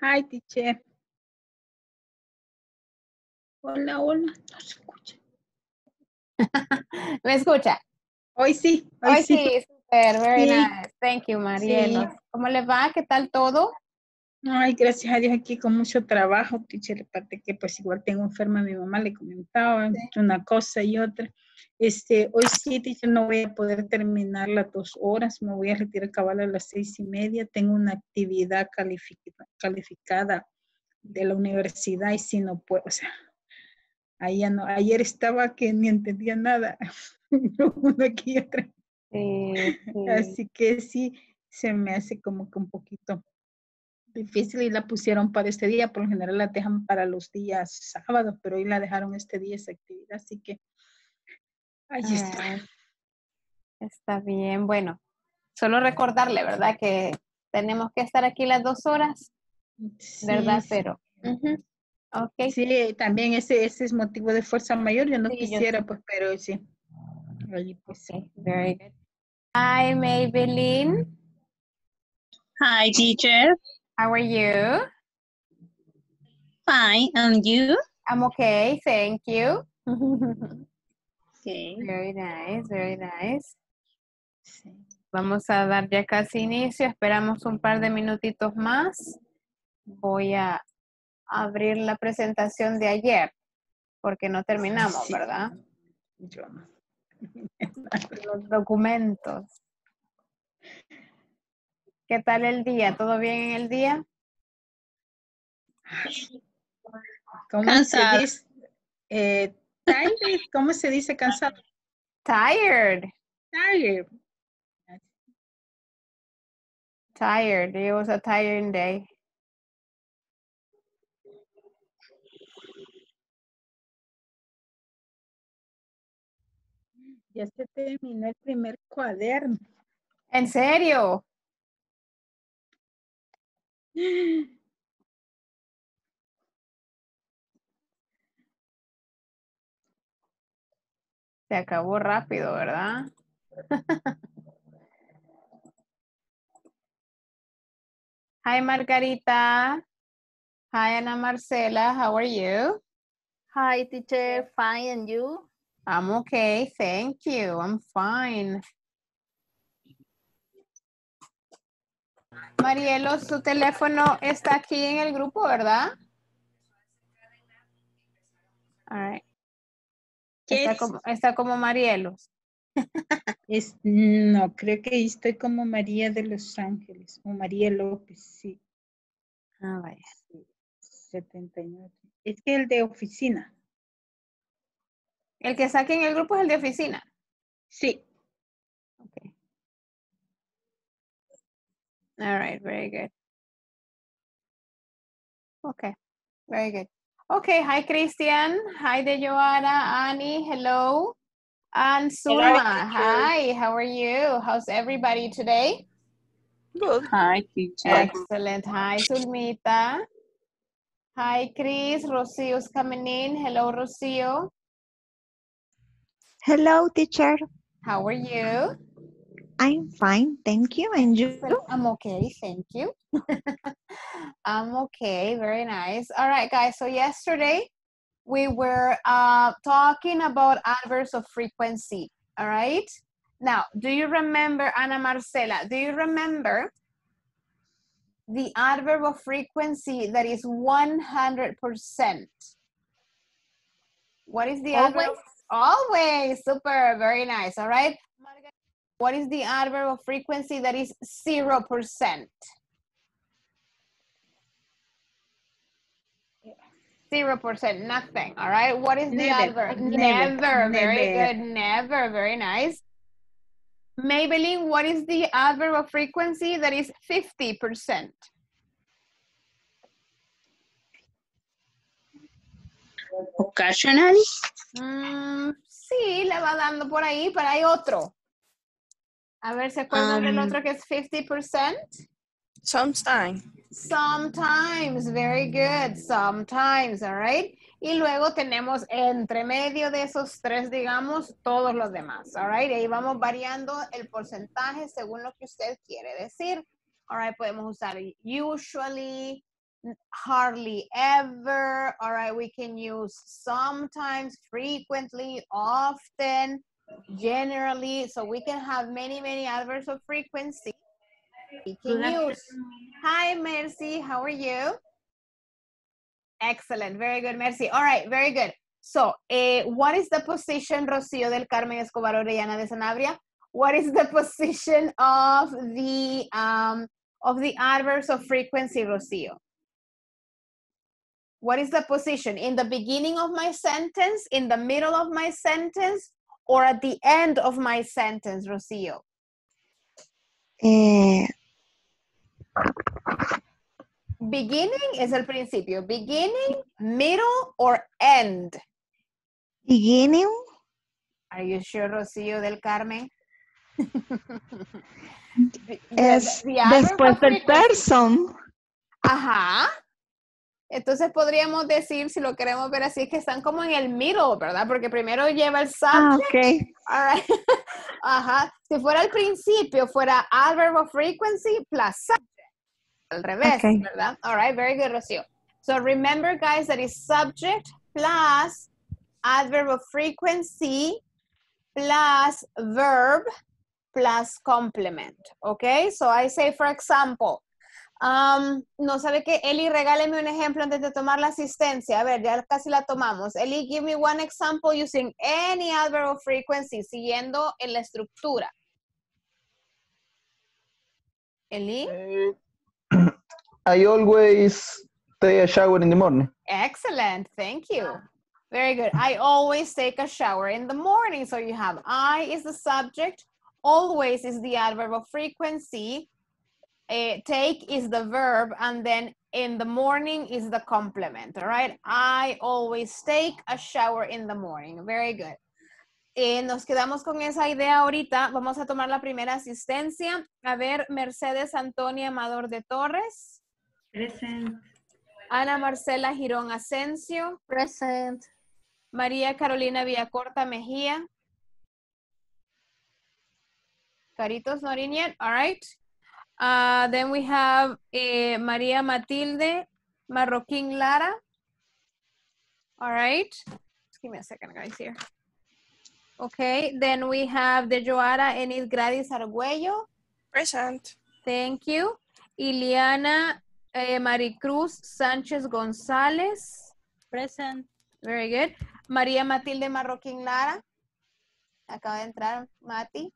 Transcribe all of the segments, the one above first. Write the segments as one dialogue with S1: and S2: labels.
S1: Hi, teacher. Hola, hola. No se escucha.
S2: ¿Me escucha?
S1: Hoy sí, hoy,
S2: Hoy
S1: sí.
S2: sí, super, very
S1: Sí.
S2: nice. Thank you, Marielo.
S1: Sí.
S2: ¿Cómo le va? ¿Qué tal todo?
S1: Ay, gracias a Dios aquí con mucho trabajo, teacher. Aparte que pues igual tengo enferma a mi mamá, le comentaba una cosa y otra. Este, hoy sí, teacher, no voy a poder terminar las dos horas. Me voy a retirar cabal a las seis y media. Tengo una actividad califica- calificada de la universidad y si no puedo, o sea, ya no. Ayer estaba que ni entendía nada. Uno aquí y otra.
S2: Sí, sí.
S1: Así que sí, se me hace como que un poquito difícil y la pusieron para este día. Por lo general la dejan para los días sábados, pero hoy la dejaron este día esa actividad, así que ahí está.
S2: Alright. Está bien, bueno. Solo recordarle, ¿verdad? Que tenemos que estar aquí las dos horas, ¿verdad?
S1: Sí,
S2: Pero, ujú. ok.
S1: Sí, también ese, ese es motivo de fuerza mayor. Yo no
S2: Sí, yo
S1: quisiera, pues, pero sí. Ahí, pues.
S2: Okay, very good. Hi, Maybelline.
S3: Hi, teacher.
S2: How are you?
S3: Fine. And you?
S2: I'm okay, thank you.
S3: Okay.
S2: very nice, very nice.
S1: Sí.
S2: Vamos a dar ya casi inicio. Esperamos un par de minutitos más. Voy a abrir la presentación de ayer porque no terminamos,
S1: Sí.
S2: ¿verdad?
S1: Yo.
S2: Los documentos. ¿Qué tal el día? ¿Todo bien en el día?
S1: ¿Cómo
S3: Cansada.
S1: se dice? Eh, tired, ¿Cómo se dice cansado?
S2: Tired.
S1: Tired.
S2: Tired. It was a tiring day.
S1: Ya se terminó el primer cuaderno.
S2: ¿En serio? Se acabó rápido, ¿verdad? Hi, Margarita. Hi, Ana Marcela. How are you?
S4: Hi, teacher. Fine, and you?
S2: I'm okay. Thank you. I'm fine. Marielo, su teléfono está aquí en el grupo, ¿verdad? All right. Está como, está como Marielo.
S1: Es, no, creo que estoy como María de Los Ángeles o María López, sí,
S2: Ah, vaya.
S1: sí, 79. Es que el de oficina,
S2: El que saque en el grupo es el de oficina.
S1: sí.
S2: All right, very good. Okay, very good. Okay, hi Christian. Hi de Joana, Annie, hello. And Zulma, hi, how are you? How's everybody today?
S3: Good. Hi, teacher.
S2: Excellent. Hi, Sulmita. Hi, Chris. Rocio's coming in. Hello, Rocio.
S5: Hello, teacher.
S2: How are you?
S5: I'm fine, thank you. And you?
S2: I'm okay, thank you. I'm okay, very nice. All right, guys. So yesterday we were uh, talking about adverbs of frequency. All right. Now, do you remember Ana Marcela? Do you remember the adverb of frequency that is 100%? What is the adverb? Always. Super. Very nice. All right. What is the adverb of frequency that is 0%? Zero percent, nothing. All right. What is the
S1: Never,
S2: adverb?
S1: never,
S2: Never. Very
S1: never.
S2: good. Never. Very nice. Maybelline, what is the adverb of frequency that is 50%?
S3: Occasionally.
S2: Mm, sí, le va dando por ahí, pero hay otro. A ver, ¿se acuerdan del
S3: Um,
S2: otro que es 50%?
S3: Sometimes.
S2: Sometimes, very good, sometimes, all right. Y luego tenemos entre medio de esos tres, digamos, todos los demás, all right. Ahí vamos variando el porcentaje según lo que usted quiere decir. All right, podemos usar usually, hardly ever. All right, we can use sometimes, frequently, often, generally. So we can have many, many adverbs of frequency. We can use. Hi, Mercy. How are you? Excellent. Very good, Mercy. All right, very good. So, uh, what is the position, Rocío del Carmen Escobar Orellana de Sanabria? What is the position of the um, of the adverbs of frequency, Rocío? What is the position? In the beginning of my sentence, in the middle of my sentence, or at the end of my sentence, Rocío?
S5: Eh,
S2: Beginning es el principio. Beginning, middle, or end?
S5: beginning,
S2: Are you sure, Rocío del Carmen?
S5: Es
S2: the adverb
S5: después del person.
S2: Ajá. Entonces podríamos decir, si lo queremos ver así, que están como en el middle, ¿verdad? Porque primero lleva el
S5: Ah,
S2: subject.
S5: ok.
S2: all right. Ajá. Si fuera al principio, fuera adverb of frequency plus subject. Al revés,
S5: Ok.
S2: ¿verdad? All right, very good, Rocío. So remember, guys, that is subject plus adverb of frequency plus verb plus complement. Okay, so I say, for example, um, no sabe que Eli, regáleme un ejemplo antes de tomar la asistencia. A ver, ya casi la tomamos. Eli, give me one example using any adverb of frequency, siguiendo en la estructura. Eli,
S6: I always take a shower in the morning.
S2: excellent. Thank you. Very good. I always take a shower in the morning. So you have I is the subject, always is the adverb of frequency, eh, take is the verb, and then in the morning is the complement. All right. I always take a shower in the morning. Very good. Eh, nos quedamos con esa idea ahorita. Vamos a tomar la primera asistencia. A ver, Mercedes Antonia Amador de Torres.
S7: Present.
S2: Ana Marcela Girón Asensio.
S4: Present.
S2: María Carolina Villacorta Mejía. Caritos not in yet. All right. Uh, then we have eh, María Matilde Marroquín Lara. All right. Just give me a second, guys, here. Okay. Then we have the Joara Enid Gradis Argüello.
S3: Present.
S2: Thank you. Iliana eh, Maricruz Sánchez González.
S7: Present.
S2: Very good. María Matilde Marroquín Lara. Acaba de entrar Mati.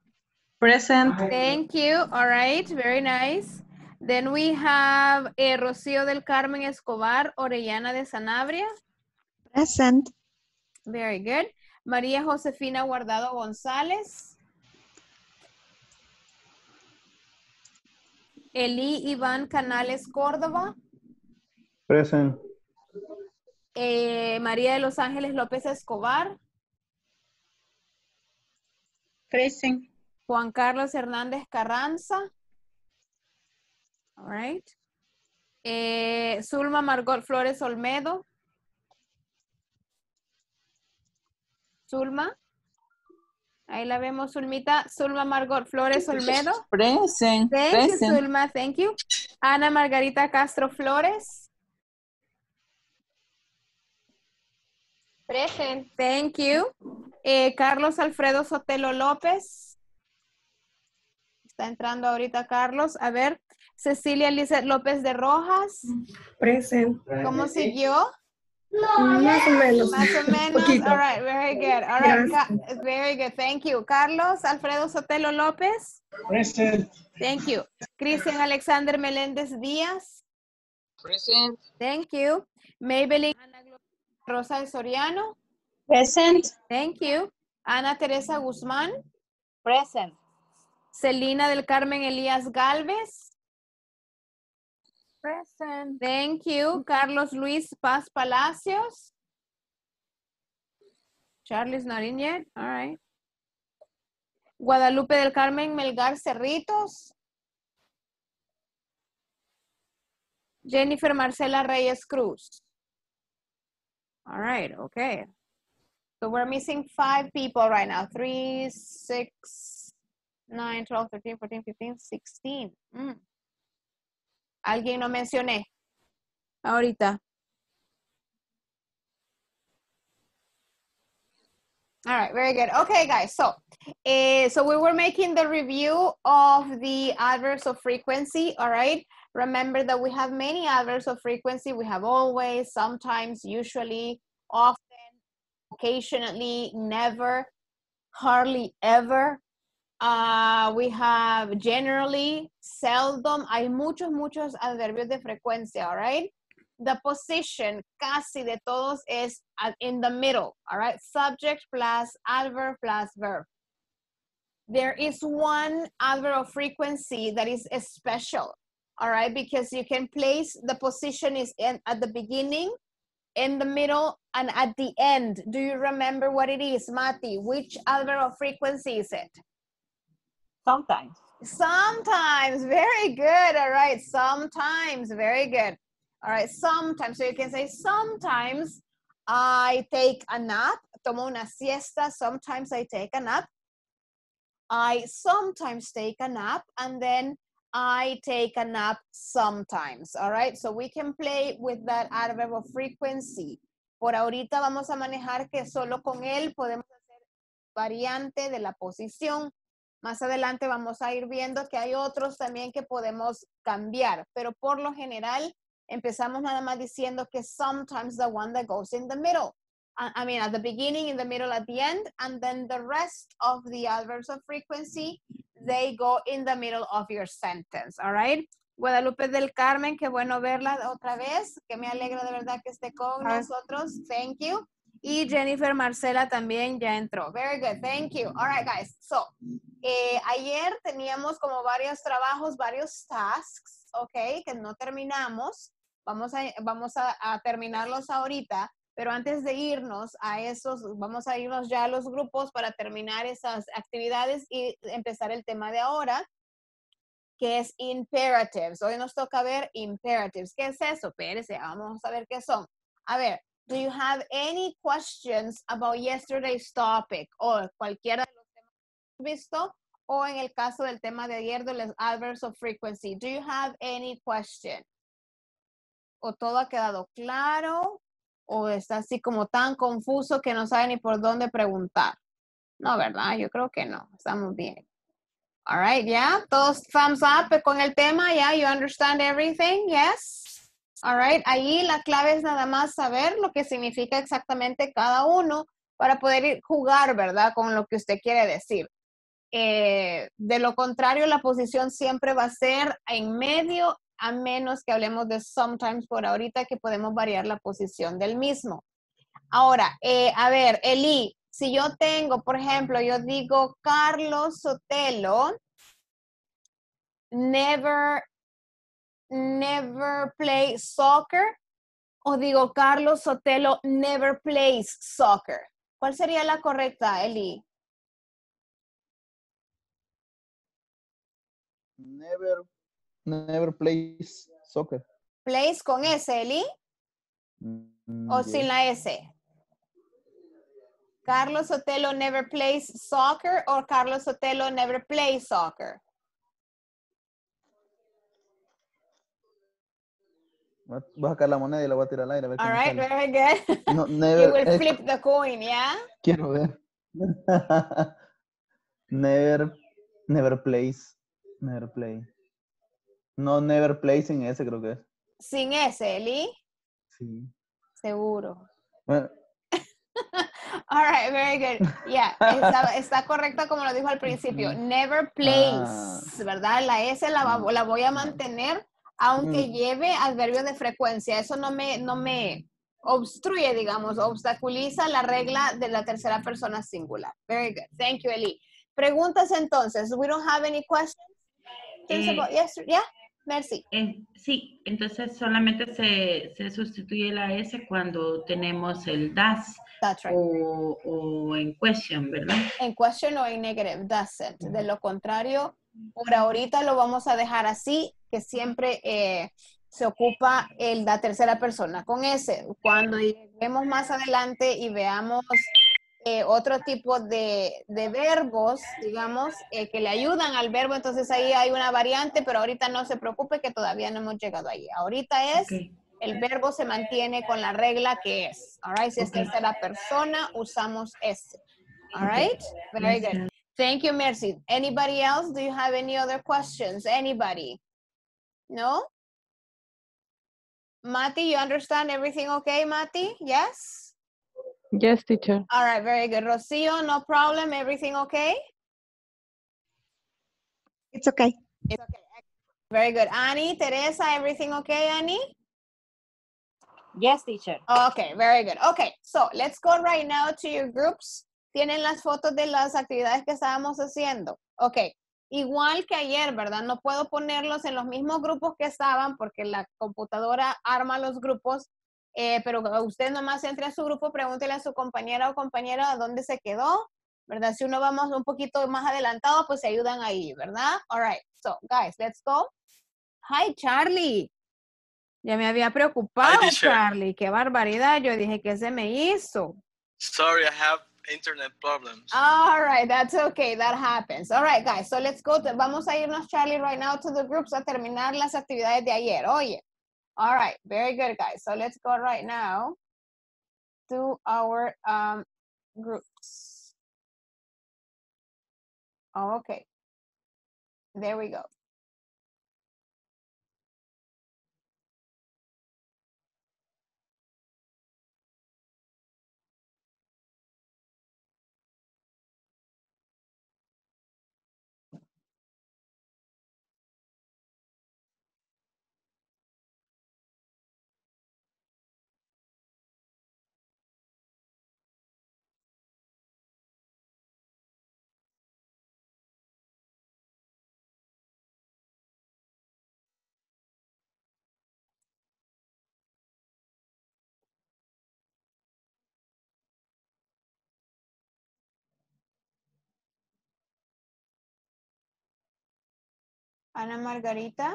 S7: Present.
S2: Thank you. All right. Very nice. Then we have eh, Rocío del Carmen Escobar Orellana de Sanabria.
S5: Present.
S2: Very good. María Josefina Guardado González. Eli Iván Canales Córdoba.
S6: Present.
S2: Eh, María de los Ángeles López Escobar.
S1: Present.
S2: Juan Carlos Hernández Carranza. All right. Eh, Zulma Margot Flores Olmedo. Zulma. Ahí la vemos, Zulmita. Zulma Margot Flores Olmedo.
S3: Present.
S2: Thank you,
S3: Present.
S2: Zulma. Thank you. Ana Margarita Castro Flores.
S4: Present.
S2: Thank you. Eh, Carlos Alfredo Sotelo López. Está entrando ahorita Carlos. A ver, Cecilia Lizeth López de Rojas.
S7: Present.
S2: ¿Cómo siguió?
S7: Más o menos.
S2: Más o menos.
S7: Poquito.
S2: All right, very good. All right, very good. Thank you. Carlos Alfredo Sotelo López.
S1: Present.
S2: Thank you. Cristian Alexander Meléndez Díaz.
S3: Present.
S2: Thank you. Maybelline Rosa de Soriano.
S3: Present.
S2: Thank you. Ana Teresa Guzmán.
S4: Present.
S2: Celina del Carmen Elías Galvez.
S4: Present.
S2: Thank you. Carlos Luis Paz Palacios. Charlie's not in yet. All right. Guadalupe del Carmen Melgar Cerritos. Jennifer Marcela Reyes Cruz. All right, okay. So we're missing five people right now. Three, six, nine, 12, 13, 14, 15, 16. Mm. Alguien no mencioné. Ahorita. All right, very good. Okay, guys. So, uh, so we were making the review of the adverbs of frequency. All right. Remember that we have many adverbs of frequency. We have always, sometimes, usually, often, occasionally, never, hardly ever. Uh, we have generally, seldom. Hay muchos, muchos adverbios de frecuencia. All right. the position casi de todos at- in the middle, all right? Subject plus adverb plus verb. There is one adverb of frequency that is special, all right? Because you can place the position is in, at the beginning, in the middle, and at the end. Do you remember what it is, Mati? Which adverb of frequency is it?
S4: Sometimes.
S2: Sometimes, very good. All right, sometimes, very good. All right, sometimes. So you can say, sometimes I take a nap, tomo una siesta, sometimes I take a nap. I sometimes take a nap, and then I take a nap sometimes. All right, so we can play with that adverb of frequency. Por ahorita vamos a manejar que solo con él podemos hacer variante de la posición. Más adelante vamos a ir viendo que hay otros también que podemos cambiar, pero por lo general empezamos nada más diciendo que sometimes the one that goes in the middle. I mean, at the beginning, in the middle, at the end, and then the rest of the adverbs of frequency, they go in the middle of your sentence, all right? Guadalupe del Carmen, qué bueno verla otra vez, que me alegro de verdad que esté con
S7: Hi.
S2: nosotros, thank you. Y Jennifer Marcela también ya entró. Very good, thank you. All right, guys. So, eh, ayer teníamos como varios trabajos, varios tasks, ¿ok? Que no terminamos. Vamos a, vamos a, a terminarlos ahorita, pero antes de irnos a esos, vamos a irnos ya a los grupos para terminar esas actividades y empezar el tema de ahora, que es imperatives. Hoy nos toca ver imperatives. ¿Qué es eso? Espérese, vamos a ver qué son. A ver, do you have any questions about yesterday's topic o cualquiera de los temas que visto? O en el caso del tema de ayer de los of frequency, do you have any question? ¿O todo ha quedado claro? ¿O está así como tan confuso que no sabe ni por dónde preguntar? No, ¿verdad? Yo creo que no. Estamos bien. All right, yeah. Todos thumbs up con el tema, yeah. You understand everything, yes. All right. Ahí la clave es nada más saber lo que significa exactamente cada uno para poder jugar, ¿verdad? Con lo que usted quiere decir. Eh, de lo contrario, la posición siempre va a ser en medio, a menos que hablemos de sometimes por ahorita que podemos variar la posición del mismo. Ahora, eh, a ver, Eli, si yo tengo, por ejemplo, yo digo Carlos Sotelo, never, never play soccer, o digo Carlos Sotelo never plays soccer. ¿Cuál sería la correcta, Eli?
S6: Never, never plays soccer.
S2: ¿Plays con S, Eli?
S6: Mm,
S2: ¿O sin la S? Carlos Sotelo never plays soccer o Carlos Sotelo never plays soccer?
S6: Voy a sacar la moneda y la voy a tirar al aire. A ver
S2: All right, very good.
S6: No,
S2: You will
S6: es-
S2: flip the coin, yeah?
S6: quiero ver. never, never plays. Never play. No, never plays en ese creo que es.
S2: Sin S, Eli.
S6: Sí.
S2: Seguro.
S6: Bueno,
S2: All right, very good. Yeah, está, está correcta como lo dijo al principio. Never plays,
S6: Ah.
S2: ¿verdad? La S la, va- la voy a mantener aunque
S6: Mm.
S2: lleve adverbio de frecuencia. Eso no me, no me obstruye, digamos, obstaculiza la regla de la tercera persona singular. Very good. Thank you, Eli. Preguntas entonces. We don't have any questions?
S8: Eh,
S2: about? Yeah, merci.
S8: Eh, sí, entonces solamente se, se sustituye la S cuando tenemos el das
S2: That's right.
S8: o, o en question, ¿verdad?
S2: en question o en negative, doesn't. De lo contrario, por ahorita lo vamos a dejar así, que siempre eh, se ocupa el, la tercera persona con ese. Cuando lleguemos más adelante y veamos eh, otro tipo de, de verbos, digamos, eh, que le ayudan al verbo, entonces ahí hay una variante, pero ahorita no se preocupe que todavía no hemos llegado ahí. Ahorita es el verbo se mantiene con la regla que es. All right, si es tercera persona, usamos este. All right, very good. Thank you, Mercy. Anybody else? Do you have any other questions? Anybody? No? Mati, you understand everything okay, Mati? Yes?
S9: Yes, teacher.
S2: All right, very good. Rocio, no problem. Everything okay?
S5: It's okay.
S2: It's okay. Very good. Annie, Teresa, everything okay, Annie?
S4: Yes, teacher.
S2: Okay, very good. Okay, so let's go right now to your groups. Tienen las fotos de las actividades que estábamos haciendo. Ok, igual que ayer, ¿verdad? No puedo ponerlos en los mismos grupos que estaban porque la computadora arma los grupos, eh, pero usted nomás entre a su grupo, pregúntele a su compañera o compañera dónde se quedó, ¿verdad? Si uno vamos un poquito más adelantado, pues se ayudan ahí, ¿verdad? All right, so guys, let's go. Hi, Charlie. Ya me había preocupado. Charlie. Qué barbaridad. Yo dije, ¿qué se me hizo?
S10: Sorry, I have internet problems.
S2: All right, that's okay. That happens. All right, guys. So let's go. To, vamos a irnos, Charlie, right now to the groups a terminar las actividades de ayer. Oye. All right. Very good, guys. So let's go right now to our um, groups. Okay. There we go. Ana Margarita.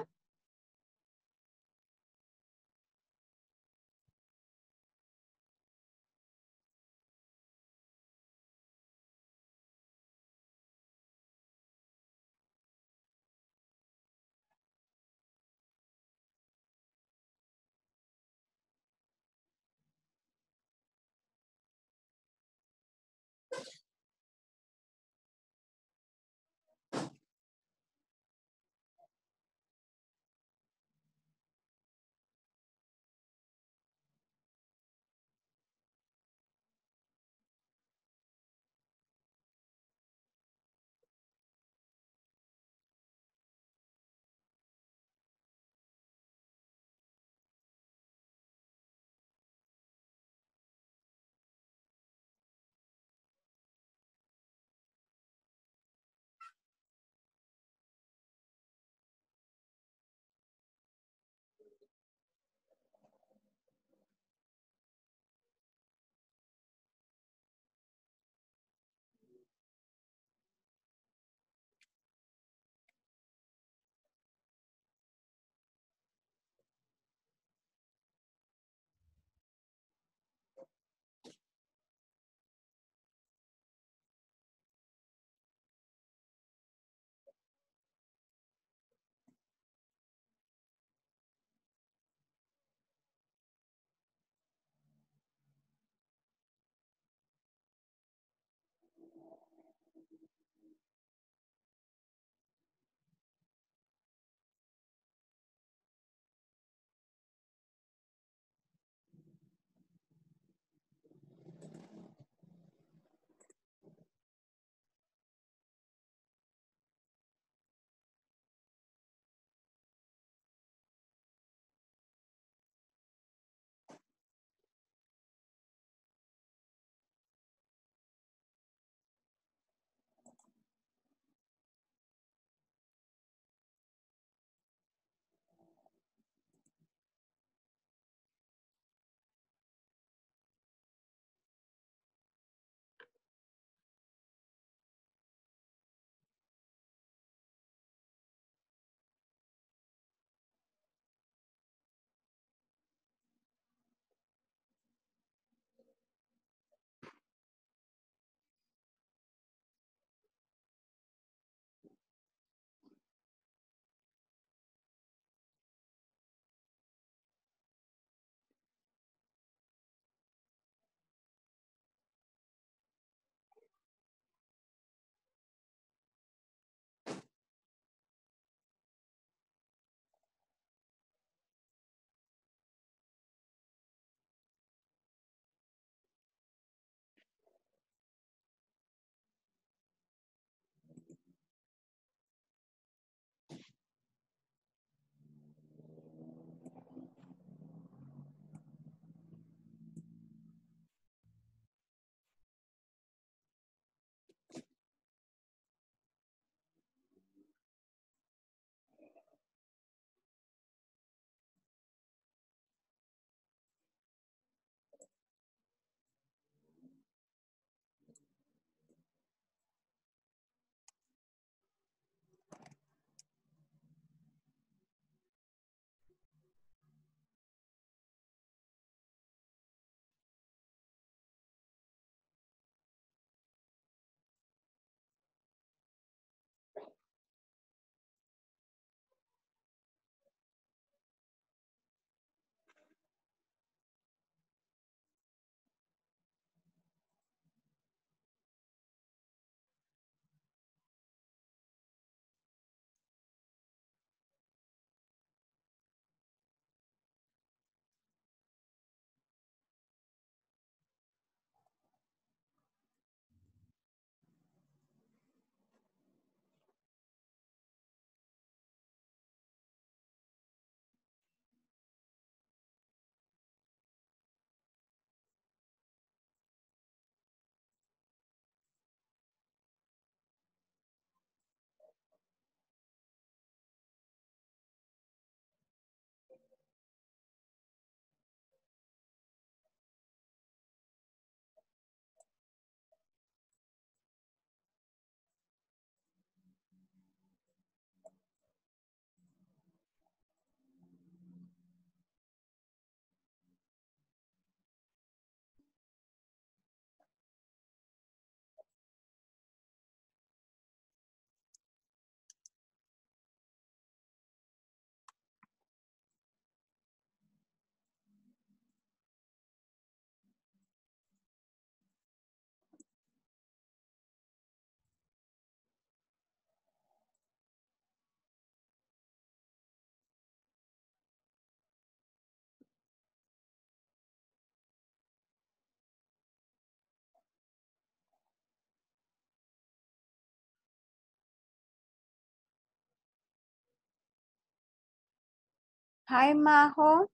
S2: Hi, Majo.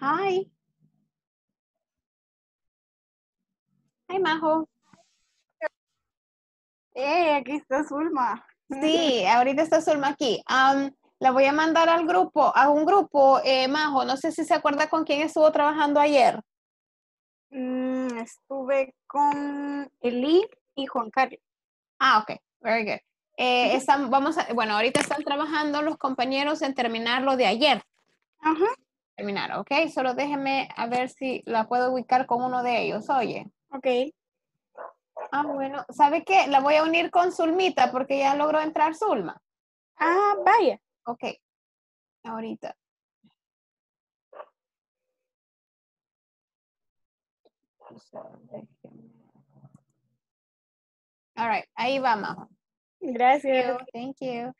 S2: Hi. Hi, Majo.
S3: Eh, aquí está Zulma.
S2: Sí, ahorita está Zulma aquí. La voy a mandar al grupo, a un grupo, eh, Majo. No sé si se acuerda con quién estuvo trabajando ayer.
S3: Mm, estuve con Eli y Juan Carlos.
S2: Ah, ok, very good. Eh, están, vamos a, bueno, ahorita están trabajando los compañeros en terminar lo de ayer.
S3: Ajá.
S2: Terminar, ok. Solo déjeme a ver si la puedo ubicar con uno de ellos. Oye.
S3: Ok.
S2: Ah, bueno. ¿Sabe qué? La voy a unir con Zulmita porque ya logró entrar Zulma.
S3: Ah, vaya.
S2: Ok. Ahorita. All right, ahí va, Majo.
S3: Gracias.
S2: Thank you.
S10: Ajá.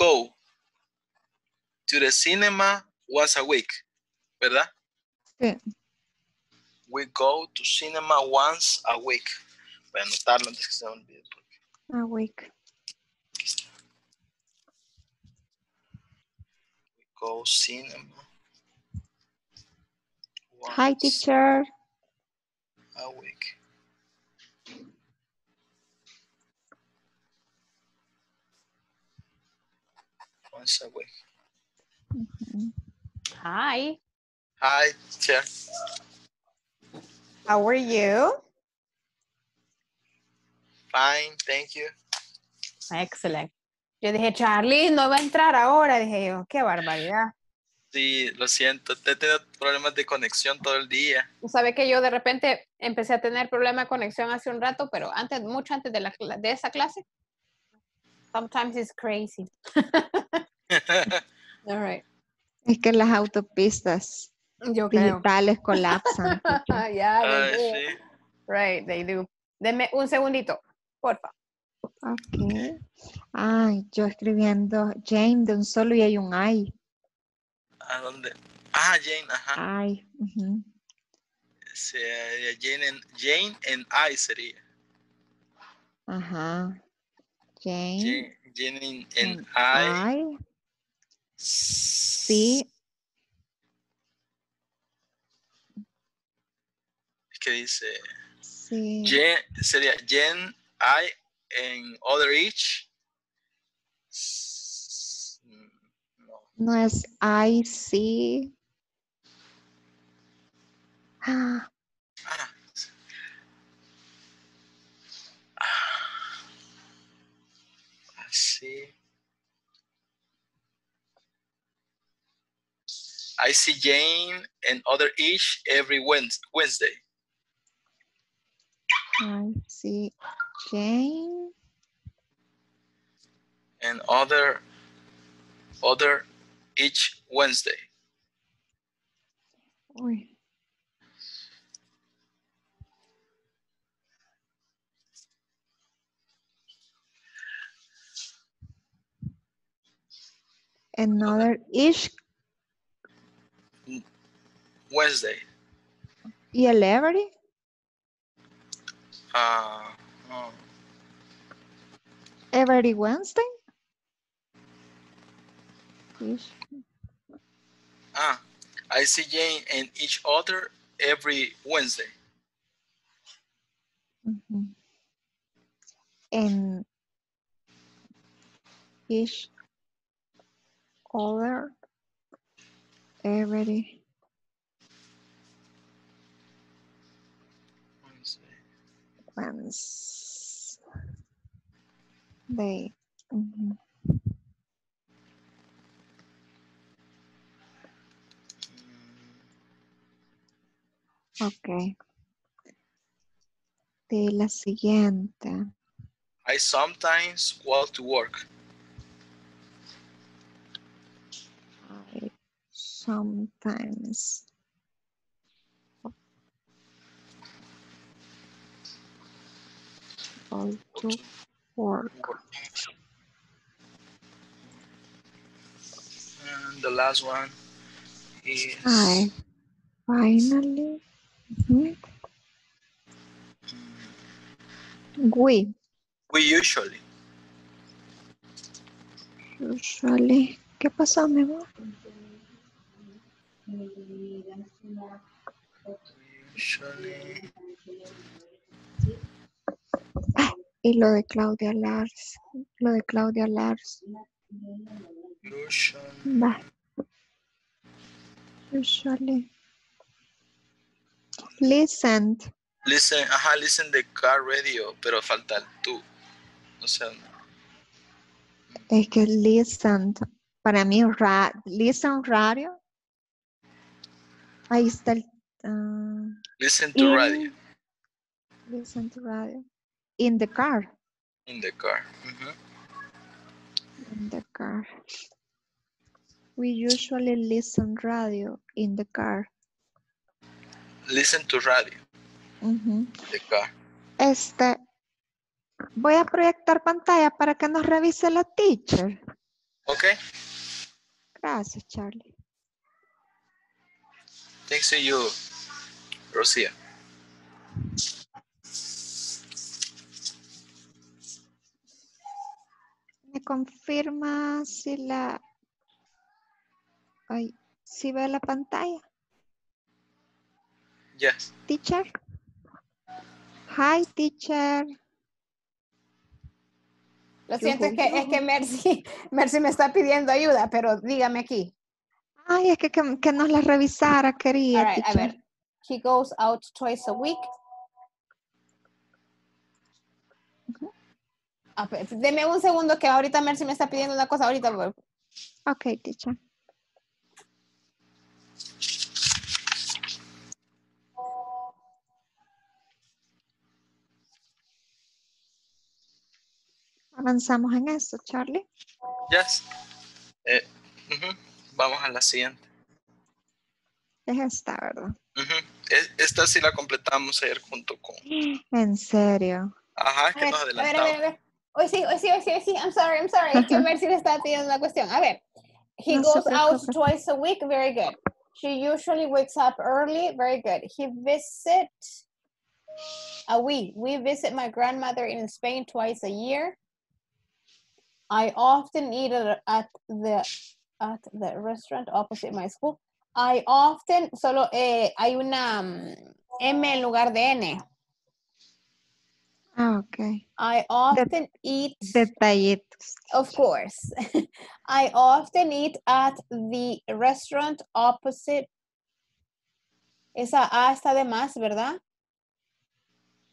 S10: Go to the cinema once a week, ¿verdad?
S5: Sí.
S10: We go to cinema once a week. Voy a anotarlo antes que se me olvide.
S5: Awake.
S10: We go cinema.
S5: Hi, teacher.
S10: A week. Once a week.
S2: Hi.
S10: Hi, teacher.
S2: How are you?
S10: Fine, thank you.
S2: Excellent. Yo dije, Charlie no va a entrar ahora. Dije yo, qué barbaridad.
S10: Sí, lo siento. He tenido problemas de conexión todo el día.
S2: Sabe que yo de repente empecé a tener problema de conexión hace un rato, pero antes, mucho antes de, la, de esa clase. Sometimes it's crazy. All right.
S5: Es que las autopistas
S2: Yo creo.
S5: digitales colapsan. teacher.
S2: yeah, they do.
S10: sí.
S2: Right, they do. Deme un segundito, porfa.
S5: Ok. Ay, yo escribiendo Jane de un solo y hay un ay.
S10: ¿A dónde? Ah, Jane, ajá.
S5: Ay. ujú.
S10: Sería Jane en, Jane en I sería.
S5: Ajá. Jane.
S10: Jane, Jane en, en
S5: en
S10: I.
S5: Sí.
S10: ¿Qué dice?
S5: Sí.
S10: Jen, sería Jen I en other each. Mm,
S5: No es I see. Ah,
S10: Ah. I see. I see Jane and other each every Wednes- Wednesday.
S5: I see Jane.
S10: and other other each Wednesday.
S5: Uy. Another ish
S10: Wednesday.
S5: y el every.
S10: Uh,
S5: Every Wednesday.
S10: Ah, I see Jane and each other every Wednesday.
S5: Ujú. En each other every
S10: Wednesday.
S5: Ujú. Mm-hmm. Ok. De la siguiente.
S10: I sometimes walk to work.
S5: I sometimes go to work.
S10: And the last one is
S5: I finally mhm. we
S10: we usually.
S5: usually ¿qué pasó mi amor?
S10: Usually.
S5: Y lo de Claudia Lars, lo de Claudia Lars, va. Usually. Listen,
S10: Listen, ajá, listen the car radio, pero falta el tú. O sea,
S5: es que listen, para mí, ra, listen radio. Ahí está el, ah,
S10: listen to
S5: in-
S10: radio
S5: listen to radio. In the car.
S10: in the car. Ujú.
S5: In the car. We usually listen radio in the car.
S10: Listen to radio
S5: Ujú.
S10: in the car.
S5: Este, voy a proyectar pantalla para que nos revise la teacher.
S10: Okay,
S5: Gracias, Charlie.
S10: thanks to you, Rosia.
S5: ¿Me confirma si la... Ay, si ve la pantalla?
S10: Yes.
S5: Teacher. Hi, teacher.
S2: Lo siento, es que, es que Mercy, Mercy me está pidiendo ayuda, pero dígame aquí.
S5: Ay, es que, que, que nos la revisara, quería,
S2: All right, a ver. He goes out twice a week. Ah, pe- Deme un segundo que ahorita Mercy me está pidiendo una cosa. Ahorita voy.
S5: Ok, teacher. Avanzamos en eso, Charlie.
S10: Yes. Eh. Vamos a la siguiente.
S5: Es esta, ¿verdad?
S10: E- Esta sí la completamos ayer junto con.
S5: En serio.
S10: Ajá, que
S2: ver,
S10: nos
S2: a ver, a ver,
S10: adelantamos.
S2: a ver. Hoy sí, hoy sí, hoy sí, hoy sí. I'm sorry, I'm sorry. Es que Mercy le está pidiendo una cuestión. A ver. He
S5: No
S2: goes out twice a week. Very good. She usually wakes up early. Very good. He visits. A we. We visit my grandmother in Spain twice a year. I often eat at, at the at the restaurant opposite my school. I often solo eh, hay una mm, M en lugar de N.
S5: Ah, ok.
S2: I often eat,
S5: Detallitos.
S2: of course, I often eat at the restaurant opposite. Esa A está de más, ¿verdad?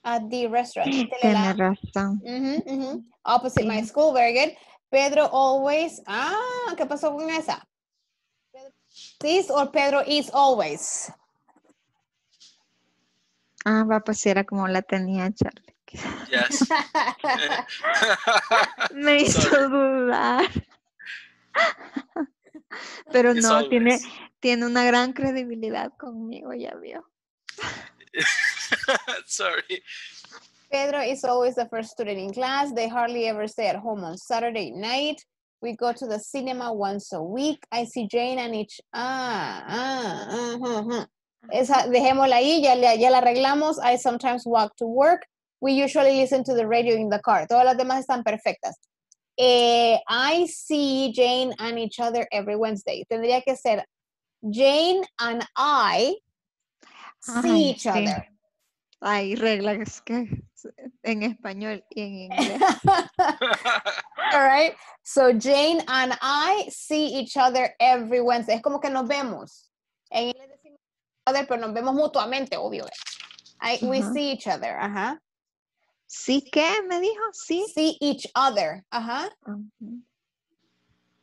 S2: At the restaurant.
S5: Tiene razón.
S2: Ujú, ujú. Opposite my school, very good. Pedro always. Ah, ¿qué pasó con esa? Eats or Pedro eats always.
S5: Ah, va, pues era como la tenía Charlie.
S10: Yes.
S5: Me hizo
S10: Sorry.
S5: dudar. Pero
S10: It's
S5: no, tiene,
S10: always.
S5: tiene una gran credibilidad conmigo, ya vio.
S10: Sorry.
S2: Pedro is always the first student in class. They hardly ever stay at home on Saturday night. We go to the cinema once a week. I see Jane and each. Ah, ah, ah, ah, ah. Esa, dejémosla ahí, ya, ya la arreglamos. I sometimes walk to work. We usually listen to the radio in the car. Todas las demás están perfectas. Eh, I see Jane and each other every Wednesday. Tendría que ser Jane and I see
S5: Ay,
S2: each
S5: sí.
S2: other.
S5: Hay reglas que en español y en inglés.
S2: All right. So Jane and I see each other every Wednesday. Es como que nos vemos. En inglés decimos other, pero nos vemos mutuamente, obvio. I, We see each other. Ajá.
S5: ¿Sí qué? ¿Me dijo? Sí.
S2: See each other. Ajá.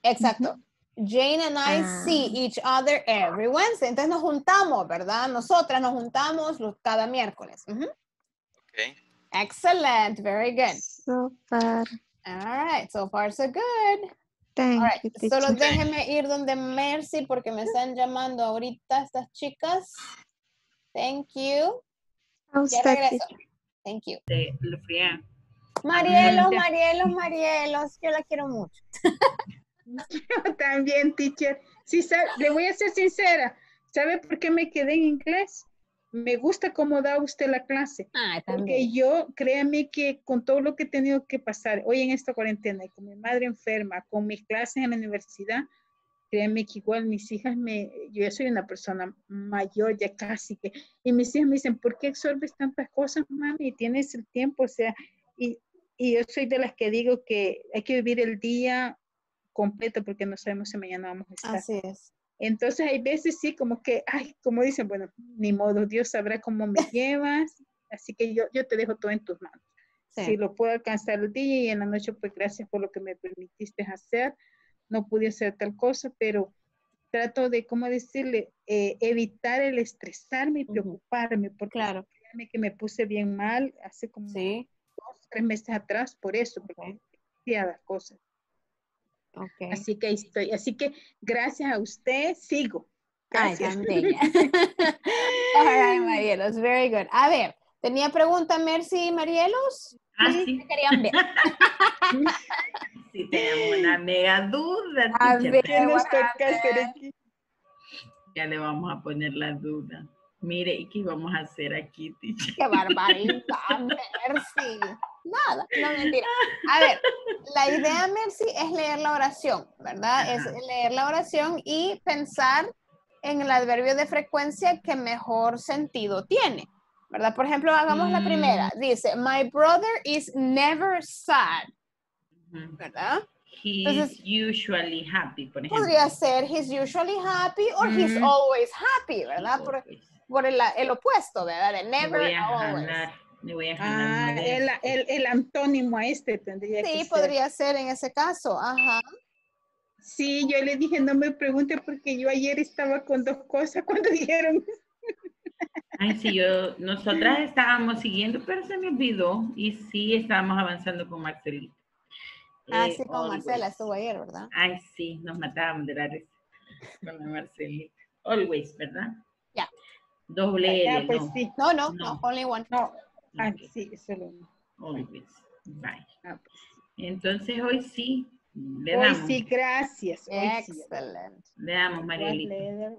S2: Exacto. Jane and I see
S5: Ah.
S2: each other every Wednesday. Entonces nos juntamos, ¿verdad? Nosotras nos juntamos los- cada miércoles. Ujú.
S10: Okay.
S2: Excellent. Very good.
S5: Super.
S2: All right. So far, so good.
S5: Thank
S2: All right,
S5: you,
S2: Solo déjeme ir donde Mercy porque me están llamando ahorita estas chicas. Thank you.
S5: A
S2: Ya
S5: usted,
S2: regreso. Thank you.
S8: De- fría.
S2: Marielos. Marielos, Marielos. Yo la quiero mucho.
S1: Yo también, teacher. Sí, sabe- le voy a ser sincera. ¿Sabe por qué me quedé en inglés? Me gusta cómo da usted la clase.
S2: Ah,
S1: Porque yo, créame que con todo lo que he tenido que pasar hoy en esta cuarentena y con mi madre enferma, con mis clases en la universidad, créame que igual mis hijas me, yo ya soy una persona mayor ya casi que, y mis hijas me dicen, ¿por qué absorbes tantas cosas, mami? Tienes el tiempo, o sea, y, y yo soy de las que digo que hay que vivir el día completo porque no sabemos si mañana vamos a estar.
S2: Así es.
S1: Entonces hay veces sí como que, ay, como dicen, bueno, ni modo, Dios sabrá cómo me llevas, así que yo, yo te dejo todo en tus manos.
S2: Sí.
S1: Si lo puedo alcanzar el día y en la noche, pues gracias por lo que me permitiste hacer. No pude hacer tal cosa, pero trato de, ¿cómo decirle? Eh, evitar el estresarme y preocuparme, porque
S2: Claro.
S1: créanme que me puse bien mal hace como
S2: Sí.
S1: dos, tres meses atrás por eso, porque demasiadas cosas.
S2: Ok.
S1: Así que ahí estoy. Así que gracias a usted sigo.
S2: Ay,
S1: Gracias.
S2: bella. All right, Marielos. Very good. A ver, tenía pregunta Mercy Marielos.
S8: Ah,
S2: ¿Qué
S8: sí.
S2: querían ver?
S8: Sí, tenemos una mega duda.
S2: A ver.
S1: ¿Qué nos toca hacer aquí?
S8: Ya le vamos a poner la duda. Mire, ¿y qué vamos a hacer aquí, teacher?
S2: Qué barbaridad, Mercy. Nada, no mentira. A ver, la idea, Mercy, es leer la oración, ¿verdad? Es
S8: Ajá.
S2: leer la oración y pensar en el adverbio de frecuencia que mejor sentido tiene, ¿verdad? Por ejemplo, hagamos la primera. Dice, my brother is never sad, ¿verdad?
S8: He's
S2: Entonces-
S8: usually happy, por ejemplo.
S2: Podría ser he's usually happy or he's
S8: Mm.
S2: always happy, ¿verdad? Por, por el, el opuesto, ¿verdad? De never,
S8: voy a
S2: always.
S8: jalar, le voy a jalar
S1: Ah, el,
S8: esos.
S1: el, el antónimo a este tendría que
S2: Sí,
S1: ser.
S2: podría ser en ese caso, ajá.
S1: Sí, yo le dije, no me pregunte porque yo ayer estaba con dos cosas cuando dijeron.
S8: Ay, sí, yo, nosotras estábamos siguiendo, pero se me olvidó y sí estábamos avanzando con Marcelita.
S2: Ah,
S8: Eh,
S2: sí, con
S8: always.
S2: Marcela estuvo ayer, ¿verdad?
S8: Ay, sí, nos matábamos de la risa con la Marcelita. Always, ¿verdad?
S2: Ya.
S8: Doble
S1: Ah,
S8: L,
S1: pues
S8: no.
S1: sí.
S2: No, no,
S8: No.
S2: no, only one.
S1: No, ah,
S8: Ok,
S1: sí, eso lo
S8: Always. Bye.
S1: ah, pues.
S8: Entonces hoy sí, le
S1: Hoy
S8: damos,
S1: sí, gracias. Hoy sí.
S2: Excelente.
S8: le damos, Marielita.
S1: yeah.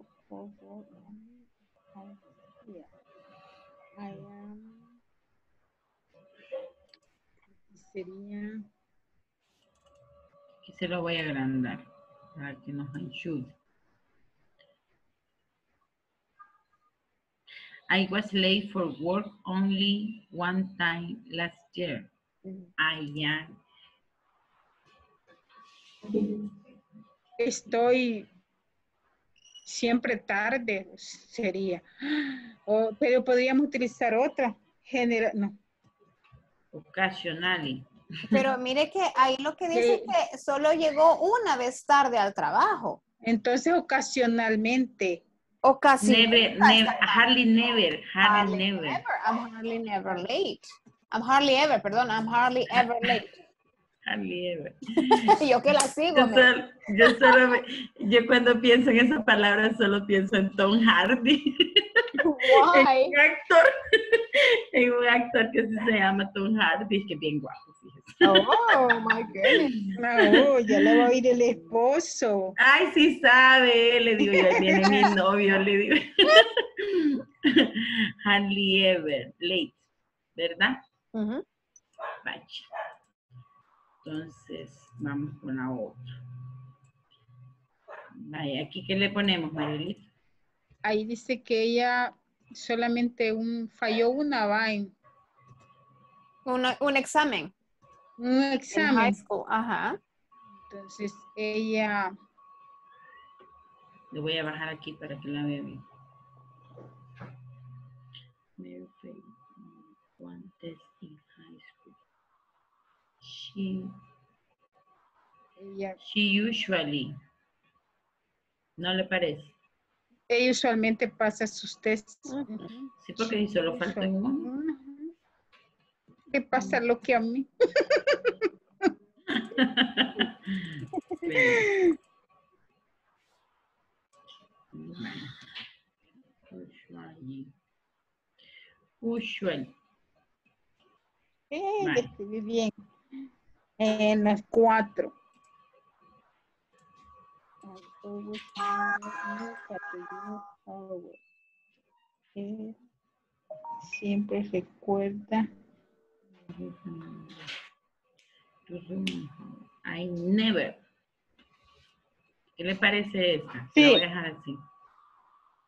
S1: Sería.
S8: Se lo voy a agrandar para que nos ayude. I was late for work only one time last year. Ay, ya.
S1: Estoy siempre tarde, sería. O- pero podríamos utilizar otra. General, no.
S8: Occasionally.
S2: Pero mire que ahí lo que dice es que solo llegó una vez tarde al trabajo.
S1: Entonces, ocasionalmente.
S2: O casi.
S8: Never, never, hardly never, hardly
S2: Hardly
S8: never.
S2: never. I'm hardly never late. I'm hardly ever, perdón, I'm hardly ever late.
S8: Hardly ever.
S2: Yo que la sigo.
S8: Yo solo, yo solo me- yo cuando pienso en esa palabra solo pienso en Tom Hardy. En
S2: Why?
S8: un actor, en un actor que se llama Tom Hardy, que es bien guapo, fíjese.
S2: Oh, my goodness.
S1: No, ya le va a oír el esposo.
S8: Ay, sí sabe, le digo, ya viene mi novio, le digo. Hardly ever, late, ¿verdad? Vaya. Entonces, vamos con la otra. Vaya, aquí qué le ponemos, Marilita.
S1: Ahí dice que ella solamente un, falló una va en
S2: Una- un examen.
S1: un
S2: En high
S1: examen.
S2: school. Ajá.
S1: Entonces, ella,
S8: Le voy a bajar aquí para que la vea bien. Mary one test in high school. She,
S1: ella,
S8: she usually. ¿No le parece?
S1: Ella usualmente pasa sus tests.
S8: Sí, porque si solo falta uno.
S1: Le pasa lo que a mí.
S8: Usually. Usual.
S1: Eh, escribí bien. En las cuatro. Always algo. Eh, Siempre recuerda.
S8: I never. ¿Qué le parece esta?
S1: Sí.
S8: La voy a dejar así.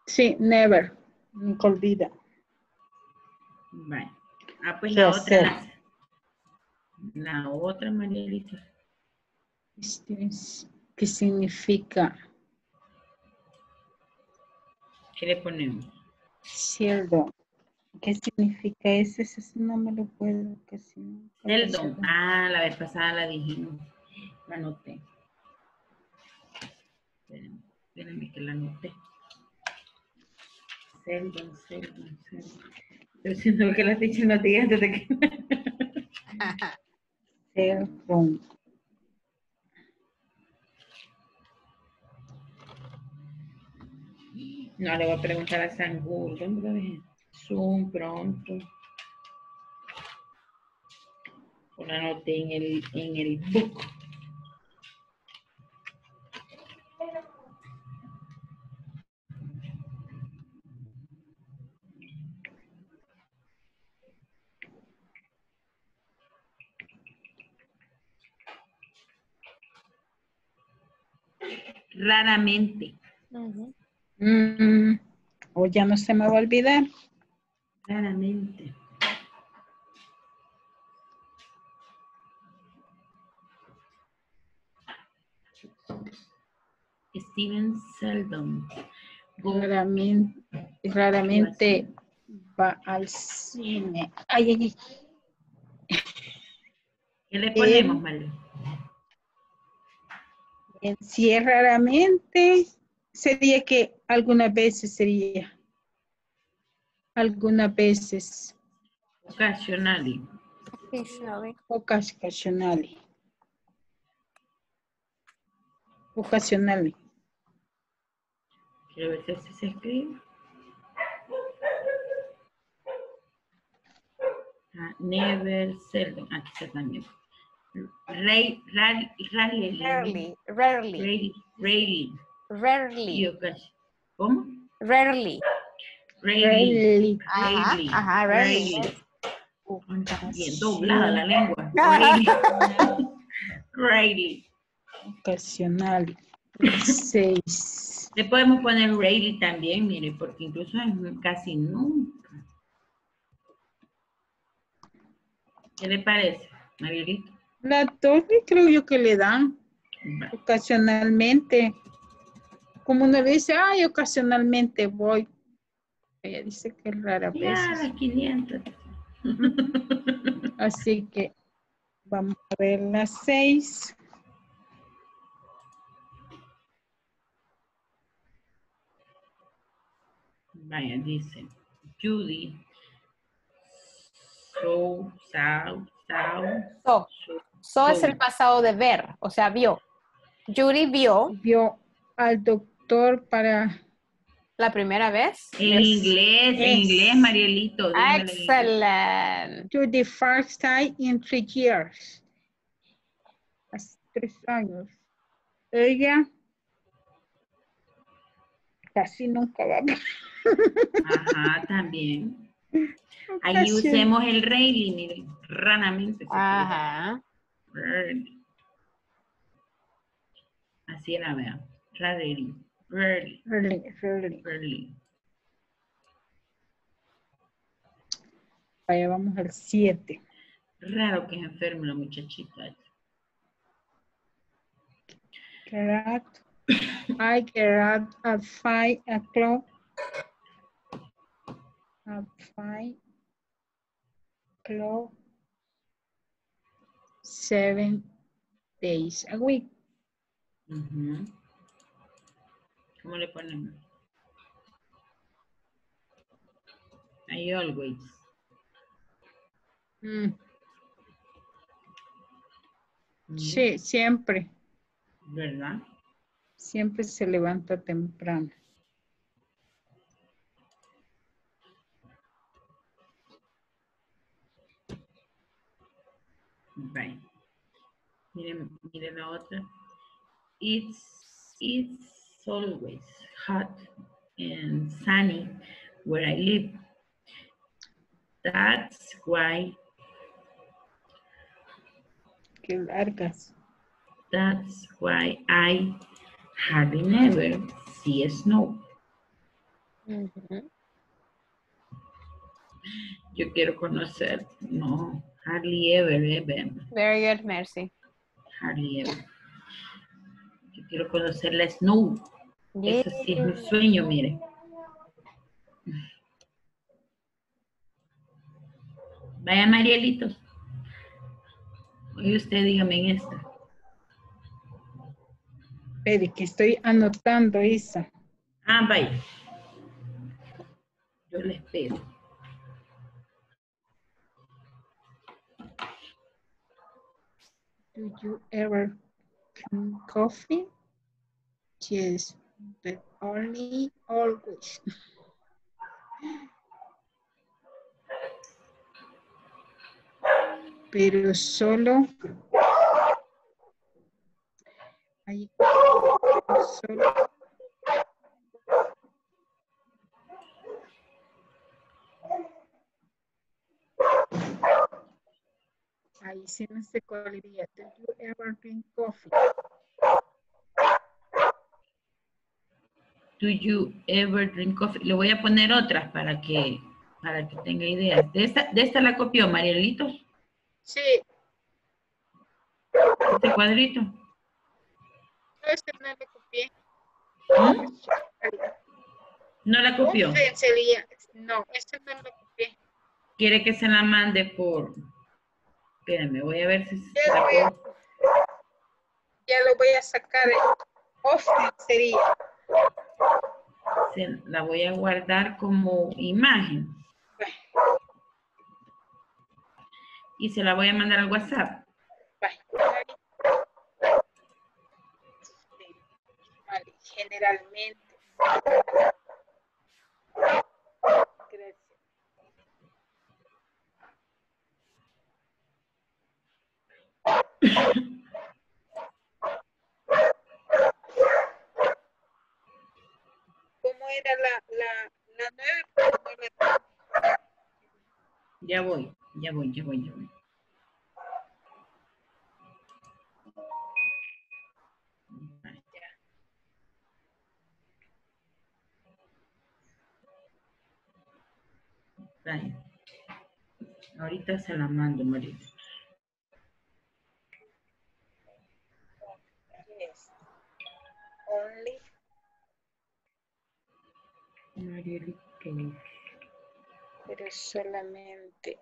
S1: Sí, never. Nunca olvida.
S8: Vale. Ah, pues
S1: ¿Qué
S8: la otra. La, la otra, María Elisa.
S1: Este es- ¿Qué significa?
S8: ¿Qué le ponemos?
S1: Cielo. ¿Qué significa ese? Ese sí no me lo puedo casi.
S8: Ah, la vez pasada la dijimos. La anoté. Espérenme, espérenme que la anoté. Seldom, seldom, seldom. Estoy diciendo que las dicho no digas desde que...
S1: Seldom.
S8: No, le voy a preguntar a San Google. Zoom, pronto. O la anoté en el, en el book. Raramente.
S1: Mm, o ya no se me va a olvidar.
S8: Raramente. Steven Seldon.
S1: Raramente, raramente va al cine. Ay, ay, ay.
S8: ¿Qué le ponemos, María?
S1: En sí es raramente, sería que algunas veces sería. Algunas veces.
S8: Occasionally.
S2: Occasionally.
S1: Ocasional. Ocasional.
S8: Quiero ver si así se escribe. Ah, never, seldom. Aquí está también. Rarely.
S2: Rarely. Rarely.
S8: Rarely. Rarely. ¿Cómo?
S2: Rarely.
S8: Rarely.
S2: Ajá,
S8: Rarely.
S2: ajá, rarely.
S8: Bien doblada la lengua. Rarely. Rarely.
S1: Ocasional. Seis.
S8: Le podemos poner Rayleigh también, mire, porque incluso es casi nunca. ¿Qué le parece, Marielito?
S1: La torre creo yo que le dan
S8: Va.
S1: ocasionalmente. Como uno le dice, ay, ocasionalmente voy. Ella dice que es rara
S8: Ya,
S1: vez.
S8: las 500.
S1: Así que vamos a ver las seis.
S8: Vaya, dice Judy. So, so, so,
S2: So,
S8: so.
S2: so es el pasado de ver, o sea, vio. Judy vio
S1: Vio al doctor para
S2: la primera vez.
S8: En inglés, en
S1: Es-
S8: inglés, Marielito. dímelo en inglés.
S2: Excelente.
S1: to the first time in three years. Hace tres años. Ella casi nunca va.
S8: Ajá, también. Ahí
S1: Casi-
S8: usemos el Rayleigh, miren, ranamente.
S2: Ajá.
S8: Así la vean. Rarely.
S1: Really, really.
S8: Rarely.
S1: Vaya, vamos al 7.
S8: Raro que es enfermo la muchachita.
S1: Get. I get out at 5 o'clock. At 5 o'clock. Seven days a week.
S8: ¿Cómo le ponemos? I always.
S1: Mm,
S8: Mm,
S1: Sí, siempre.
S8: ¿Verdad?
S1: Siempre se levanta temprano.
S8: Right. Miren, miren la otra. It's, it's always hot and sunny where I live. That's why,
S1: Qué largas.
S8: that's why I hardly never see snow.
S2: Ujú.
S8: Yo quiero conocer, no, hardly ever, eh, ever,
S2: Very good, Mercy.
S8: hardly ever. Yo quiero conocer la snow. Eso sí es un
S2: Yeah.
S8: sueño, mire. Vaya Marielitos. Oye usted, dígame en esta.
S1: Espere, que estoy anotando esa.
S8: Ah, vaya. Yo le espero.
S1: Do you ever drink coffee? Yes, but only always. Pero solo. Ahí, solo. Ahí sí no sé cuál. Do you ever drink coffee?
S8: Do you ever drink coffee? Le voy a poner otras para que, para que tenga ideas. ¿De esta, de esta la copió Marielitos?
S1: Sí,
S8: Este cuadrito.
S1: no, ese no le copié.
S8: No la copió.
S1: Ese sería, no, ese no lo copié.
S8: Quiere que se la mande por... Espérenme, voy a ver si
S1: Ya
S8: la
S1: lo voy a, ya lo voy a sacar. Often sería.
S8: Se la voy a guardar como imagen. Y se la voy a mandar al WhatsApp.
S1: Generalmente. Gracias.
S8: Ya voy, ya voy, ya voy, ya voy. Ahorita se la mando,
S1: Marita. Solamente.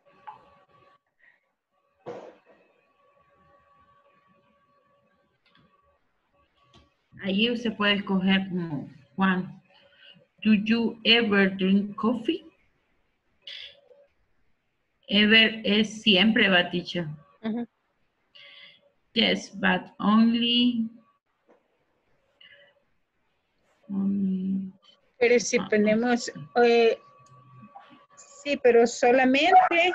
S8: Allí usted puede escoger como Juan. Do you ever drink coffee? Ever es siempre, Baticha. Yes, but only.
S1: Pero si ponemos, eh, sí, pero solamente,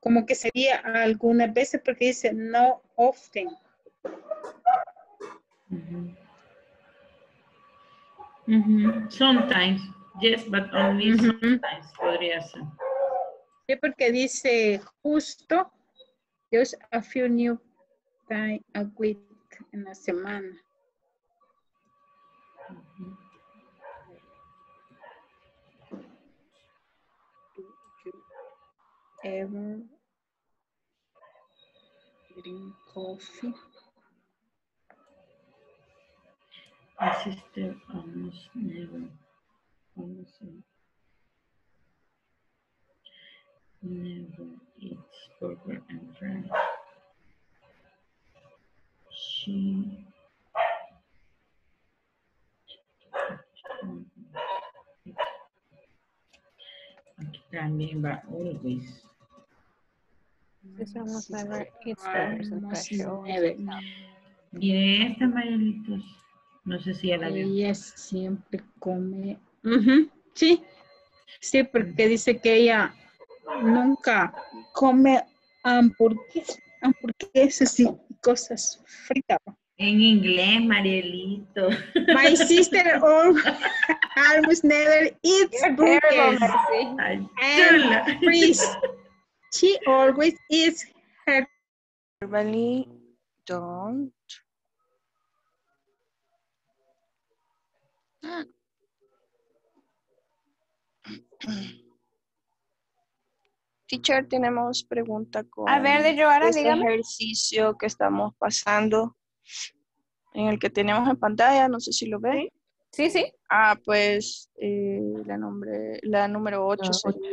S1: como que sería algunas veces porque dice no often.
S8: Ujú. Ujú. Sometimes. Yes, but only sometimes podría ser.
S1: Sí, porque dice justo, just a few new time a week en la semana. Ever drink coffee?
S8: My sister almost never, almost never eats burger and fries. She Aquí también va always.
S2: This almost never
S1: Almost never.
S2: out.
S8: Mire esta, Mayelitos. No sé si ya la vio.
S1: Ella siempre come. Ujú, Sí, sí, porque dice que ella nunca come hamburguesas, hamburguesas y cosas fritas.
S8: En inglés, Marielito.
S1: My sister al- almost never eats burgers and
S8: chula.
S1: She always eats her
S11: Normally don't. Teacher, tenemos pregunta con
S2: A ver, de Joara,
S11: este
S2: dígame.
S11: ejercicio que estamos pasando, en el que tenemos en pantalla, no sé si lo ve.
S2: Sí, sí.
S11: Ah, pues eh, la, nombre, la número 8
S9: Ah,
S11: sería,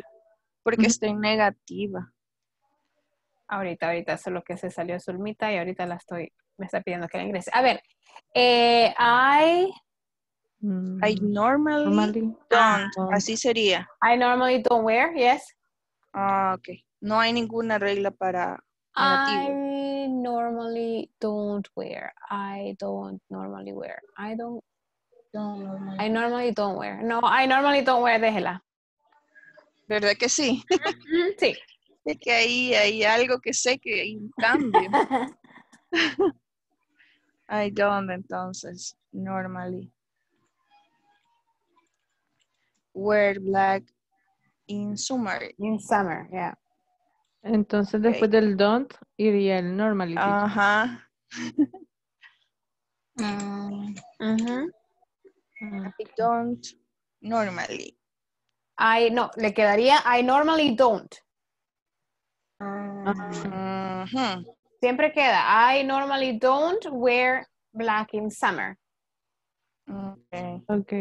S11: porque está en negativa.
S2: Ahorita, ahorita, solo que se salió Zulmita y ahorita la estoy, me está pidiendo que la ingrese. A ver, eh, I,
S9: Mm,
S11: I normally,
S9: normally
S11: don't,
S9: don't.
S11: así sería.
S2: I normally don't wear, yes.
S11: Ah, ok. No hay ninguna regla para negativo.
S2: I normally don't wear. I don't normally wear. I don't, I normally don't wear. No, I normally don't wear, déjela.
S11: ¿Verdad que sí?
S2: Mm, Sí.
S11: Es que ahí hay algo que sé que hay un cambio. I don't, entonces, normally. Wear black in summer.
S2: In summer, yeah.
S9: Entonces, después del don't, iría el normally.
S11: Ajá.
S1: Mm.
S9: Ah,
S11: I don't normally.
S2: I, no, le quedaría I normally don't. Siempre queda I normally don't wear black in summer.
S11: Ok.
S9: Ok.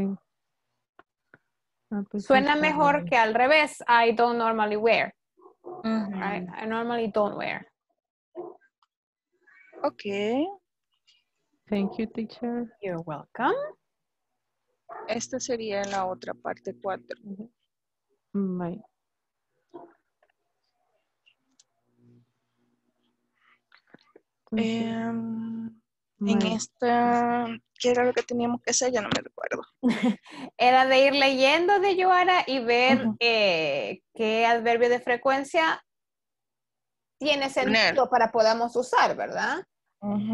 S9: Ah, pues
S2: Suena mejor que al revés. I don't normally wear. I normally don't wear.
S11: Ok.
S9: Thank you, teacher.
S2: You're welcome.
S11: Esta sería la otra parte 4.
S9: Bye. Entonces,
S11: Em, en
S9: bye.
S11: esta, ¿qué era lo que teníamos que hacer? Ya no me recuerdo.
S2: Era de ir leyendo de Joara y ver eh, qué adverbio de frecuencia tiene sentido para podamos usar, ¿verdad?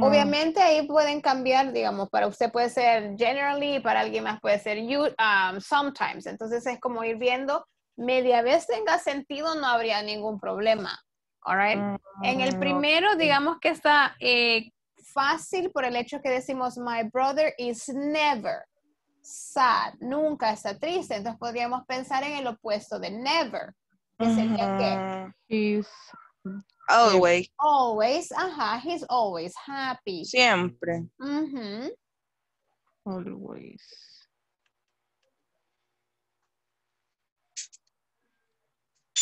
S2: Obviamente ahí pueden cambiar, digamos, para usted puede ser generally, para alguien más puede ser you, um, sometimes. Entonces es como ir viendo, media vez tenga sentido, no habría ningún problema. All right? En el
S11: Mm,
S2: primero, digamos que está eh, fácil por el hecho que decimos, my brother is never. sad, nunca está triste. Entonces podríamos pensar en el opuesto de never, que sería que
S11: Ujú.
S9: He's
S11: Always.
S2: always, ajá, he's always happy.
S11: Siempre.
S9: Always.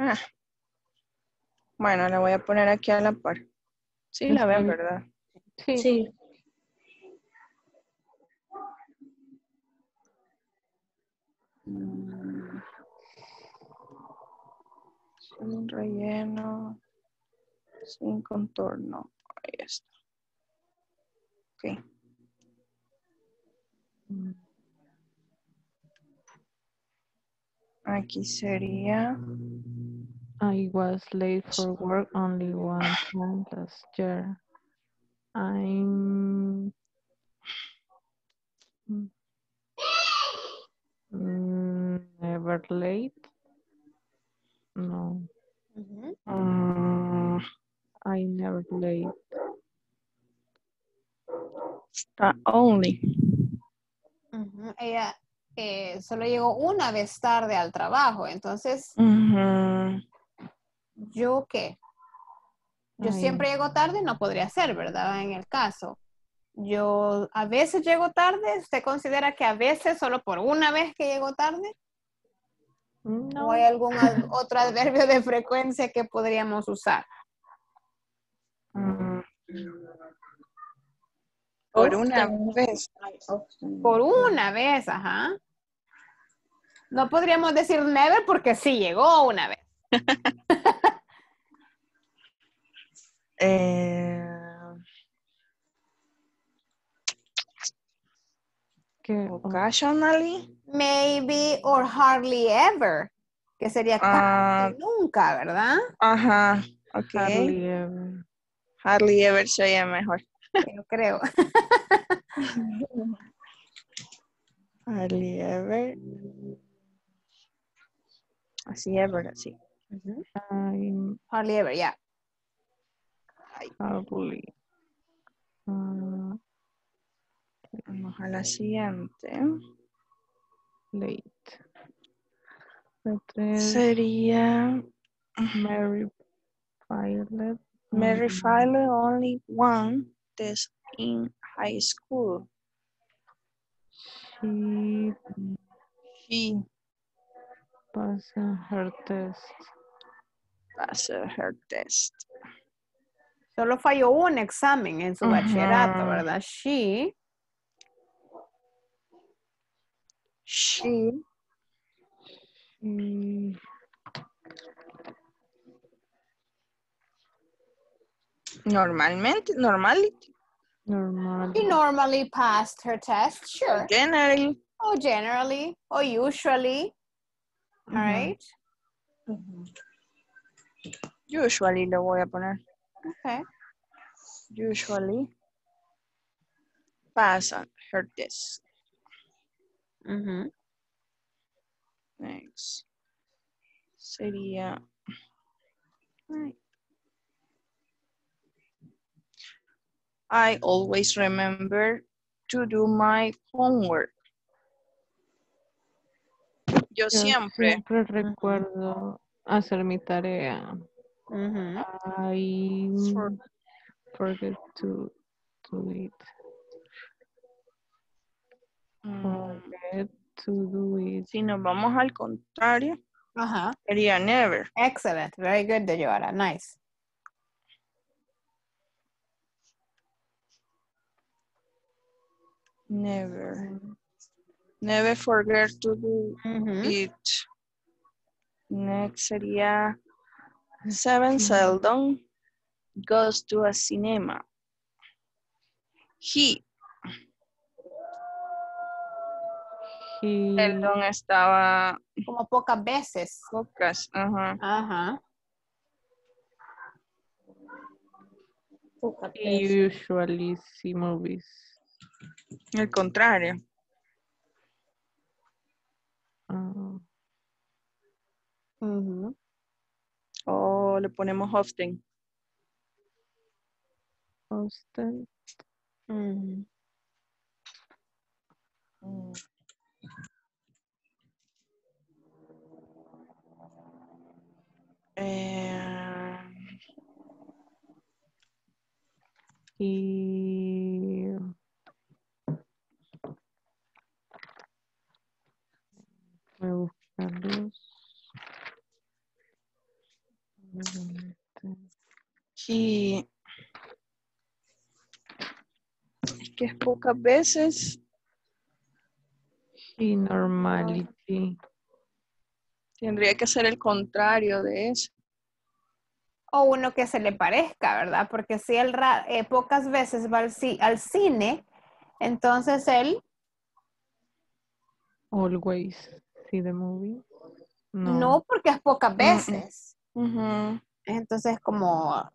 S11: Ah. Bueno, la voy a poner aquí a la par. Sí, la ven,
S9: Ujú.
S11: ¿verdad?
S9: Sí.
S7: Sí.
S11: Mm. Sin relleno. Sin contorno. Ahí está. Ok. Aquí sería.
S9: I was late for work only one time last year. I'm never late. No,
S2: Ujú.
S11: mm,
S9: I never late.
S11: está only.
S2: Ujú. Ella eh, solo llegó una vez tarde al trabajo, entonces,
S11: Ujú.
S2: ¿Yo qué? Yo
S9: Ay.
S2: siempre llego tarde, no podría ser, ¿verdad? En el caso. Yo a veces llego tarde, ¿usted considera que a veces solo por una vez que llego tarde?
S9: No.
S2: ¿O hay algún ad- otro adverbio de frecuencia que podríamos usar?
S11: Mm. Por una vez.
S2: Por una vez, ajá. No podríamos decir never porque sí llegó una vez.
S11: Eh,
S9: Que-
S11: occasionally.
S2: Maybe or hardly ever, que sería
S11: Ah,
S2: casi nunca, ¿verdad?
S11: ajá. Ok.
S9: hardly ever.
S11: Hardly ever se oye mejor.
S2: Yo creo.
S11: Hardly ever. Así ever, así.
S9: I'm
S2: Hardly ever, ya.
S9: hardly. uh,
S11: Vamos a la siguiente.
S9: late. La tres,
S11: Sería
S9: Mary Violet.
S11: Mary
S9: mm,
S11: Fowler only one test in high school.
S9: She
S11: She
S9: passed her test.
S11: Passed her test.
S2: Solo falló un examen en su
S11: Ajá.
S2: bachillerato, ¿verdad? She
S11: She
S9: She
S11: normalmente, normality,
S9: normal.
S2: She normally passed her test, sure.
S11: generally.
S2: Or generally, or usually. All
S11: Ujú.
S2: right.
S11: Usually lo voy a poner.
S2: Okay.
S11: Usually pass her test.
S2: Ujú.
S11: Next. Sería. Ay. I always remember to do my homework. Yo
S9: Yo
S11: siempre.
S9: siempre recuerdo hacer mi tarea.
S2: Ujú.
S9: I
S11: For-
S9: forget to do it.
S11: Mm,
S9: Forget to do it.
S11: Si nos vamos al contrario,
S2: Ajá.
S11: sería never.
S2: Excellent. Very good, Deyoara. Nice.
S11: Never. Never forget to do it. Next sería seven seldom goes to a cinema. He
S9: He,
S11: Seldom estaba
S2: Como pocas veces.
S11: pocas. Ajá.
S2: Ajá.
S9: he usually see movies.
S11: El contrario.
S2: Ujú.
S11: O le ponemos often.
S9: often.
S11: Mm. Eh,
S9: He voy a buscarlos.
S11: Y es que es pocas veces.
S9: He normality.
S11: Tendría que ser el contrario de eso.
S2: O uno que se le parezca, ¿verdad? Porque si él eh, pocas veces va al, ci- al cine, entonces él
S9: Always see the movie. No.
S2: no, porque es pocas veces. Entonces como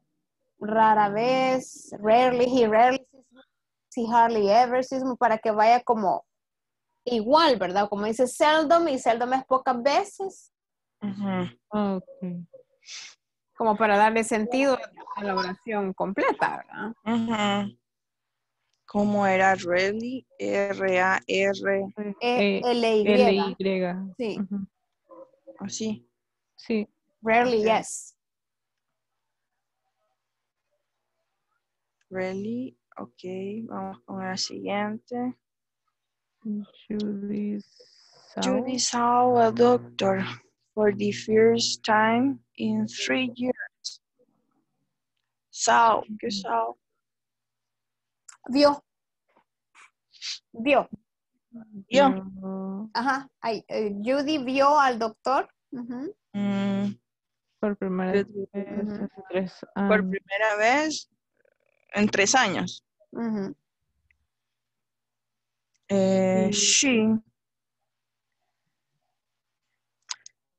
S2: rara vez, rarely, he rarely sees movies, he hardly ever sees movies, para que vaya como igual, ¿verdad? Como dice seldom y seldom es pocas veces,
S11: Ujú.
S9: Okay.
S2: como para darle sentido a la oración completa, ¿verdad?
S11: Ujú. ¿Cómo era really? R-A-R.
S2: E-
S9: Eh,
S2: L-Y.
S9: L-Y.
S2: Sí.
S11: Así.
S9: Sí.
S2: Rarely,
S11: Ok.
S2: yes.
S11: Really. Ok. Vamos con la siguiente.
S9: Judy saw.
S11: Judy saw a doctor for the first time in three years. Saw. ¿Qué saw?
S2: Vio. Vio.
S11: Vio.
S2: Ajá. Ay, eh, Judy vio al doctor. Ujú.
S11: Mm,
S9: por primera vez
S11: Judy,
S9: hace tres
S11: por primera vez en tres años. Eh, she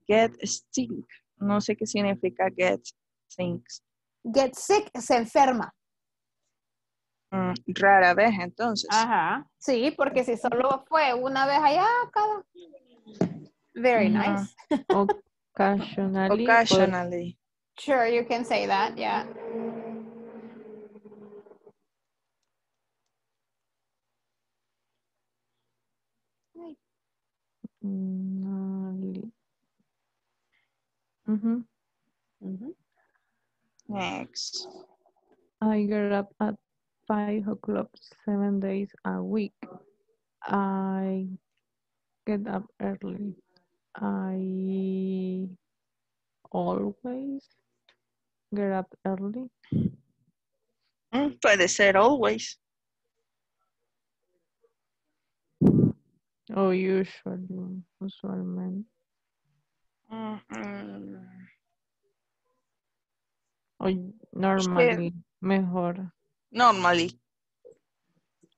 S11: get sick. No sé qué significa get sick.
S2: Get sick, se enferma.
S11: Mm, rara vez entonces.
S2: Ajá. Sí, porque si solo fue una vez allá, cada. Very nice.
S9: Occasionally.
S11: Occasionally.
S2: Sure, you can say that, yeah.
S9: Occasionally. Ujú.
S11: Next.
S9: I get up at five o'clock seven days a week. I get up early. I always get up early.
S11: Mm, puede ser always.
S9: O usually, usualmente.
S11: Ujú.
S9: O normally, mejor.
S11: Normally.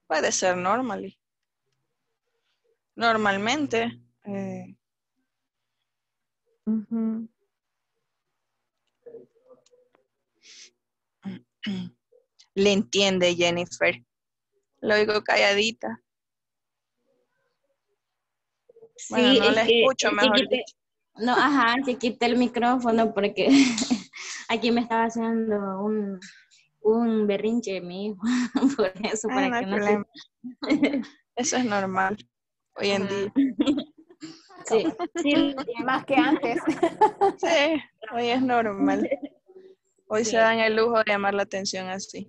S11: Puede ser normally. Normalmente. eh,
S9: Ujú.
S11: le entiende Jennifer. Lo oigo calladita. Bueno,
S12: Sí,
S11: no
S12: es
S11: la
S12: que-
S11: escucho, mejor
S12: quité-
S11: dicho.
S12: No, ajá, que quité el micrófono porque aquí me estaba haciendo un, un berrinche mi hijo. Por eso,
S11: Ah,
S12: para
S11: no hay
S12: que no
S11: problema.
S12: se...
S11: Eso es normal hoy en día.
S12: Sí, sí,
S2: Más que antes.
S11: Sí, hoy es normal. Hoy se
S12: Sí.
S11: dan el lujo de llamar la atención así.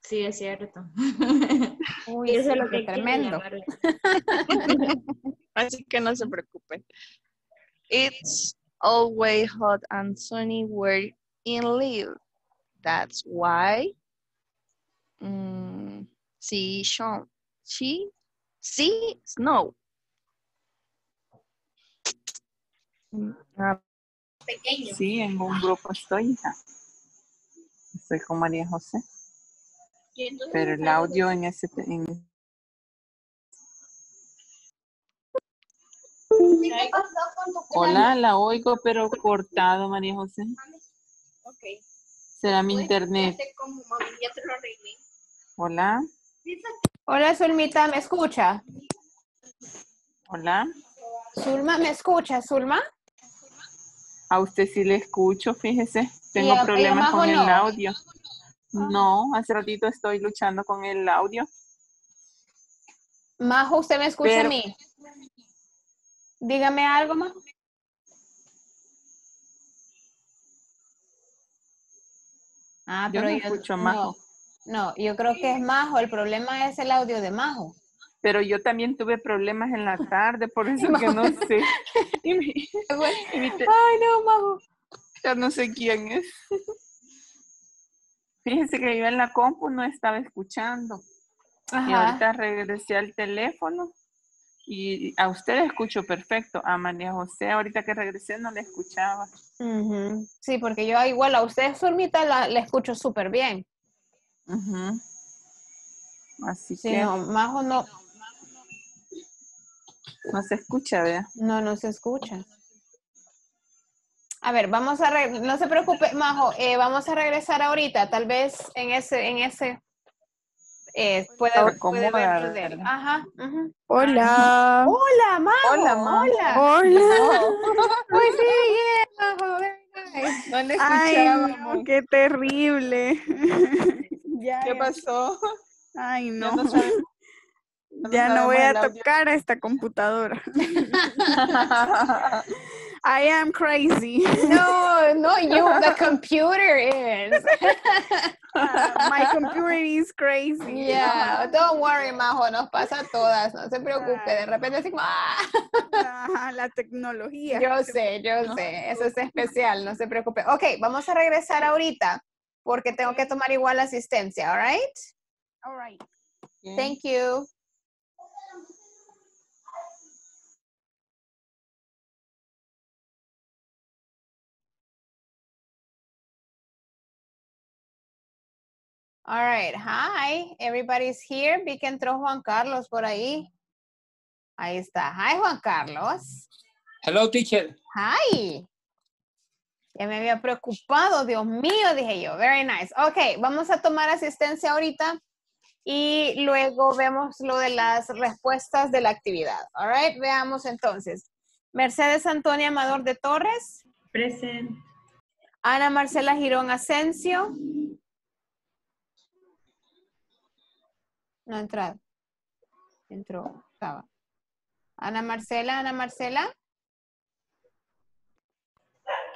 S12: sí, es cierto.
S2: Uy,
S12: eso
S2: sí,
S12: es lo que
S2: tremendo.
S11: Así que no se preocupen. It's always hot and sunny where in live. That's why. Mm, see, Sean. She, see, snow. Ah,
S13: Sí, en un grupo estoy, hija. Estoy con María José. Pero el audio en ese, en Hola, la oigo, pero cortado, María José. Será mi internet. Hola,
S2: Hola, Zulmita, ¿me escucha?
S13: hola.
S2: Zulma, ¿me escucha, Zulma?
S13: A usted sí le escucho, fíjese. Tengo
S2: a-
S13: problemas con el audio. No, hace ratito estoy luchando con el audio.
S2: Majo, ¿usted me escucha
S13: Pero-
S2: a mí? Dígame algo, Majo. Ah,
S13: Yo
S2: pero
S13: no
S2: yo
S13: escucho a
S2: no,
S13: Majo.
S2: No, yo creo que es Majo. El problema es el audio de Majo.
S13: Pero yo también tuve problemas en la tarde, por eso que no sé. Y mi- y mi te-
S2: Ay, no, Majo.
S13: ya no sé quién es. Fíjense que yo en la compu no estaba escuchando. Y ahorita regresé al teléfono y a usted le escucho perfecto. A María José, ahorita que regresé no le escuchaba.
S2: Sí, porque yo igual a usted, Zulmita, la, la escucho súper bien.
S13: Así
S2: Sí,
S13: que
S2: no, Majo no,
S13: no se escucha, vea.
S2: no, no se escucha. A ver, vamos a, re- no se preocupe, Majo, eh, vamos a regresar ahorita, tal vez en ese, en ese, eh, puede, puede. Ajá.
S3: Hola.
S2: Hola, Majo.
S13: Hola, Majo.
S2: Hola.
S3: Hola.
S2: Muy bien, Majo, very nice. No le
S3: no, qué terrible. ya,
S13: ¿Qué pasó?
S3: Ay, no Ya no voy a tocar a esta computadora. I am crazy.
S2: No, no, you, the computer is.
S3: Uh, my computer is crazy.
S2: Yeah, don't worry, Majo, nos pasa a todas, no se preocupe, de repente así como, ¡ah!
S3: La tecnología.
S2: Yo sé, yo sé, eso es especial, no se preocupe. Ok, vamos a regresar ahorita porque tengo que tomar igual asistencia, all right?
S3: All right.
S2: Thank you. All right, hi, everybody's here. Vi que entró Juan Carlos por ahí. Ahí está. Hi, Juan Carlos.
S14: Hello, teacher.
S2: Hi. Ya me había preocupado, Dios mío, dije yo. Very nice. Ok, vamos a tomar asistencia ahorita y luego vemos lo de las respuestas de la actividad. All right, veamos entonces. Mercedes Antonia Amador de Torres.
S8: Present.
S2: Ana Marcela Girón Asensio. No ha entrado. Entró, estaba. Ana Marcela, Ana Marcela.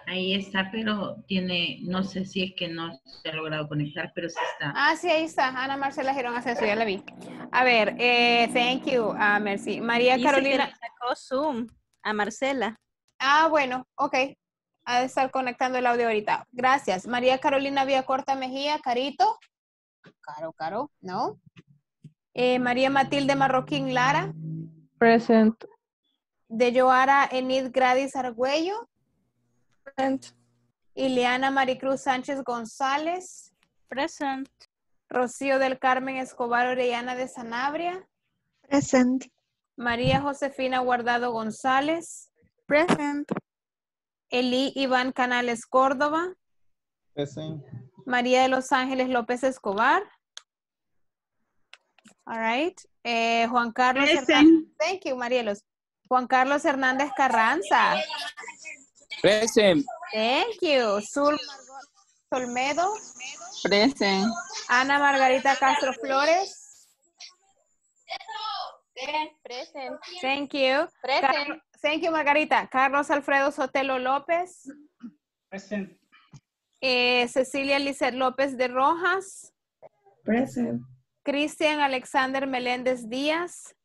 S8: Ahí está, pero tiene, no sé si es que no se ha logrado conectar, pero sí está.
S2: Ah, sí, ahí está. Ana Marcela Girón Asensio, ya la vi. A ver, eh, thank you, ah, Mercy. María
S7: Dice que
S2: Carolina.
S7: le sacó Zoom a Marcela.
S2: Ah, bueno, ok. Ha de estar conectando el audio ahorita. Gracias. María Carolina Vía Corta Mejía, Carito. Caro, Caro, ¿no? Eh, María Matilde Marroquín Lara.
S9: Present.
S2: De Joara Enid Gradis Argüello.
S11: Present.
S2: Ileana Maricruz Sánchez González.
S7: Present.
S2: Rocío del Carmen Escobar Orellana de Sanabria.
S5: Present.
S2: María Josefina Guardado González.
S3: Present.
S2: Eli Iván Canales Córdoba.
S6: Present.
S2: María de Los Ángeles López Escobar. All right. Eh, Juan Carlos
S1: Present.
S2: Hernández. Thank you, Marielos. Juan Carlos Hernández Carranza.
S14: Present.
S2: Thank you. Margot Solmedo.
S13: Present.
S2: Ana Margarita Castro Flores.
S3: Present.
S2: Thank you.
S3: Present.
S2: Carlos- thank you, Margarita. Carlos Alfredo Sotelo López.
S1: Present.
S2: Eh, Cecilia Lizeth López de Rojas.
S7: Present.
S2: Cristian Alexander Meléndez Díaz.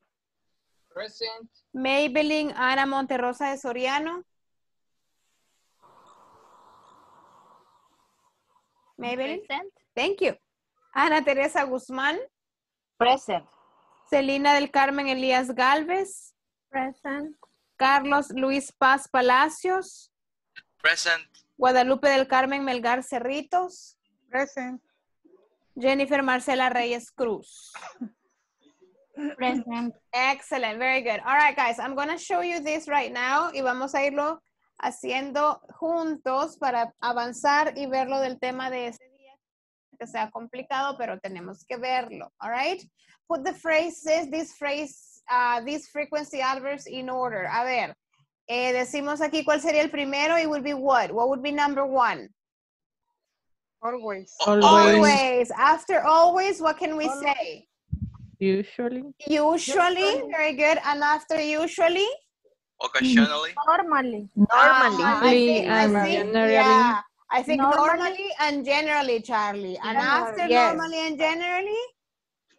S14: Present.
S2: Maybelline Ana Monterrosa de Soriano. Maybelline.
S3: Present.
S2: Thank you. Ana Teresa Guzmán.
S4: Present.
S2: Celina del Carmen Elías Galvez.
S3: Present.
S2: Carlos Luis Paz Palacios.
S10: Present.
S2: Guadalupe del Carmen Melgar Cerritos.
S1: Present.
S2: Jennifer Marcela Reyes Cruz.
S12: Present.
S2: Excellent, very good. All right, guys, I'm going to show you this right now y vamos a irlo haciendo juntos para avanzar y verlo del tema de ese día, que sea complicado, pero tenemos que verlo. All right? Put the phrases, this phrase, uh, these frequency adverbs in order. A ver, eh, decimos aquí cuál sería el primero. It would be what? What would be number one?
S3: Always.
S9: Always.
S2: Always. After always, what can we say?
S9: Usually.
S2: Usually, very good. And after usually?
S10: Occasionally.
S3: Normally.
S2: Normally. I think, I think,
S9: generally.
S2: yeah. I think
S3: Normally.
S2: normally and generally, Charlie. And
S3: Generally,
S2: after
S3: yes.
S2: normally and generally?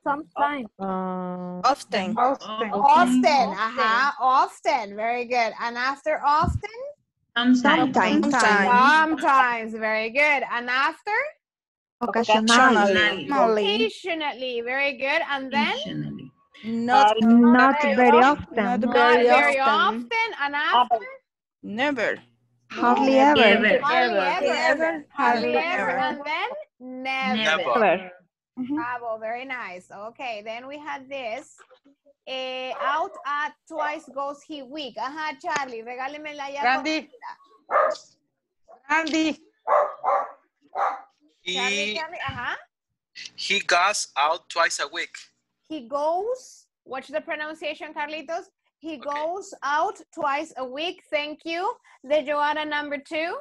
S3: Sometimes.
S9: Uh,
S3: Often. Often.
S2: Often. Uh-huh. Often. Very good. And after often?
S6: Sometimes.
S2: Sometimes. Very good. And after?
S5: Occasionally.
S2: Occasionally. Very good. And then?
S5: Not, not very often.
S2: Not very often. And after?
S11: Never.
S5: Hardly ever.
S2: Hardly ever.
S11: Ever.
S2: Hardly
S11: Hardly
S2: ever.
S11: ever.
S2: And then? Never.
S10: Never. Mm-hmm.
S2: Bravo, very nice. Okay, then we had this. Eh, out at twice goes he week. Ajá, Charlie, regálemela ya.
S3: Randy. Randy.
S2: Charlie,
S10: He,
S2: Charlie, ajá.
S10: he goes out twice a week.
S2: He goes, watch the pronunciation, Carlitos. He goes out twice a week. Thank you. De Joanna number two.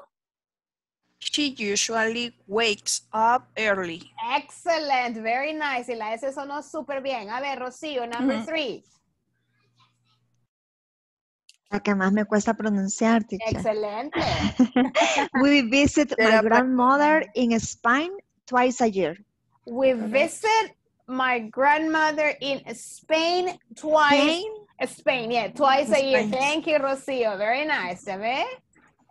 S11: She usually wakes up early.
S2: Excellent, very nice. Y la S sonó súper bien. A ver, Rocío, number
S11: Ujú.
S2: three.
S5: La que más me cuesta pronunciar, teacher.
S2: Excelente.
S5: We visit my grandmother in Spain twice a year.
S2: We visit my grandmother in Spain twice. Spain, Spain yeah, twice a year. Thank you, Rocío. Very nice. ¿Ya ve?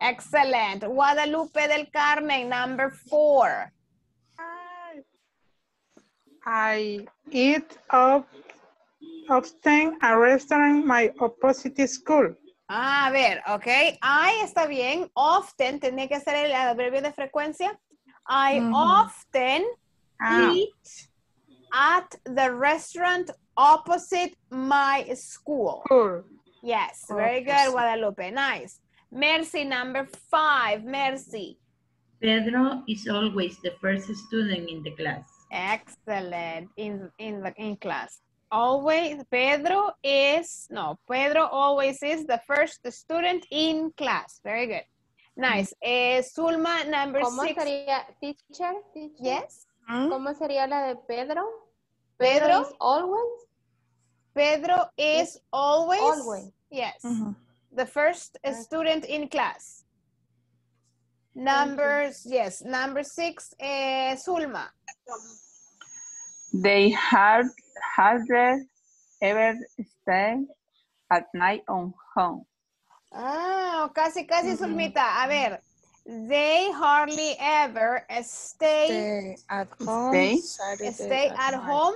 S2: Excellent. Guadalupe del Carmen, number four.
S15: I eat of, often a restaurant my opposite school.
S2: Ah, a ver, ok. I está bien. Often, tiene que ser el adverbio de frecuencia. I
S15: Ujú.
S2: often
S15: Ah.
S2: eat at the restaurant opposite my school.
S15: School.
S2: Yes, very good, Guadalupe. Nice. Mercy, number five. Mercy.
S8: Pedro is always the first student in the class.
S2: Excellent. In, in, the, in class. Always, Pedro is, no, Pedro always is the first student in class. Very good. Nice. Eh, Zulma, number
S3: ¿Cómo
S2: six.
S3: sería, teacher? teacher?
S2: Yes.
S3: ¿Cómo sería la de Pedro?
S2: Pedro?
S3: is always.
S2: Pedro is always.
S3: Always.
S2: Yes.
S11: Mhm.
S2: The first student in class. Numbers, yes. Number six, eh, Zulma.
S13: They hard, hardly ever stay at night on home.
S2: Ah, casi, casi, Zulmita. A ver. They hardly ever stay,
S11: Stay at home.
S13: Stay.
S11: Saturday
S2: stay at
S11: night.
S2: home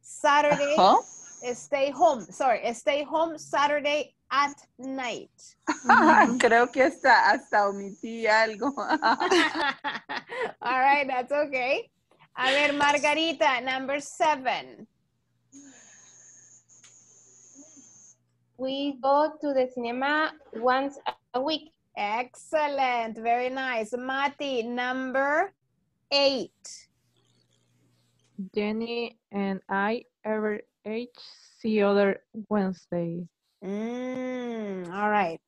S2: Saturday.
S13: Home?
S2: Stay home. Sorry, stay home Saturday at night.
S13: Creo que hasta, hasta omití algo.
S2: All right, that's okay. A ver, Margarita, number seven.
S3: We go to the cinema once a week.
S2: Excellent, very nice. Mati, number eight.
S9: Jenny and I every each see other Wednesday.
S2: Mm, all right.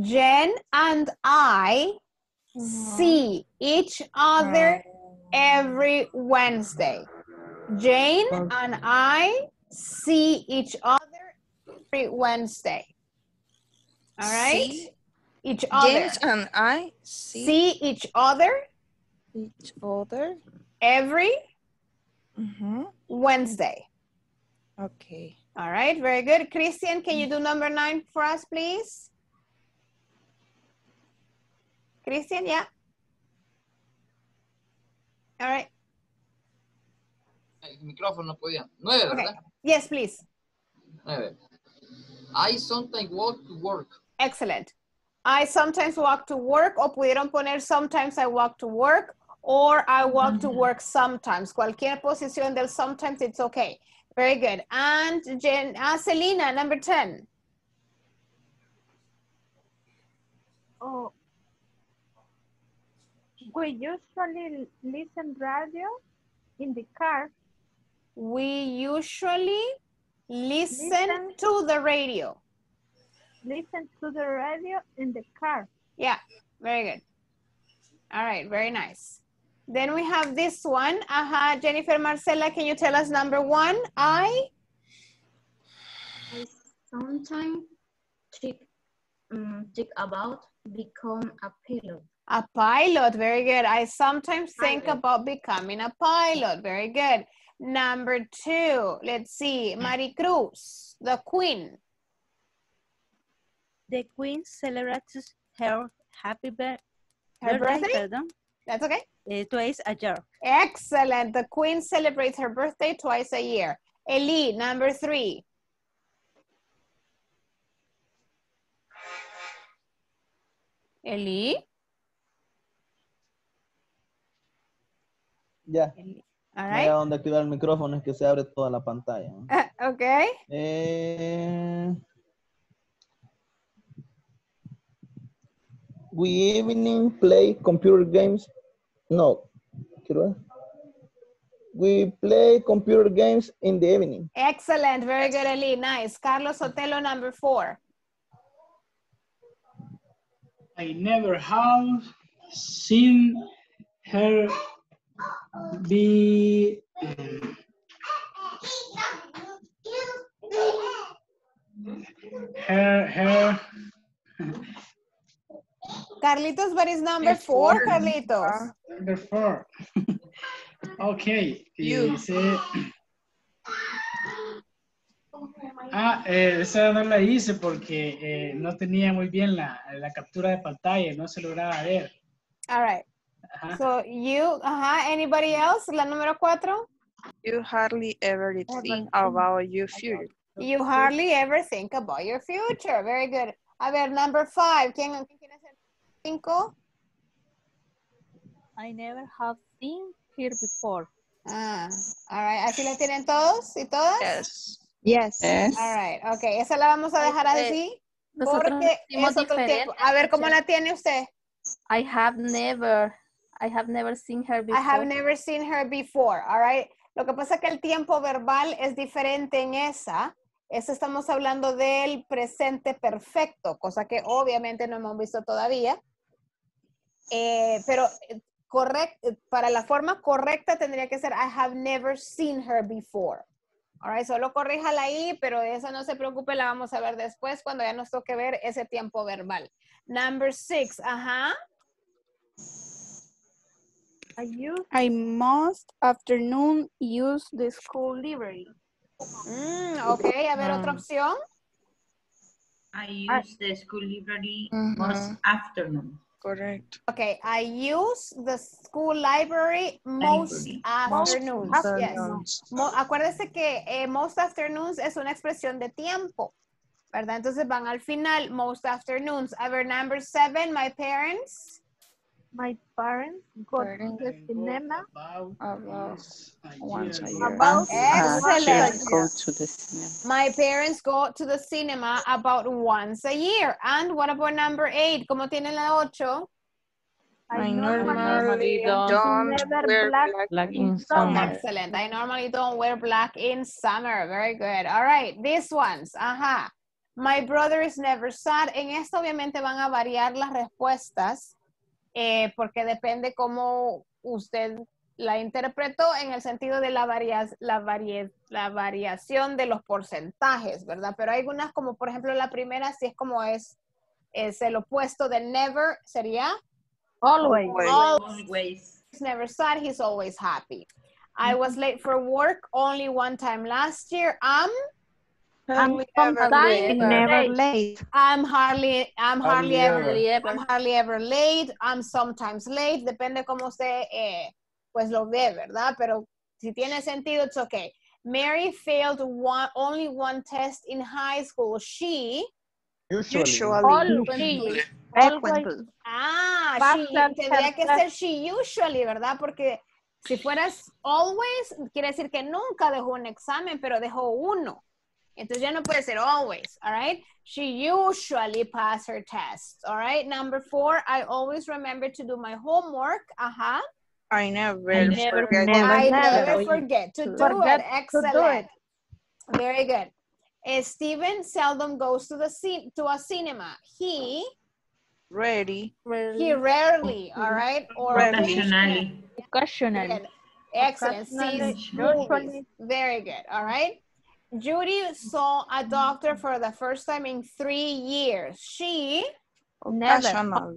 S2: Jen and I see each other every Wednesday. Jane and I see each other every Wednesday. All right?
S11: See?
S2: Each other.
S11: James and I see,
S2: see each other
S11: each other.
S2: every
S11: Mhm.
S2: Wednesday.
S11: Okay.
S2: All right, very good. Christian, can you do number nine for us, please? Christian, yeah. All right.
S16: El micrófono no podía. Nueve,
S2: Okay.
S16: ¿verdad?
S2: Yes, please.
S16: Nueve. I sometimes walk to work.
S2: Excellent. I sometimes walk to work o pudieron poner sometimes I walk to work or I walk to mm-hmm. work sometimes. Cualquier posición del sometimes, it's okay. Very good. And Jen, uh, Selena, number 10.
S17: Oh, we usually listen radio in the car.
S2: We usually listen,
S17: Listen.
S2: to the radio.
S17: Listen to the radio in the car.
S2: Yeah, very good. All right, very nice. Then we have this one. Aha, Jennifer Marcela, can you tell us number one? I,
S12: I sometimes think, um, think about become a pilot.
S2: a pilot, very good. I sometimes think
S12: Pilot.
S2: about becoming a pilot, very good. Number two, let's see, Maricruz, the queen.
S7: The queen celebrates her happy bir-
S2: Her birthday?
S7: pardon,
S2: That's okay.
S7: Eh, twice a year.
S2: Excellent. The queen celebrates her birthday twice a year. Eli, number three. Eli?
S6: Ya.
S2: All
S6: Mira
S2: right.
S6: donde activar el micrófono es que se abre toda la pantalla. ¿no?
S2: okay.
S6: Eh, we evening play computer games. No. quiero. We play computer games in the evening.
S2: Excellent. Very good, Eli. Nice. Carlos Sotelo, number four.
S18: I never have seen her be um, her her
S2: Carlitos, what is number
S18: It's
S2: four,
S18: four.
S2: Carlitos?
S18: number four. okay, y
S2: You.
S18: dice Ah, eh, esa no la hice porque eh, no tenía muy bien la, la captura de pantalla, no se lograba ver.
S2: All right.
S18: Ajá.
S2: So you, uh anybody else? La número cuatro.
S11: You hardly ever think about your future.
S2: You hardly ever think about your future. Very good. A ver, number five. ¿Quién, cinco?
S7: I never have seen her before.
S2: Ah, all right. ¿Así la tienen todos y todas?
S11: Yes.
S5: Yes.
S2: All right. Ok, esa la vamos a dejar así
S19: nosotros
S2: porque es otro
S19: diferente,
S2: tiempo. A ver, ¿cómo la tiene usted?
S19: I have never, I have never seen her before.
S2: I have never seen her before, all right? Lo que pasa es que el tiempo verbal es diferente en esa. Esa estamos hablando del presente perfecto, cosa que obviamente no hemos visto todavía. Eh, pero eh, correct, eh, para la forma correcta tendría que ser I have never seen her before. All right, solo corríjala ahí, pero eso no se preocupe, la vamos a ver después cuando ya nos toque ver ese tiempo verbal. Number six, ajá.
S17: I use
S20: I most afternoon use the school library.
S2: Mm, ok, a ver, otra opción.
S8: I
S2: Ah.
S8: use the school library
S11: Mhm.
S8: most afternoon.
S11: Correct.
S2: Okay, I use the school library most
S8: Library.
S2: afternoons.
S11: Most
S2: Yes.
S11: afternoons.
S2: Mo- acuérdese que eh, most afternoons es una expresión de tiempo, ¿verdad? Entonces van al final, most afternoons. A ver, number seven, my parents.
S17: My parents go to the cinema
S11: About once a year.
S17: About
S2: Excellent.
S13: Go to the cinema.
S2: My parents go to the cinema about once a year. And what about number eight? ¿Cómo tiene la ocho?
S17: I
S13: normally don't
S17: never
S11: wear
S17: black,
S9: Black
S17: in
S9: in
S17: summer.
S9: summer.
S2: Excellent. I normally don't wear black in summer. Very good. All right. These ones. Ajá. My brother is never sad. En esto obviamente van a variar las respuestas eh, porque depende cómo usted la interpretó en el sentido de la, varia- la, varie- la variación de los porcentajes, ¿verdad? Pero hay algunas como por ejemplo la primera, si es como es, es el opuesto de never, sería
S17: Always.
S8: Always.
S2: He's never sad, he's always happy. I was late for work only one time last year. I'm
S11: Late.
S17: never
S5: late.
S2: I'm hardly I'm hardly, ever,
S19: ever.
S2: I'm hardly ever late. I'm sometimes late. Depende cómo usted eh, pues lo ve, ¿verdad? Pero si tiene sentido, it's okay. Mary failed one, only one test in high school. She
S6: Usually.
S11: Usually.
S2: she
S17: Always.
S2: Ah, she, tendría que ser she usually, ¿verdad? Porque Si fueras always, quiere decir que nunca dejó un examen, pero dejó uno. Entonces ya no puede ser always, all right? She usually pass her tests, all right? Number four, I always remember to do my homework. Ajá.
S11: I never,
S2: I never,
S11: forget.
S2: I
S11: Never
S2: never forget to do
S17: Forget
S2: it.
S17: to do
S2: Excellent.
S17: it.
S2: Very good. Uh, Steven seldom goes to the cin- to a cinema. He
S11: Ready.
S2: he rarely, all right? Or
S8: Occasionally.
S7: Occasionally.
S2: Excellent.
S17: Occasionally,
S2: Sees movies. Very good. All right. Judy saw a doctor for the first time in three years. She
S17: Never.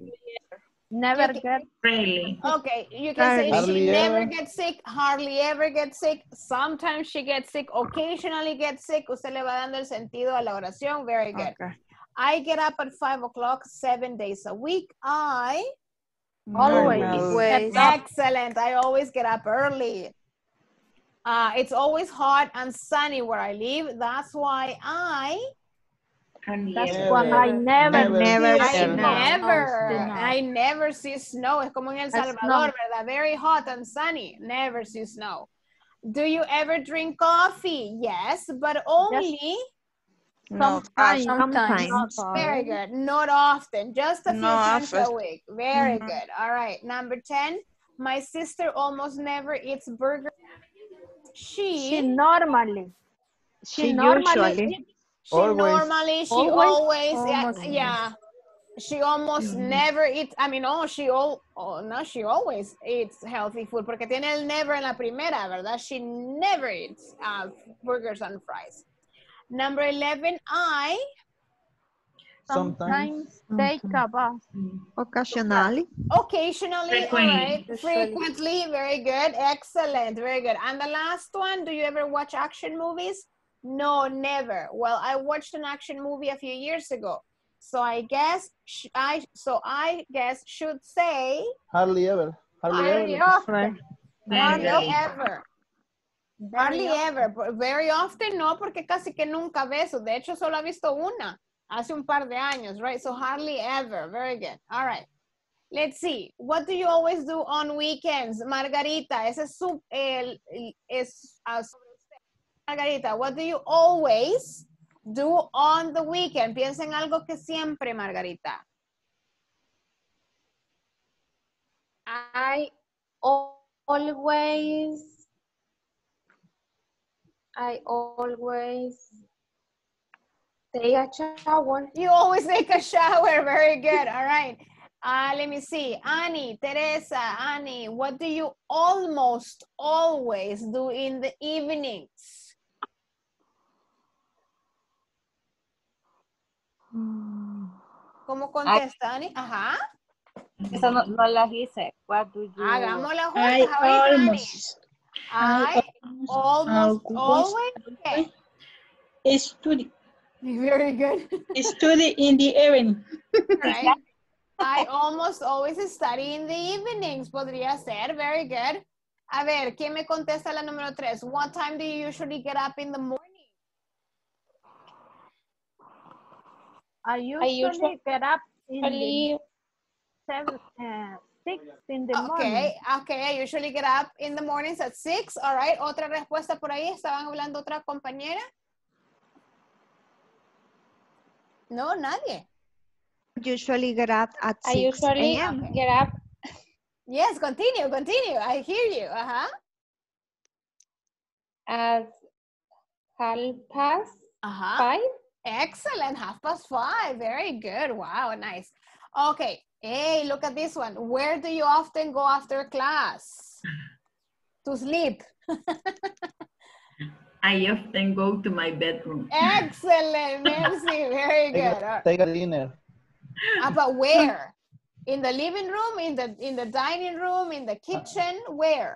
S17: Never
S2: You
S17: get
S8: Really.
S2: Okay, you can say she
S6: Hardly
S2: never
S6: ever.
S2: gets sick, hardly ever gets sick, sometimes she gets sick, occasionally gets sick. Usted le va dando el sentido a la oración. Very good.
S11: Okay.
S2: I get up at five o'clock seven days a week. I
S17: always.
S11: Always.
S2: excellent. I always get up early. Uh, it's always hot and sunny where I live. That's why I
S8: And
S17: That's
S8: yeah.
S17: why I never,
S5: Never
S2: I
S5: snow.
S2: never, I never see snow. Es como en El Salvador, ¿verdad? Very hot and sunny. Never see snow. Do you ever drink coffee? Yes, but only
S11: No,
S17: Sometimes.
S7: Sometimes.
S2: very good. Not often, just a few
S11: No
S2: times a week. Very
S11: Mhm.
S2: good. All right. Number 10. My sister almost never eats burger. She,
S17: She normally. She,
S5: She
S17: normally
S5: usually.
S17: eat
S2: she
S6: Always.
S2: normally, she
S17: Always?
S2: always, yeah, yeah. She almost never eats, I mean, oh, she all, oh, no, she always eats healthy food, porque tiene el never en la primera, ¿verdad? She never eats uh, burgers and fries. Number 11, I,
S6: Sometimes.
S17: sometimes take a bath.
S5: Occasionally.
S2: occasionally,
S8: Frequently.
S2: right, frequently, very good, excellent, very good. And the last one, do you ever watch action movies? No, never. Well, I watched an action movie a few years ago. So I guess sh- I so I guess should say
S6: Hardly ever. Hardly
S2: hardly
S6: ever.
S2: often.
S8: Very
S2: Hardly ever. Hardly ever. but Very often no, porque casi que nunca ve eso. De hecho, solo ha visto una hace un par de años, right? So hardly ever. Very good. All right. Let's see. What do you always do on weekends? Margarita, ese es su, el, es usted. Margarita, what do you always do on the weekend? Piensa en algo que siempre, Margarita.
S3: I always, I always take a shower.
S2: You always take a shower. Very good. All right. Uh, let me see. Annie, Teresa, Annie, what do you almost always do in the evenings? ¿Cómo contesta, Annie? Ajá.
S4: Eso no, no las hice. What do you...
S2: Hagámosla
S1: I
S2: juntas ahorita, Annie.
S1: almost.
S2: I almost
S1: almost
S2: always. Okay.
S1: Study.
S2: Very good.
S1: Study in the evening.
S2: Right. I almost always study in the evenings. Podría ser. Very good. A ver, ¿quién me contesta la número tres? What time do you usually get up in the morning?
S17: I usually,
S3: usually-
S17: get up in the seven, uh, six in the morning.
S2: Okay, okay. I usually get up in the mornings at six. All right. Otra respuesta por ahí. ¿Estaban hablando otra compañera? No, nadie.
S5: Usually get up at
S3: I
S5: 6
S3: usually
S5: a.m.
S3: get up
S2: Yes, continue, continue. I hear you. Uh-huh.
S3: at half past
S2: Ajá.
S3: five.
S2: Excellent. Half past five. Very good. Wow, nice. Okay. Hey, look at this one. Where do you often go after class? To sleep.
S8: I often go to my bedroom.
S2: Excellent. Merci. Very
S6: Take
S2: good.
S6: a, take a dinner.
S2: Uh, but where? In the living room, in the in the dining room, in the kitchen, where?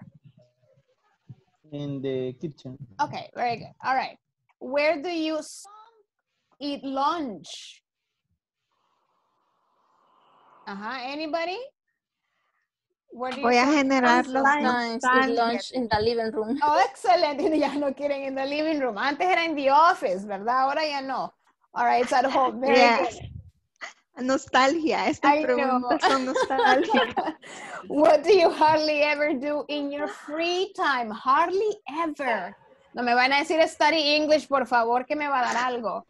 S6: In the kitchen.
S2: Okay, very good. All right. Where do you eat lunch? Uh-huh. Anybody?
S5: Voy a generar los dos.
S7: eat lunch in the living room.
S2: Oh, excelente. Ya no quieren in the living room. Antes era in the office, ¿verdad? Ahora ya no. All right, it's at home. Very
S5: Yes.
S2: good.
S5: Nostalgia. Estas
S2: I know.
S5: preguntas son nostálgicas.
S2: What do you hardly ever do in your free time? Hardly ever. No me van a decir study English, por favor, que me va a dar algo.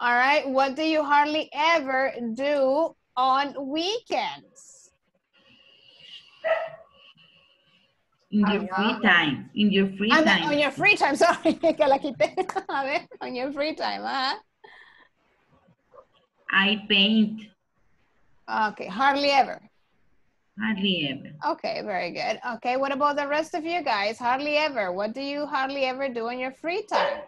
S2: All right. What do you hardly ever do on weekends?
S8: In your free time. In your free
S2: Ah, no,
S8: time.
S2: on your free time, sorry, que la quité. A ver, on your free time, ah.
S8: I paint.
S2: Okay, hardly ever.
S8: Hardly ever.
S2: Okay, very good. Okay, what about the rest of you guys? Hardly ever. What do you hardly ever do in your free time?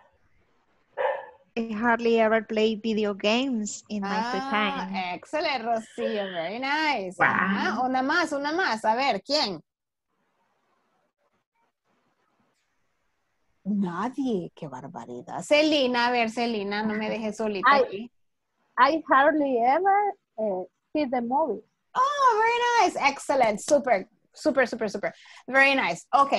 S5: I hardly ever play video games in my free
S2: Ah,
S5: time.
S2: excellent, Rocío. Very nice.
S5: Wow.
S2: Ajá, Una más, una más. A ver, ¿quién? Nadie. Qué barbaridad. Celina, a ver, Celina, no me dejes solita
S17: I-
S2: aquí.
S17: I hardly ever uh, see the movie.
S2: Oh, very nice. Excellent. Super, super, super, super. Very nice. Ok.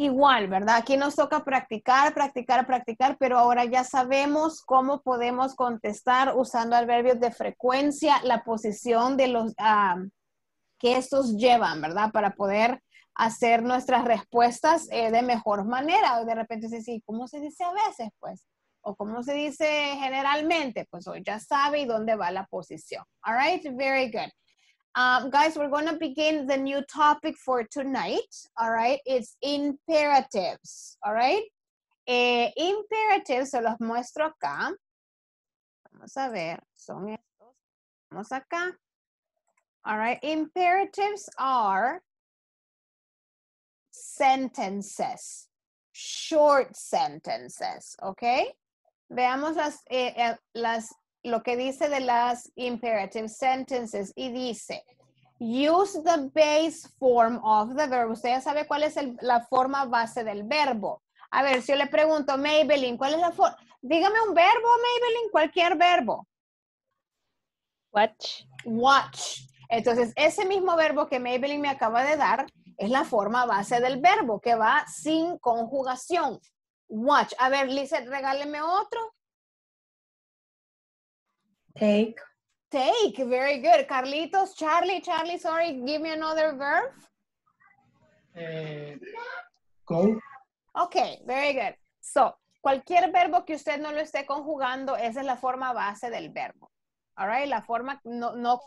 S2: Igual, ¿verdad? Aquí nos toca practicar, practicar, practicar, pero ahora ya sabemos cómo podemos contestar usando adverbios de frecuencia, la posición de los ah, que estos llevan, ¿verdad? Para poder hacer nuestras respuestas eh, de mejor manera. O de repente se dice, ¿cómo se dice a veces? Pues, o cómo se dice generalmente, pues hoy ya sabe y dónde va la posición. All right, very good. Um, guys, we're going to begin the new topic for tonight. All right, it's imperatives. All right, eh, imperatives se los muestro acá. Vamos a ver, son estos. Vamos acá. All right, imperatives are sentences, short sentences, okay? Veamos las, eh, eh, las, lo que dice de las imperative sentences y dice, use the base form of the verb. Usted ya sabe cuál es el- la forma base del verbo. A ver, si yo le pregunto, Maybelline, ¿cuál es la forma? Dígame un verbo, Maybelline, cualquier verbo.
S7: Watch.
S2: Watch. Entonces, ese mismo verbo que Maybelline me acaba de dar es la forma base del verbo que va sin conjugación. Watch. A ver, Lizeth, regáleme otro.
S1: Take.
S2: Take. Very good. Carlitos, Charlie, Charlie, sorry, give me another verb.
S18: Eh, go.
S2: Ok, very good. So, cualquier verbo que usted no lo esté conjugando, esa es la forma base del verbo. All right, la forma no, no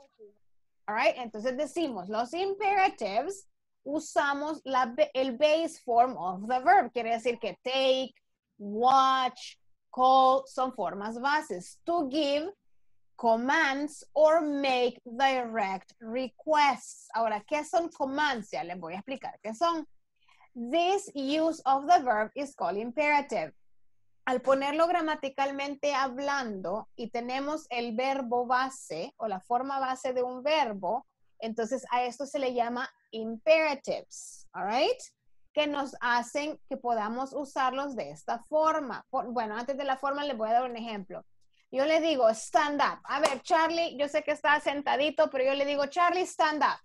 S2: all right, entonces decimos, los imperatives usamos la, el base form of the verb. Quiere decir que take, watch, call son formas bases. To give, commands or make direct requests. Ahora, ¿qué son commands? Ya les voy a explicar qué son. This use of the verb is called imperative. Al ponerlo gramaticalmente hablando y tenemos el verbo base o la forma base de un verbo, entonces a esto se le llama imperatives, all right? Que nos hacen que podamos usarlos de esta forma. Bueno, antes de la forma les voy a dar un ejemplo. Yo le digo stand up. A ver, Charlie, yo sé que está sentadito, pero yo le digo, Charlie, stand up.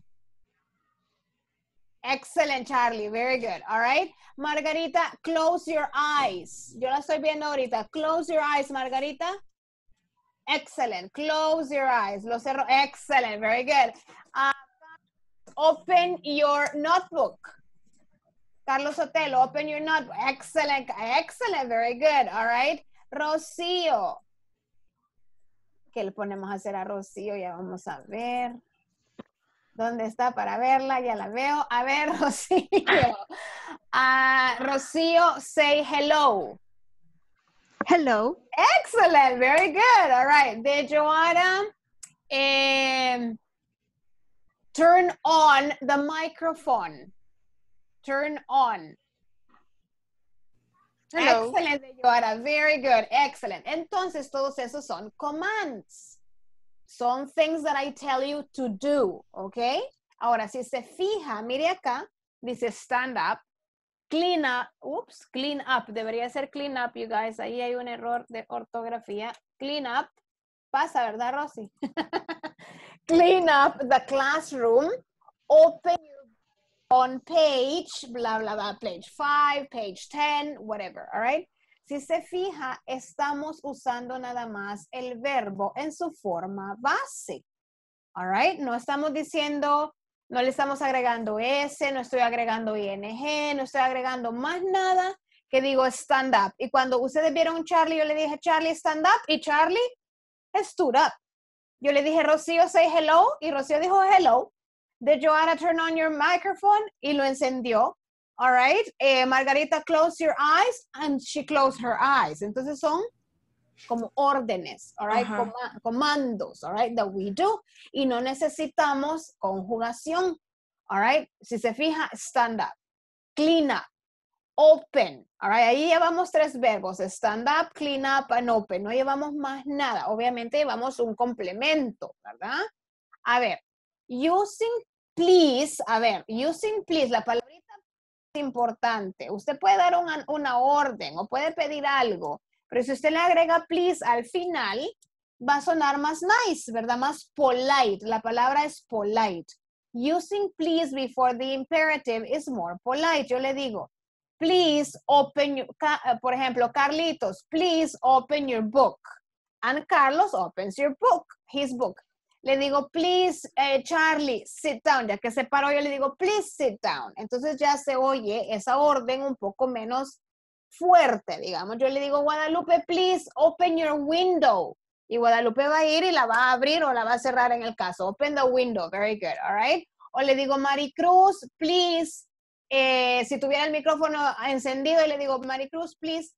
S2: Excellent, Charlie. Very good. All right. Margarita, close your eyes. Yo la estoy viendo ahorita. Close your eyes, Margarita. Excellent. Close your eyes. Lo cerro. Excellent. Very good. Ah, open your notebook. Carlos Otelo, open your notebook. Excellent. Excellent. Very good. All right. Rocío. ¿Qué le ponemos a hacer a Rocío? Ya vamos a ver. ¿Dónde está para verla? Ya la veo. A ver, Rocío. Ah, Rocío, say hello.
S5: Hello.
S2: Excellent. Very good. All right. De Joanna, um, turn on the microphone. Turn on.
S11: Hello.
S2: Excellent, de Joanna. Very good. Excellent. Entonces, todos esos son commands. Son things that I tell you to do, ¿ok? Ahora, si se fija, mire acá, dice stand up, clean up, oops, clean up, debería ser clean up, you guys, ahí hay un error de ortografía. Clean up, pasa, ¿verdad, Rosy? clean up the classroom, open your on page, blah, blah, blah, page five, page 10, whatever, all right? si se fija, estamos usando nada más el verbo en su forma base. All right? No estamos diciendo, no le estamos agregando S, no estoy agregando ING, no estoy agregando más nada que digo stand up. Y cuando ustedes vieron Charlie, yo le dije, Charlie, stand up. Y Charlie, stood up. Yo le dije, Rocío, say hello. Y Rocío dijo hello. Did Joanna turn on your microphone? Y lo encendió. All right. Eh, Margarita, close your eyes. And she closed her eyes. Entonces son como órdenes, all right, comandos, all right, that we do. Y no necesitamos conjugación, all right. Si se fija, stand up, clean up, open, all right. Ahí llevamos tres verbos, stand up, clean up, and open. No llevamos más nada. Obviamente llevamos un complemento, ¿verdad? A ver, using please, a ver, using please, la palabrita es importante. Usted puede dar una, una orden o puede pedir algo, pero si usted le agrega please al final, va a sonar más nice, ¿verdad? Más polite. La palabra es polite. Using please before the imperative is more polite. Yo le digo, please open, por ejemplo, Carlitos, please open your book. And Carlos opens your book, his book. Le digo, please, eh, Charlie, sit down. Ya que se paró, yo le digo, please sit down. Entonces ya se oye esa orden un poco menos fuerte, digamos. Yo le digo, Guadalupe, please open your window. Y Guadalupe va a ir y la va a abrir o la va a cerrar en el caso. Open the window. Very good. All right. O le digo, Maricruz, please. eh, si tuviera el micrófono encendido y le digo, Maricruz, please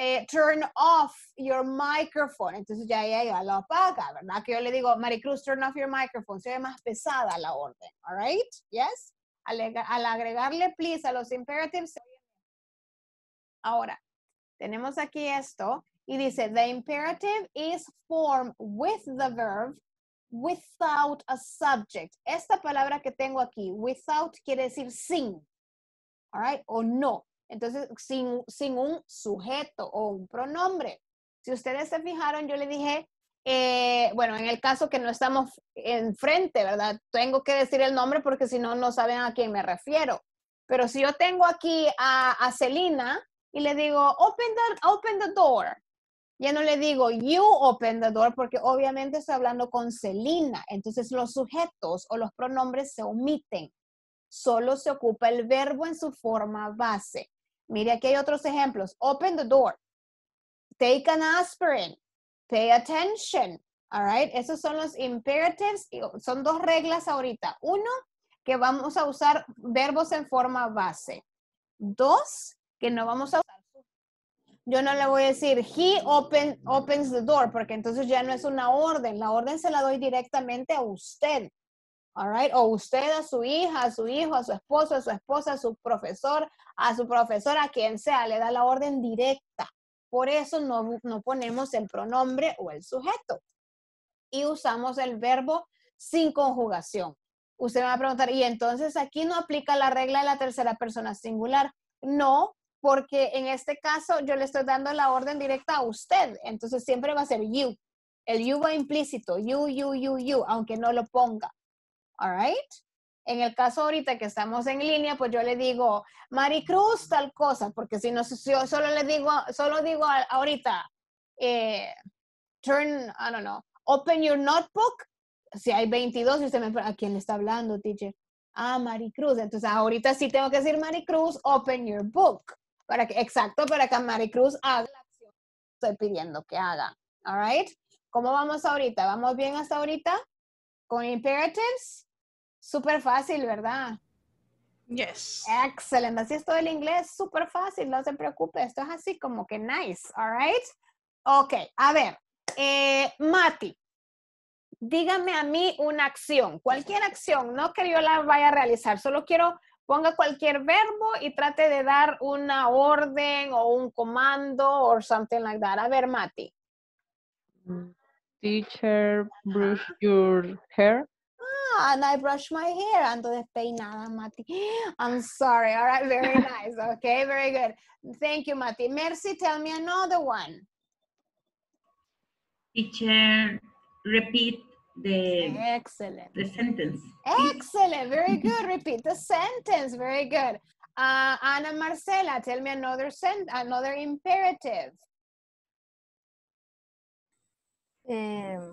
S2: eh, turn off your microphone. Entonces ya ella lo apaga, ¿verdad? Que yo le digo, Maricruz, turn off your microphone. Se ve más pesada la orden. All right. Yes. Al, ag- al agregarle please a los imperatives, Ahora, tenemos aquí esto y dice, the imperative is formed with the verb without a subject. Esta palabra que tengo aquí, without, quiere decir sin, all right, o no. Entonces, sin, sin un sujeto o un pronombre. Si ustedes se fijaron, yo le dije, eh, bueno, en el caso que no estamos enfrente, ¿verdad? Tengo que decir el nombre porque si no, no saben a quién me refiero. Pero si yo tengo aquí a, a Celina y le digo, open the, open the door, ya no le digo you open the door porque obviamente estoy hablando con Celina. Entonces los sujetos o los pronombres se omiten. Solo se ocupa el verbo en su forma base. Mire, aquí hay otros ejemplos. Open the door. Take an aspirin. Pay attention. All right. Esos son los imperatives. Son dos reglas ahorita. Uno, que vamos a usar verbos en forma base. Dos, que no vamos a usar yo no le voy a decir, he open, opens the door, porque entonces ya no es una orden. La orden se la doy directamente a usted. All right? O usted a su hija, a su hijo, a su esposo, a su esposa, a su profesor, a su profesora, a quien sea, le da la orden directa. Por eso no, no ponemos el pronombre o el sujeto. Y usamos el verbo sin conjugación. Usted va a preguntar, ¿y entonces aquí no aplica la regla de la tercera persona singular? No, porque en este caso yo le estoy dando la orden directa a usted, entonces siempre va a ser you. El you va implícito, you, you, you, you, aunque no lo ponga. All right? En el caso ahorita que estamos en línea, pues yo le digo, Maricruz, tal cosa, porque si no, si yo solo le digo, solo digo ahorita, eh, turn, I don't know, open your notebook. Si hay 22 y usted me, ¿a quién le está hablando, teacher? Ah, Maricruz. Entonces ahorita sí tengo que decir Maricruz, open your book. Para que, exacto, para que Maricruz haga la acción que estoy pidiendo que haga. All right? ¿Cómo vamos ahorita? ¿Vamos bien hasta ahorita? Con imperatives. Súper fácil, ¿verdad?
S1: Yes.
S2: Excelente. Así es todo el inglés, súper fácil, no se preocupe. Esto es así como que nice, all right? Ok, a ver, eh, Mati, dígame a mí una acción, cualquier acción, no que yo la vaya a realizar, solo quiero ponga cualquier verbo y trate de dar una orden o un comando or something like that. A ver, Mati.
S9: Teacher, brush your hair.
S2: And I brush my hair. Ando despeinada, Mati. I'm sorry. All right, very nice. Okay, very good. Thank you, Mati. Mercy, tell me another one.
S8: Teacher, repeat the,
S2: Excellent.
S8: the sentence.
S2: Excellent. Very good. Repeat the sentence. Very good. Uh, Ana Marcela, tell me another sent another imperative.
S19: Um,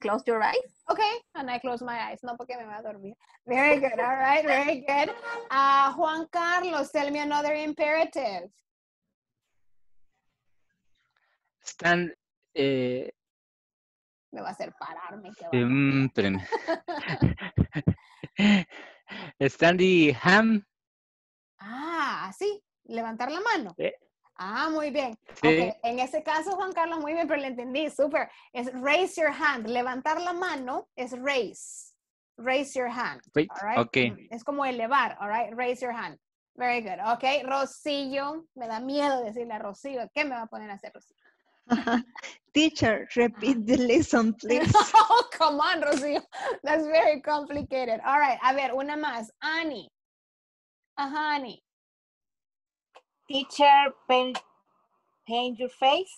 S19: close your eyes.
S2: Okay, and I close my eyes. No, porque me voy a dormir. Very good. All right, very good. Uh, Juan Carlos, tell me another imperative.
S21: Stand, eh,
S2: Me va a hacer pararme.
S21: espérenme. Stand the ham.
S2: Ah, así, levantar la mano.
S21: Eh.
S2: Ah, muy bien.
S21: Sí.
S2: Ok, En ese caso, Juan Carlos, muy bien, pero le entendí, súper. Es raise your hand. Levantar la mano es raise. Raise your hand. All right?
S21: okay.
S2: Mm, Es como elevar, all right? Raise your hand. Very good. Ok, Rocío, me da miedo decirle a Rocío. ¿Qué me va a poner a hacer Rocío?
S5: Teacher, repeat the lesson, please.
S2: oh, come on, Rocío. That's very complicated. All right, a ver, una más. Annie. Ajá, Annie.
S4: Teacher, paint, paint your face.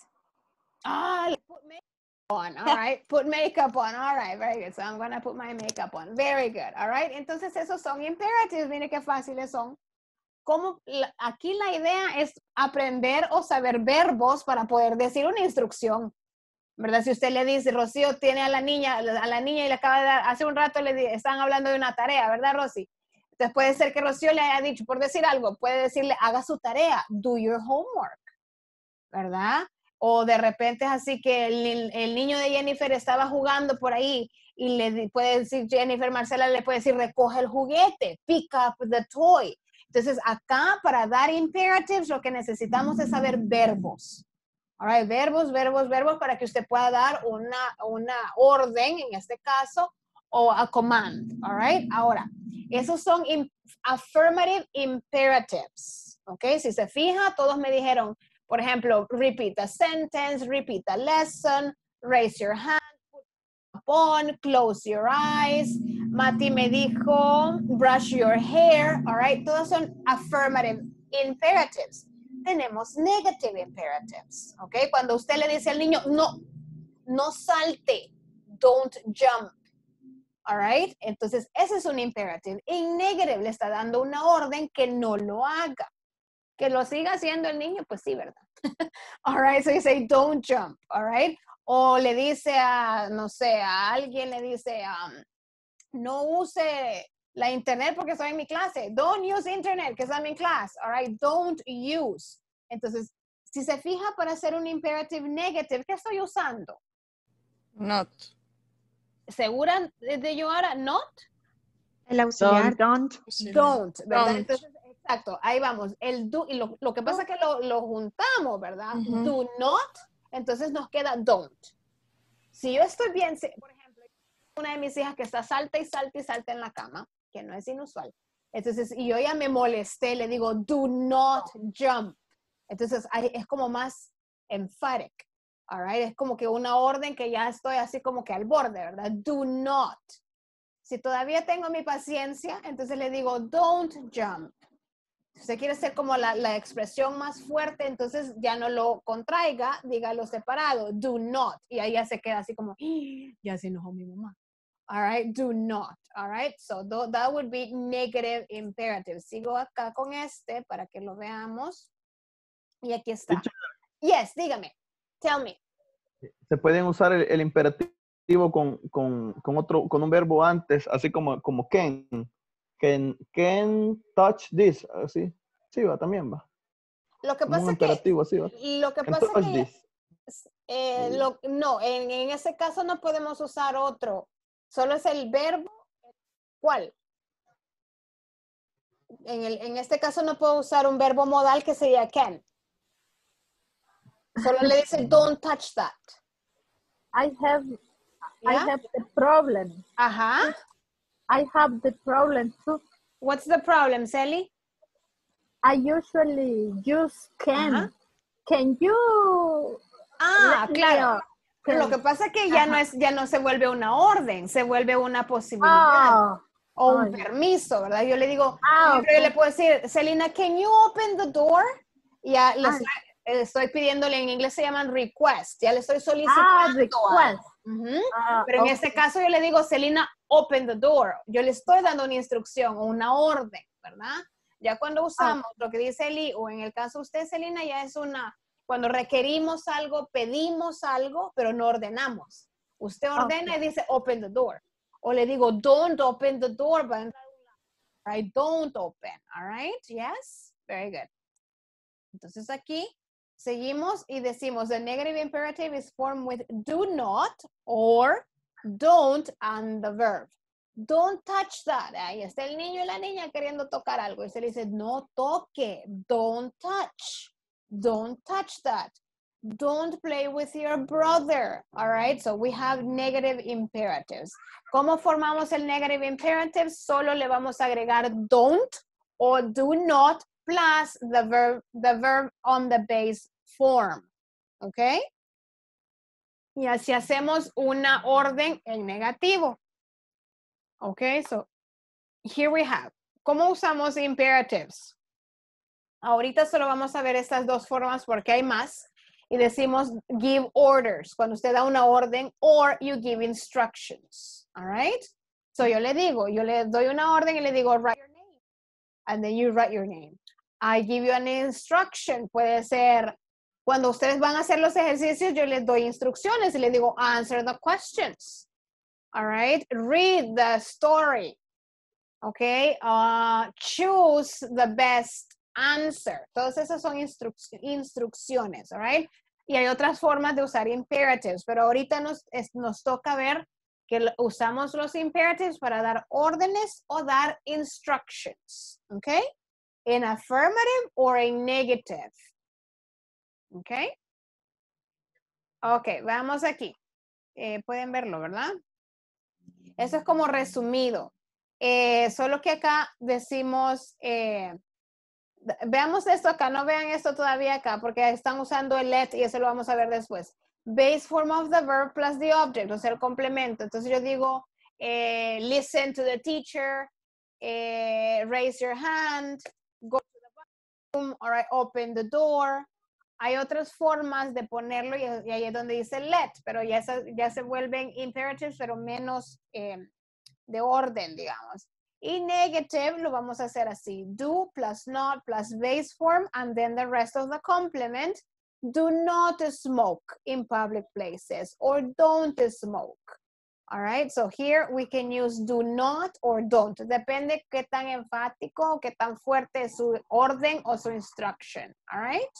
S2: Ah, put makeup on. All right, put makeup on. All right, very good. So I'm to put my makeup on. Very good. All right, entonces esos son imperatives. Mire qué fáciles son. Como aquí la idea es aprender o saber verbos para poder decir una instrucción. ¿Verdad? Si usted le dice, Rocío tiene a la niña, a la niña y le acaba de dar, hace un rato le di- están hablando de una tarea, ¿verdad, Rosy? Entonces puede ser que Rocío le haya dicho, por decir algo, puede decirle, haga su tarea, do your homework, ¿verdad? O de repente es así que el, niño de Jennifer estaba jugando por ahí y le puede decir Jennifer, Marcela le puede decir, recoge el juguete, pick up the toy. Entonces acá para dar imperatives lo que necesitamos es saber verbos. All right, verbos, verbos, verbos para que usted pueda dar una, una orden, en este caso, o a command. All right, ahora, esos son affirmative imperatives. Ok, si se fija, todos me dijeron, por ejemplo, repeat a sentence, repeat a lesson, raise your hand, put on, close your eyes. Mati me dijo, brush your hair. All right, todos son affirmative imperatives. Tenemos negative imperatives. Ok, cuando usted le dice al niño, no, no salte, don't jump. All right, entonces ese es un imperative. En negative le está dando una orden que no lo haga. Que lo siga haciendo el niño, pues sí, ¿verdad? all right, so you say don't jump, all right? O le dice a, no sé, a alguien le dice, um, no use la internet porque estoy en mi clase. Don't use internet, que I'm in class, all right? Don't use. Entonces, si se fija para hacer un imperative negative, ¿qué estoy usando?
S11: Not.
S2: ¿Segura de de yo ahora? Not?
S5: El auxiliar, don't.
S2: Don't, ¿verdad?
S11: Don't.
S2: Entonces, exacto, ahí vamos. El do, y lo, lo que pasa es que lo, lo juntamos, ¿verdad? Do not, entonces nos queda don't. Si yo estoy bien, si- por ejemplo, una de mis hijas que está salta y salta y salta en la cama, que no es inusual. Entonces, y yo ya me molesté, le digo, do not jump. Entonces, ahí es como más emphatic. All right? Es como que una orden que ya estoy así como que al borde, ¿verdad? Do not. Si todavía tengo mi paciencia, entonces le digo, don't jump. Si usted quiere ser como la, la expresión más fuerte, entonces ya no lo contraiga, dígalo separado, do not. Y ahí ya se queda así como, "Ah, ya se enojó mi mamá. All right, do not. All right, so tho- that would be negative imperative. Sigo acá con este para que lo veamos. Y aquí está. Yes, dígame. Tell me.
S6: Se pueden usar el, el imperativo con, con, con otro, con un verbo antes, así como, como can. Can, can touch this, así. Sí, va, también va.
S2: Lo que pasa que
S6: imperativo, así va.
S2: lo que
S6: Can
S2: pasa
S6: touch
S2: que
S6: this.
S2: Eh, lo- no, en, en ese caso no podemos usar otro. Solo es el verbo. ¿Cuál? En, el, en este caso no puedo usar un verbo modal que sería can. Solo le dice don't touch that.
S17: I have I have the problem.
S2: Ajá.
S17: I have the problem too.
S2: What's the problem, Sally?
S17: I usually use can.
S2: Ajá.
S17: Can you
S2: Ah, claro. Pero lo que pasa es que ya no es, ya no se vuelve una orden, se vuelve una posibilidad.
S17: Ah,
S2: o un
S17: oh,
S2: permiso, ¿verdad? Yo le digo,
S17: Ah,
S2: yo le
S17: ok.
S2: puedo decir, Selena, can you open the door? Y ya le
S17: Ah.
S2: Estoy, pidiéndole, en inglés se llaman request, ya le estoy
S17: Ah,
S2: solicitando.
S17: request. Ah,
S2: Pero en este caso yo le digo, Selena, open the door. Yo le estoy dando una instrucción o una orden, ¿verdad? Ya cuando usamos lo que dice Eli, o en el caso de usted, Selina, ya es una, cuando requerimos algo, pedimos algo, pero no ordenamos. Usted ordena y dice, open the door. O le digo, don't open the door, una- right? Don't open, all right? Yes? Very good. Entonces aquí seguimos y decimos, the negative imperative is formed with do not or don't and the verb. Don't touch that. Ahí está el niño y la niña queriendo tocar algo. Y se le dice, no toque. Don't touch. Don't touch that. Don't play with your brother. All right. So we have negative imperatives. ¿Cómo formamos el negative imperative? Solo le vamos a agregar don't o do not plus the verb, the verb on the base form. ¿Ok? Y así hacemos una orden en negativo. Okay, so here we have. ¿Cómo usamos imperatives? Ahorita solo vamos a ver estas dos formas porque hay más. Y decimos give orders, cuando usted da una orden, or you give instructions. All right? So yo le digo, yo le doy una orden y le digo write your name. And then you write your name. I give you an instruction. Puede ser cuando ustedes van a hacer los ejercicios, yo les doy instrucciones y les digo answer the questions. All right. Read the story. Okay. Uh, choose the best answer. Todas esas son instruc- instrucciones. All right. Y hay otras formas de usar imperatives, pero ahorita nos, nos toca ver que usamos los imperatives para dar órdenes o dar instructions. Okay. In affirmative or in negative. Okay. Ok, vamos aquí. Eh, pueden verlo, ¿verdad? Eso es como resumido. Eh, solo que acá decimos, eh, veamos esto acá, no vean esto todavía acá, porque están usando el let y eso lo vamos a ver después. Base form of the verb plus the object, o sea, el complemento. Entonces yo digo, listen to the teacher, raise your hand, bathroom, I open the door. Hay otras formas de ponerlo y, y ahí es donde dice let, pero ya se, ya se vuelven imperatives, pero menos eh, de orden, digamos. Y negative lo vamos a hacer así. Do plus not plus base form and then the rest of the complement. Do not smoke in public places or don't smoke. All right, so here we can use do not or don't. Depende qué tan enfático, qué tan fuerte es su orden o su instruction. All right.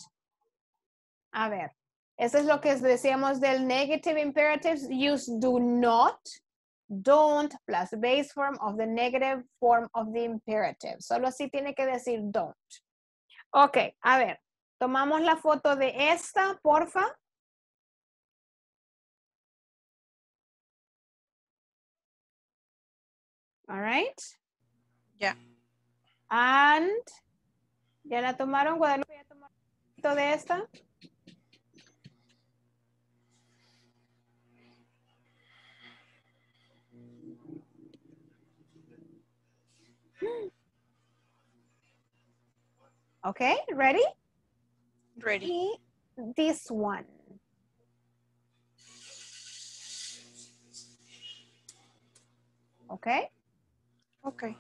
S2: A ver, eso es lo que decíamos del negative imperatives. Use do not, don't plus base form of the negative form of the imperative. Solo así tiene que decir don't. Ok, a ver, tomamos la foto de esta, porfa. All right.
S11: Yeah.
S2: And, ¿ya la tomaron? Guadalupe, ¿ya tomaron foto de esta? Okay, ready?
S11: Ready.
S2: This one. Okay.
S11: Okay.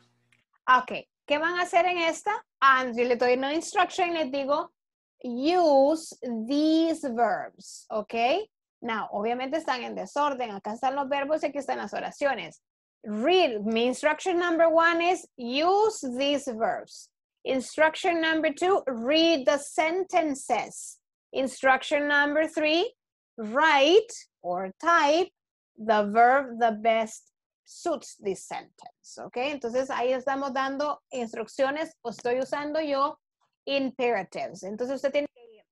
S2: Ok, ¿qué van a hacer en esta? And yo le doy una instruction y les digo, use these verbs, ok? Now, obviamente están en desorden. Acá están los verbos y aquí están las oraciones. Read, mi instruction number one is use these verbs. Instruction number two, read the sentences. Instruction number three, write or type the verb the best suits this sentence, ¿ok? Entonces ahí estamos dando instrucciones o estoy usando yo imperatives. Entonces usted tiene que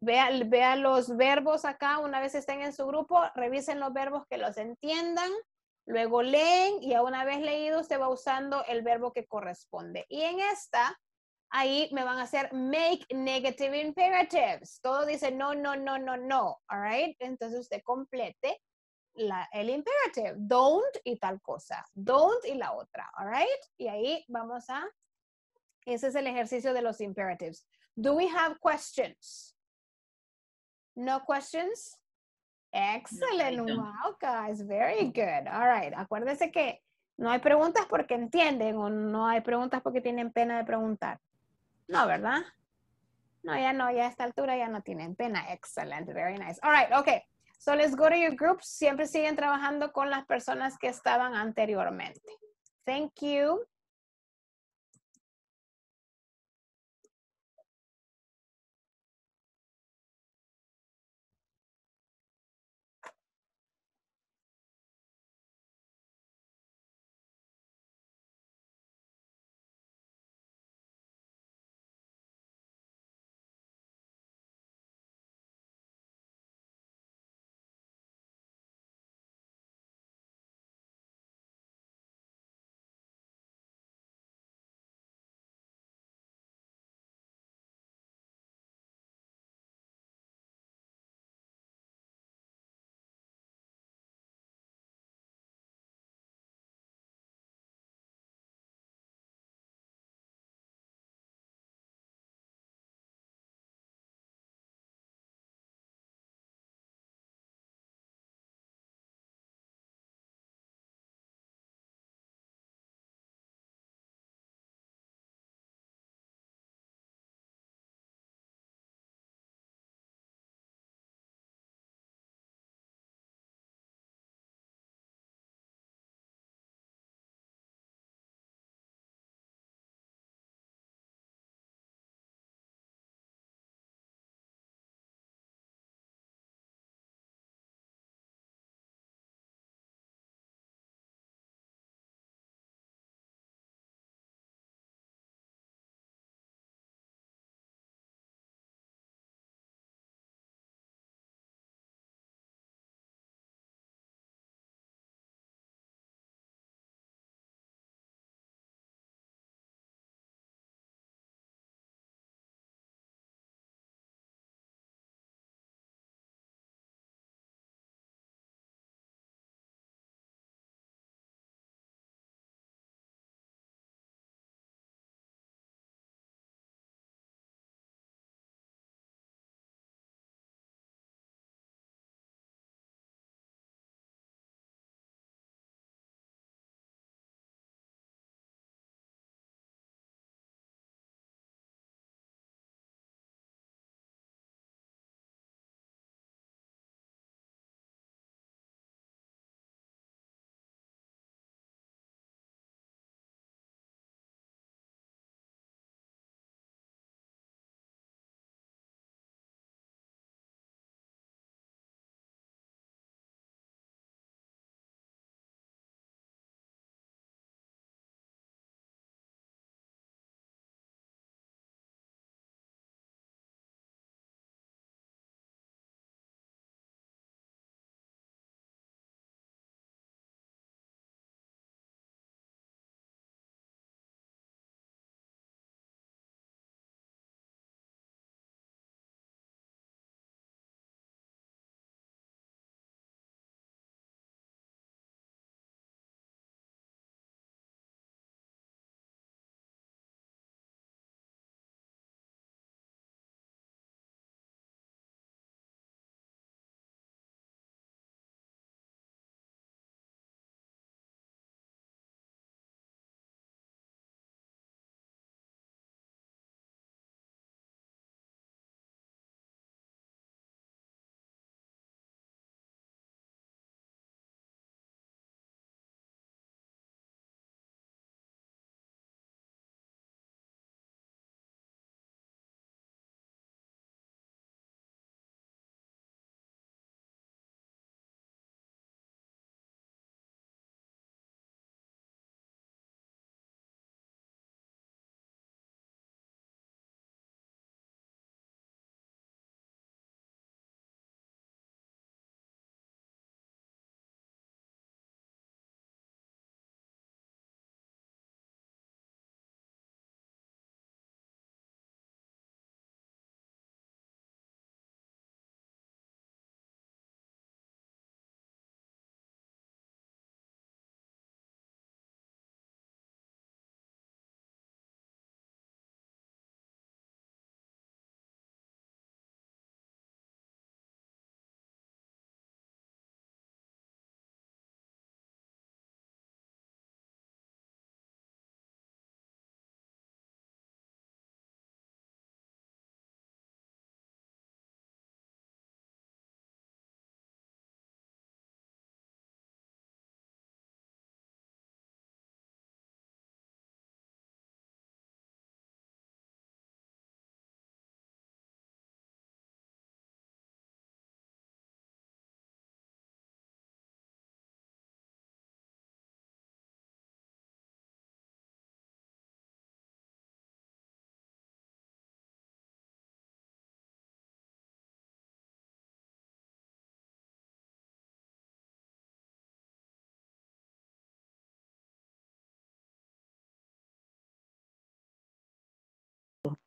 S2: vea, vea los verbos acá, una vez estén en su grupo, revisen los verbos que los entiendan, luego leen y a una vez leído usted va usando el verbo que corresponde. Y en esta, ahí me van a hacer make negative imperatives. Todo dice no, no, no, no, no, all right? Entonces usted complete la, el imperative, don't y tal cosa, don't y la otra, all right? Y ahí vamos a, ese es el ejercicio de los imperatives. Do we have questions? No questions? Excellent, wow guys, very good, all right. Acuérdense que no hay preguntas porque entienden o no hay preguntas porque tienen pena de preguntar. No, ¿verdad? No, ya no, ya a esta altura ya no tienen pena. Excellent, very nice. All right, okay. So let's go to your groups. Siempre siguen trabajando con las personas que estaban anteriormente. Thank you.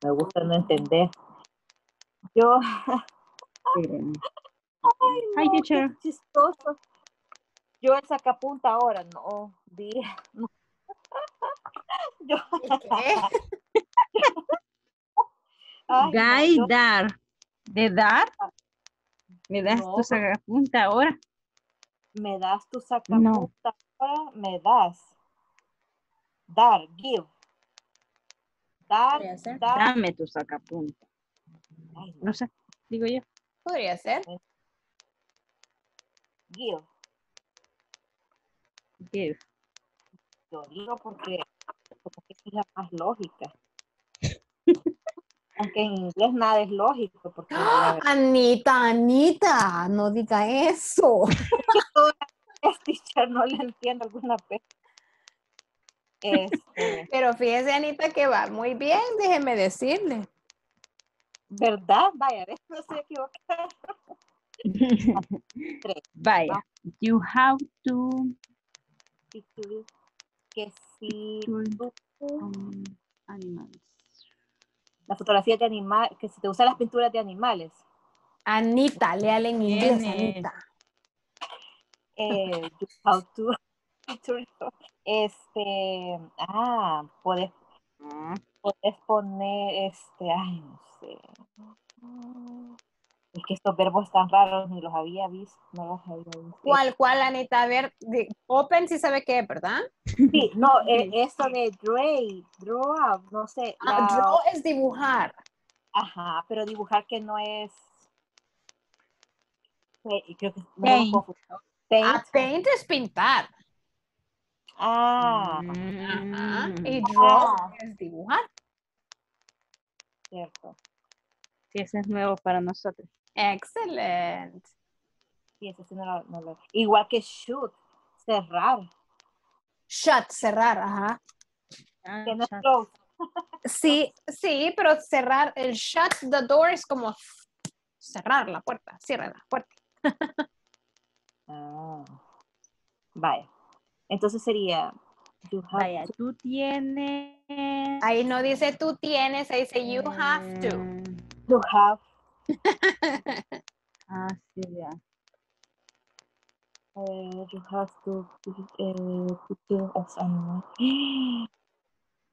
S22: Me gusta no entender. Yo. Ay,
S7: Hi,
S22: no, qué chistoso. Yo el sacapunta ahora, no. Di, no. Yo. Ay,
S7: Guy
S22: yo-
S7: dar. ¿De dar? ¿Me das
S22: No.
S7: tu sacapunta ahora?
S22: me das tu sacapunta ahora, me das. Dar, give. Dar, dar.
S7: Dame tu sacapunta.
S22: No.
S7: Sé, digo yo.
S2: Podría ser.
S22: Give.
S7: Give.
S22: Yo digo porque, porque es la más lógica. Aunque en inglés nada es lógico, porque
S2: Anita, Anita, no diga eso.
S22: es teacher, no le entiendo alguna vez. Este,
S2: Pero fíjese, Anita, que va muy bien, déjeme decirle.
S22: ¿Verdad? Vaya, no estoy equivocada. Tres.
S7: Vaya. You have to
S22: que si
S7: um, animals.
S22: las fotografías de animales, que si te gustan las pinturas de animales,
S2: Anita, léale en inglés. Anita.
S22: eh, you have to este, ah, puedes, puedes poner, este, ay, no sé. Es que estos verbos tan raros ni los había visto, no los había visto.
S2: ¿Cuál, cuál, Anita? A ver, open sí sabe qué, ¿verdad?
S22: Sí, no, eh, esto de draw, draw no sé.
S2: Ah,
S22: la-
S2: draw es dibujar.
S22: Ajá, pero dibujar que no es. creo que me
S7: Paint.
S2: Ah,
S22: Paint.
S2: paint es pintar.
S22: Ah,
S2: Ajá. Y
S7: Mm,
S2: draw
S22: Ah.
S2: es dibujar.
S22: cierto.
S7: Sí, ese es nuevo para nosotros.
S2: Excelente.
S22: Sí, ese sí no lo, no lo- Igual que shoot, cerrar.
S2: Shut, cerrar, ajá.
S7: Ah,
S22: Que no close.
S2: Sí, sí, pero cerrar, el shut the door es como cerrar la puerta, cierra la puerta.
S22: Ah, vaya. Entonces sería. You have
S7: Vaya,
S22: to-
S7: tú tienes.
S2: Ahí no dice tú tienes, ahí dice you have to.
S22: you have.
S7: Ah, sí, ya.
S22: eh, you have to. eh, picture of animal.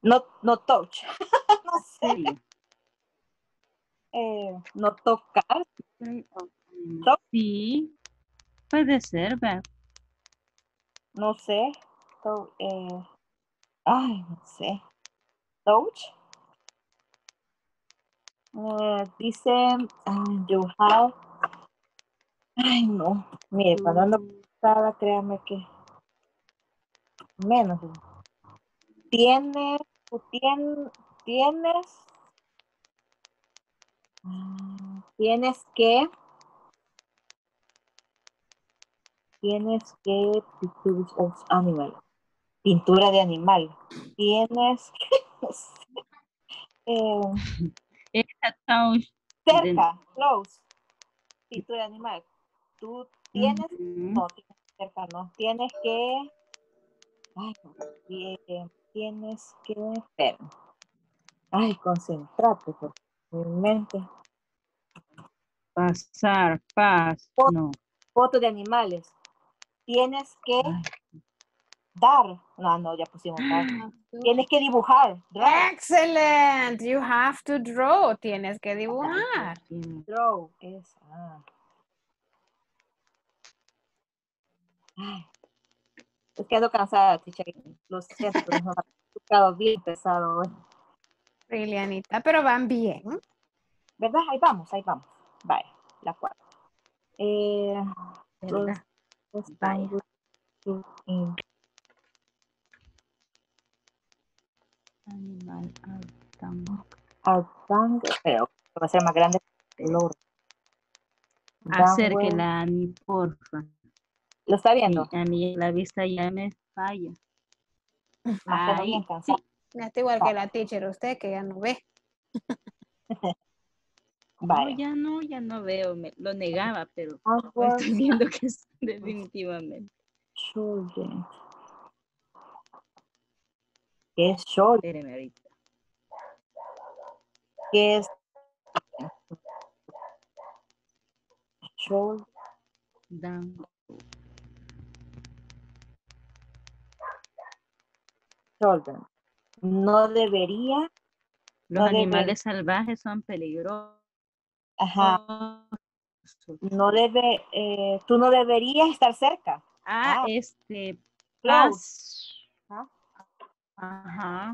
S22: No, no touch. no sé.
S7: Sí.
S22: Eh, no tocar. Touch.
S7: Sí. Puede ser, ¿verdad?
S22: No sé. To- eh, ay, no sé. Touch. Eh, dice, ah, you have. Ay, no. Mire, cuando ando cansada, créame que. Menos. Tienes, tú tien- tienes. ah, Tienes que. Tienes que. pictures of animal. Pintura de animal. Tienes que. no sé, eh, cerca, close. Pintura de animal. Tú tienes. No, tienes cerca, no. Tienes que. Ay, tienes que. Espera. Ay, concentrate, porque mi mente.
S7: Pasar, pas.
S22: Fo-
S7: No.
S22: Fotos de animales. Tienes que dar. No, no, ya pusimos dar. Tienes que dibujar. Draw.
S2: Excellent. You have to draw. Tienes que dibujar.
S22: Draw. Es. ah. Es que ando cansada, teacher. Lo siento, nos ha tocado bien pesado hoy.
S2: Really, Anita, pero van bien.
S22: ¿Verdad? Ahí vamos, ahí vamos. Vaya, la cuarta. Eh, los- in-
S7: Animal
S22: pero va a ser más grande. Lord. Downward.
S7: Acérquela a mí, porfa.
S22: ¿Lo está viendo?
S7: Sí, a mí la vista ya me falla.
S22: Ah,
S7: Ahí.
S2: Ya está igual que la teacher, usted que ya no ve.
S7: No,
S22: Vaya.
S7: ya no, ya no veo, me, lo negaba, pero
S22: Outward
S7: estoy viendo que es definitivamente.
S22: shoulder. ¿Qué es?
S7: Espéreme ahorita.
S22: ¿Qué es? Show.
S8: Down.
S22: Shoulder. No debería.
S8: Los
S22: no
S8: animales salvajes son peligrosos.
S22: Ajá. No debe, eh, tú no deberías estar cerca.
S8: Ah, este.
S22: Close.
S8: pas- Ajá.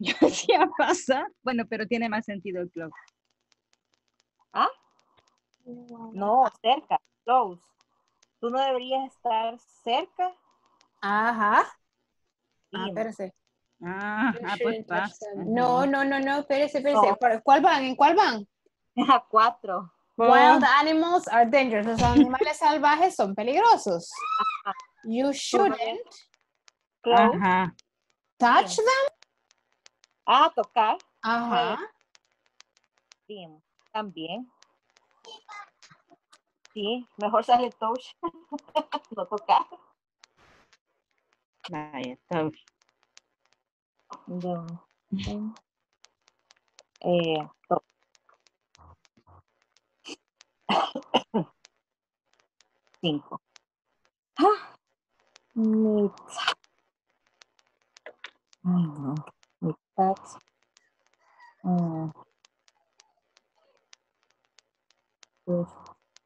S8: Decía pasa. Bueno, pero tiene más sentido el club.
S22: ¿Ah? No, cerca. Close. Tú no deberías estar cerca.
S2: Ajá. Ah, espérese.
S8: Ah, ah, pues pasa.
S2: No, no, no, no, espérese, espérese. ¿Cuál- ¿Cuál van? ¿En cuál van?
S22: A cuatro.
S2: Wild animals are dangerous. Los animales salvajes son peligrosos. You shouldn't.
S8: Ajá.
S2: touch them.
S22: Ah, tocar.
S2: Ajá.
S22: Sí, también. Sí, mejor sale touch. no tocar.
S8: Vaya, está
S22: Eh, Cinco. Ah, no. Mitad. Mm.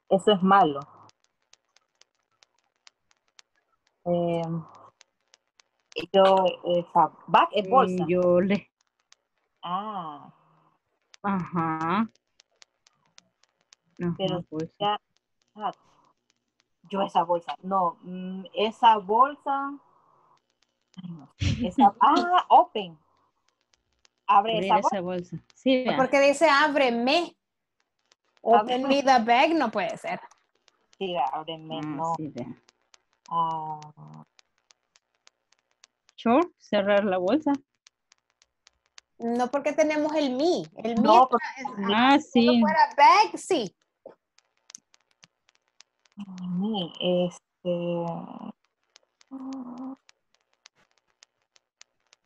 S22: Eso es malo. Eh, yo, esa, back es bolsa.
S8: Yo le.
S22: Ah,
S8: Ajá. Ajá,
S22: pero
S8: pues.
S22: ya, ah, yo esa bolsa, no, mm, esa bolsa, no, esa, ah, open, abre esa bolsa,
S8: esa bolsa. Sí, vea.
S2: Porque dice ábreme. Open me the bag no puede ser.
S22: sí, ábreme,
S8: Ah,
S22: no,
S8: sí, vea.
S22: ah,
S8: Sure, cerrar la bolsa.
S2: No porque tenemos el me. El me
S22: No,
S2: es-
S22: porque-
S2: es-
S8: Ah,
S2: si no
S8: sí.
S2: fuera bag, sí.
S22: ni, este,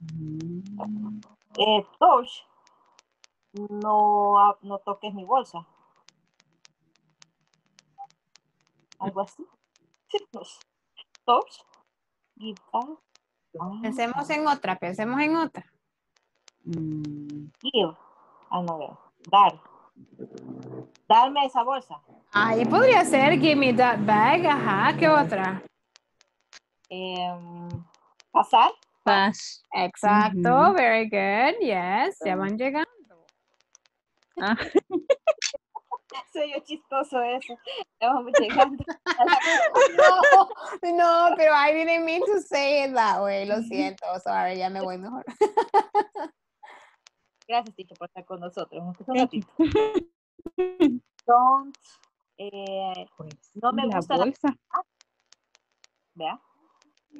S8: Mm,
S22: eh, touch, no, ah, no toques mi bolsa, algo así, touch, give back, ah,
S2: Pensemos en otra, pensemos en otra.
S8: mm,
S22: give, ah, no veo, dar, darme esa bolsa,
S2: Ahí podría ser give me that bag. Ajá, ¿qué otra?
S22: Em, pasar,
S8: Paz.
S2: Exacto,
S8: Ujú.
S2: very good. Yes, ya van llegando.
S8: Ah,
S22: soy yo chistoso eso, ya vamos llegando,
S2: No, no, pero I didn't mean to say it that way. Lo siento. Sorry, ya me voy mejor.
S22: gracias Tito por estar con nosotros, un ratito. don't, eh, no me
S8: la
S22: gusta la,
S8: bolsa.
S22: vea,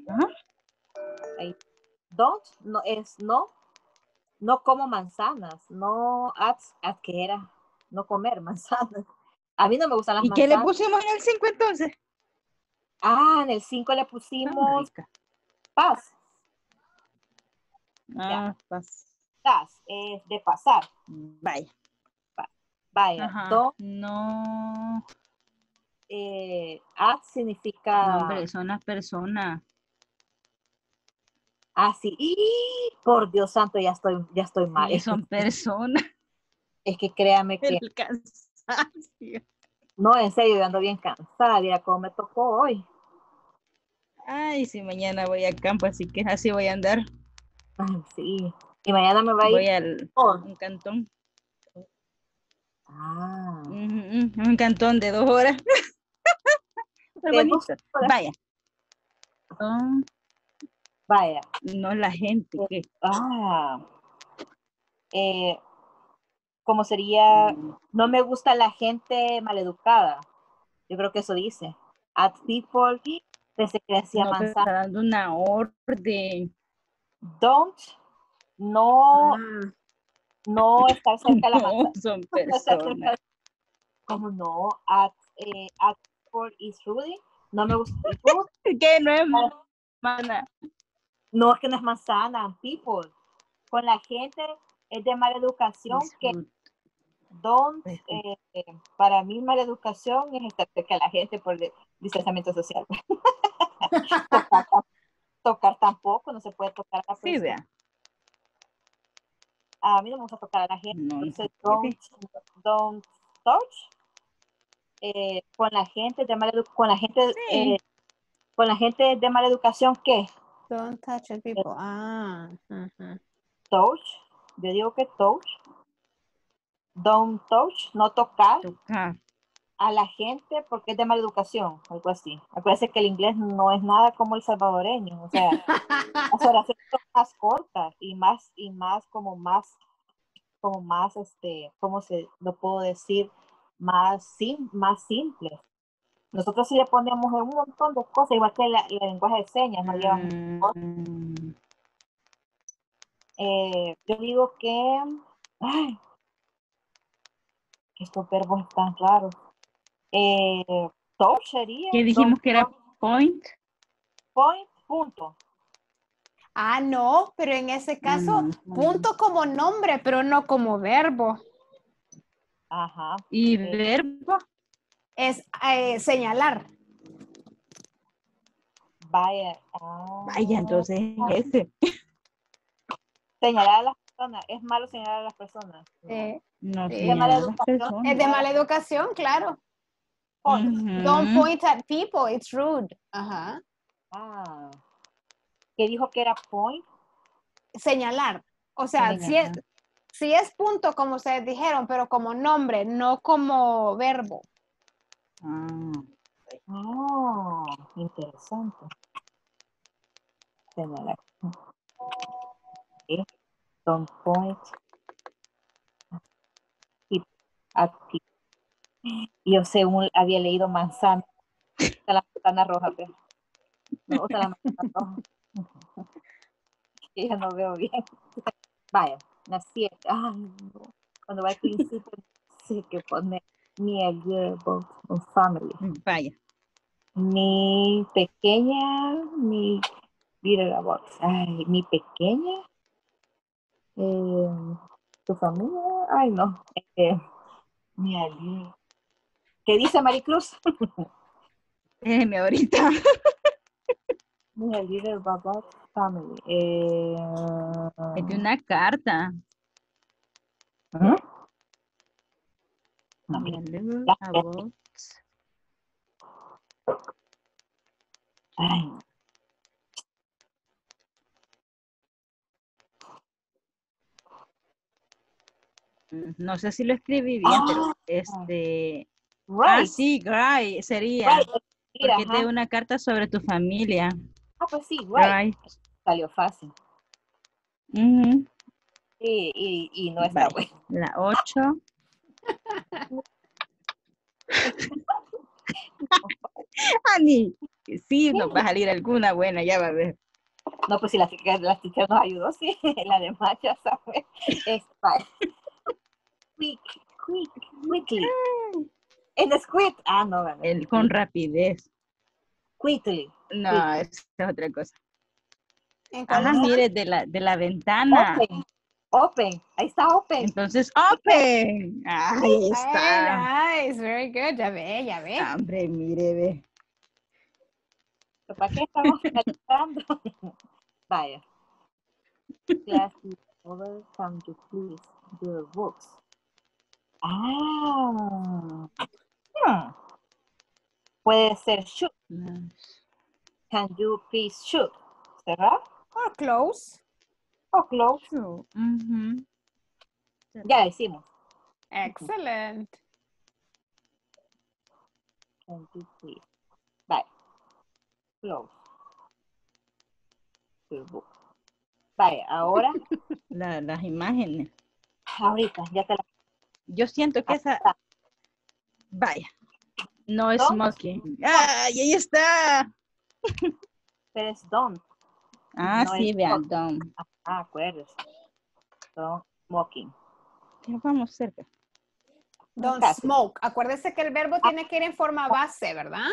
S8: Ajá.
S22: ahí, don't, no, es no, no como manzanas, no, ads, ad que era, no comer manzanas, a mí no me gustan las
S8: ¿Y qué le
S22: manzanas,
S8: pusimos en el 5 entonces?
S22: ah, en el 5 le pusimos paz,
S8: Ah, paz.
S22: das, es de pasar,
S8: Vaya.
S22: vaya,
S8: Ajá. No,
S22: eh, ad
S8: no,
S22: significa,
S8: hombre, son las personas.
S22: ah, sí, ¡Ih! por Dios santo, ya estoy, ya estoy mal,
S8: son personas.
S22: Es que créame que,
S8: El cansancio.
S22: no, en serio, yo ando bien cansada, mira cómo me tocó hoy,
S8: Ay, si mañana voy a campo, así que así voy a andar.
S22: Ay, sí, y mañana me va a ir
S8: Voy al
S22: por,
S8: un cantón.
S22: ah,
S8: Un cantón de dos horas. Vaya. Son-
S22: vaya,
S8: no la gente que.
S22: ah, eh, como sería, no me gusta la gente maleducada, yo creo que eso dice, at people, pensé que decía
S8: No,
S22: manzana,
S8: está dando una orden.
S22: don't, no,
S2: Ah,
S22: no estar cerca de la
S8: No,
S22: manzana,
S8: son
S22: no
S8: personas.
S22: como no, at, eh, at people is rude, no me gusta
S8: Que no es mana.
S22: No, es que no es manzana, people. Con la gente es de mala educación que don't, eh, eh, para mí mala educación es estar cerca de la gente por el distanciamiento social. tocar, tocar tampoco, no se puede tocar a la
S8: Sí, vea.
S22: A mí no me gusta tocar a la gente,
S8: No,
S22: entonces don't, don't touch. Eh, con la gente de mala con la gente
S2: Sí.
S22: eh, con la gente de mala educación, ¿qué?
S2: Don't touch people. Ah.
S22: Touch. Yo digo que touch. Don't touch, no tocar
S8: Tocar.
S22: a la gente porque es de mala educación, algo así. Acuérdense que el inglés no es nada como el salvadoreño, o sea, las oraciones son más cortas y más, y más como más, como más, este, ¿cómo se lo puedo decir? Más, sim, más simples. Nosotros sí le ponemos un montón de cosas, igual que la, el lenguaje de señas, no lleva
S8: Mm,
S22: Eh, yo digo que, ay, que estos verbos están raros. Eh, touch sería.
S8: ¿Qué dijimos
S22: don't
S8: que era point?
S22: Point, punto.
S2: Ah, no, pero en ese caso,
S8: Mm,
S2: punto como nombre, pero no como verbo.
S22: Ajá.
S8: ¿Y
S22: Eh,
S8: verbo?
S2: Es eh, señalar.
S22: vaya. ah,
S8: Vaya, entonces ese.
S22: Señalar a las personas. Es malo señalar a las personas.
S2: Eh,
S8: No
S2: Sí.
S22: Es de mala educación.
S2: es de mala educación, claro.
S22: Point.
S2: Don't
S8: Ujú.
S2: point at people, it's rude. Ajá.
S22: Ah. Que dijo que era point.
S2: Señalar. O sea, si es,
S8: Señalar.
S2: si es punto, como ustedes dijeron, pero como nombre, no como verbo.
S8: Ah,
S22: Oh, interesante. Señalar. Sí. Don't point. Y yo según había leído manzana. La manzana roja, pero no la manzana roja. Y yo no veo bien. Vaya, siete. Ay, no. Cuando va al principio, sí que pone mi on family.
S8: vaya.
S22: Mi pequeña, mi little about. Ay, mi pequeña. Eh, tu familia. Ay, no. Eh, mi a girl. ¿Qué dice Maricruz?
S8: Déjeme ahorita.
S22: mi a little about family. Eh,
S8: Es de una carta.
S22: ¿Mm? Ay,
S8: No sé si lo escribí bien, pero
S22: Ah.
S8: este. Ah,
S22: right.
S8: sí, Gray, sería.
S22: Right. Mira,
S8: Porque es de
S22: ajá.
S8: una carta sobre tu familia.
S22: Ah, pues sí, right.
S8: Right.
S22: Salió fácil.
S8: Ujú.
S22: Y, y, y no está
S8: Vaya.
S22: bueno.
S8: La 8. Ani, sí, nos va a salir alguna buena, ya va a ver.
S22: No, pues si la chica la chica nos ayudó, sí. La demás ya sabe. Está. Quick, quick, quickly. En squid. Ah, no, gané.
S8: El con rapidez.
S22: Quickly.
S8: No,
S22: Quickly.
S8: esa es otra cosa.
S2: ¿En cuál
S8: Ah, mire, de la, de la ventana.
S22: Open. Open. Ahí está open.
S8: Entonces, open. Ah, Ahí está.
S2: Ay, nice, very good. Ya ve, ya ve.
S8: Hombre, mire, ve.
S22: ¿Para qué estamos finalizando? Vaya. Class is over. Can you please your books? Ah. Hmm. Puede ser shoot. Can you please shoot? ¿Será?
S2: Or close.
S22: O close.
S8: Ujú.
S22: Ya decimos.
S2: Excellent.
S22: Can you please? Vaya. Close. Vaya, ahora,
S8: La- las imágenes.
S22: ahorita, ya te la
S8: Yo siento que esa. Vaya. No es
S22: ¿Don't?
S8: smoking. ¡Ay, ahí está!
S22: pero es don't.
S8: Ah,
S22: No
S8: sí, vean,
S22: smoking.
S8: don.
S22: Ah, acuérdese. Don't smoking.
S8: Ya vamos cerca.
S2: Don't
S22: Casi.
S2: smoke. Acuérdese que el verbo tiene que ir en forma base, ¿verdad?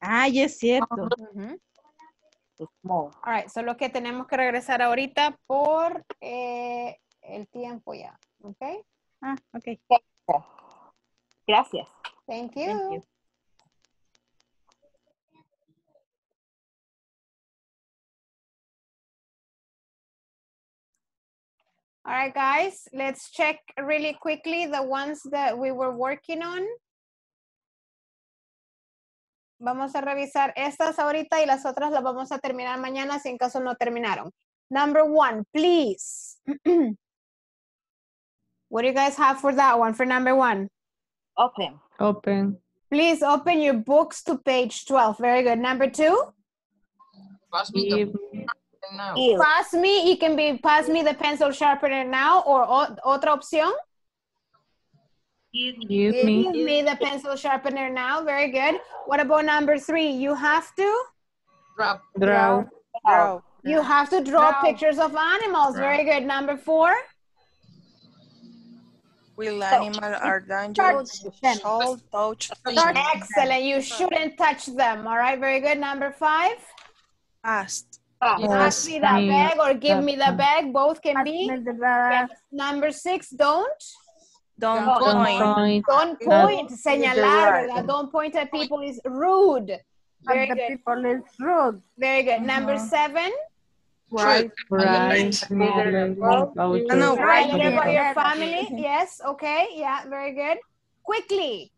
S8: Ay, es cierto.
S2: Ujú.
S22: small.
S2: All right, solo que tenemos que regresar ahorita por eh, el tiempo ya. ¿Ok?
S7: Ah, ok.
S22: Gracias.
S2: Thank you.
S22: Thank you.
S2: All right, guys, let's check really quickly the ones that we were working on. Vamos a revisar estas ahorita y las otras las vamos a terminar mañana si en caso no terminaron. Number one, please. what do you guys have for that one, for number one?
S22: Open.
S9: Open.
S2: Please open your books to page 12. Very good. Number two,
S16: Pass me the now.
S2: pass me, it can be pass me the pencil sharpener now or o- otra opción.
S9: Give
S2: Give
S9: me.
S2: me the pencil sharpener now. Very good. What about number three? You have to?
S16: Drop.
S9: Draw.
S11: Draw.
S2: You have to draw pictures of animals. Very good. Number four?
S11: Will animal are dangerous? Shall touch them.
S2: Excellent. You shouldn't touch them. All right. Very good. Number five?
S11: Past.
S2: Pass me the bag or give me the bag. Both can be. Yes. Number six, don't.
S11: Don't
S9: Don't
S11: point.
S9: point.
S2: Don't
S9: Not-
S2: point. Señalar, ¿verdad? Don't point at people is rude. Very
S17: the
S2: good.
S17: people is rude.
S2: Very good. Number uh-huh. seven.
S17: Right.
S9: Right.
S11: No, no,
S2: Right
S11: right.
S2: about your family. Yes. Okay. Yeah. Very good. Quickly.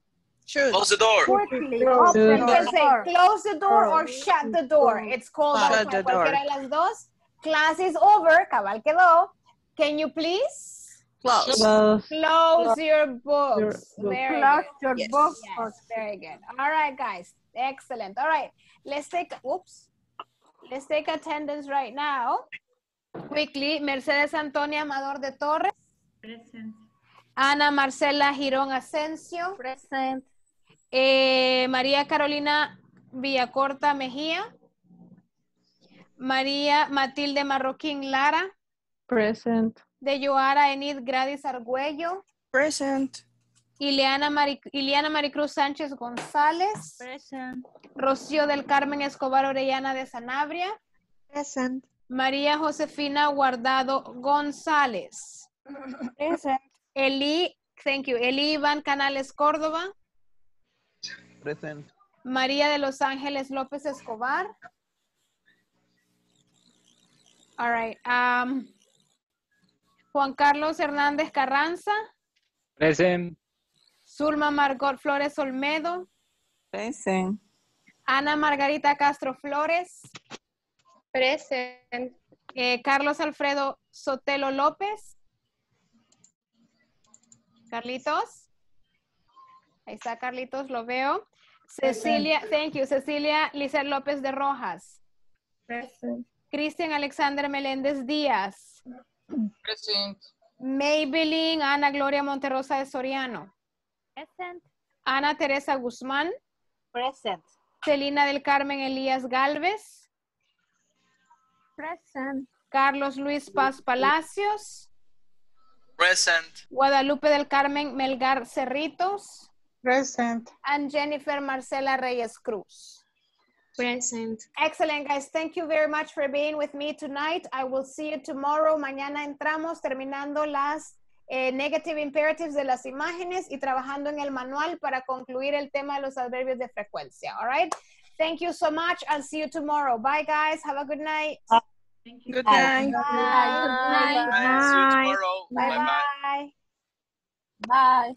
S11: Shoot.
S16: Close the door.
S17: Quickly.
S2: You
S17: Open
S2: can say close the door or shut the door. It's called
S11: Shut
S2: para
S11: the door.
S2: cualquiera las dos. Class is over. Cabal quedó. Can you please
S11: Close.
S9: Close.
S2: close your books?
S9: Your book.
S2: Very
S17: Close
S2: good.
S17: your
S11: Yes.
S17: book.
S2: Yes, very good. All right, guys. Excellent. All right. Let's take, whoops. Let's take attendance right now. Quickly. Mercedes Antonia Amador de Torres.
S8: Present.
S2: Ana Marcela Girón Asensio.
S19: Present.
S2: Eh, María Carolina Villacorta Mejía. María Matilde Marroquín Lara.
S9: Present.
S2: De Yoara Enid Gradis Argüello.
S11: Present.
S2: Ileana, Mari- Ileana Maricruz Sánchez González.
S19: Present.
S2: Rocío del Carmen Escobar Orellana de Sanabria.
S5: Present.
S2: María Josefina Guardado González.
S19: Present.
S2: Eli, thank you. Eli Iván Canales Córdoba.
S6: Present.
S2: María de Los Ángeles López Escobar. All right. um, Juan Carlos Hernández Carranza.
S21: Present.
S2: Zulma Margot Flores Olmedo.
S13: Present.
S2: Ana Margarita Castro Flores.
S3: Present.
S2: Eh, Carlos Alfredo Sotelo López. Carlitos. Ahí está Carlitos, lo veo. Cecilia, thank you. Cecilia Lizeth López de Rojas.
S3: Present.
S2: Cristian Alexander Meléndez Díaz.
S16: Present.
S2: Maybelline Ana Gloria Monterrosa de Soriano.
S19: Present.
S2: Ana Teresa Guzmán.
S22: Present.
S2: Celina del Carmen Elías Galvez.
S19: Present.
S2: Carlos Luis Paz Palacios.
S16: Present.
S2: Guadalupe del Carmen Melgar Cerritos.
S15: Present.
S2: And Jennifer Marcela Reyes Cruz.
S3: Present.
S2: Excellent, guys. Thank you very much for being with me tonight. I will see you tomorrow. Mañana entramos terminando las eh, negative imperatives de las imágenes y trabajando en el manual para concluir el tema de los adverbios de frecuencia. All right. Thank you so much. I'll see you tomorrow. Bye, guys. Have a good night.
S11: Good night.
S2: Bye.
S16: Bye. You.
S2: Bye.
S19: Bye.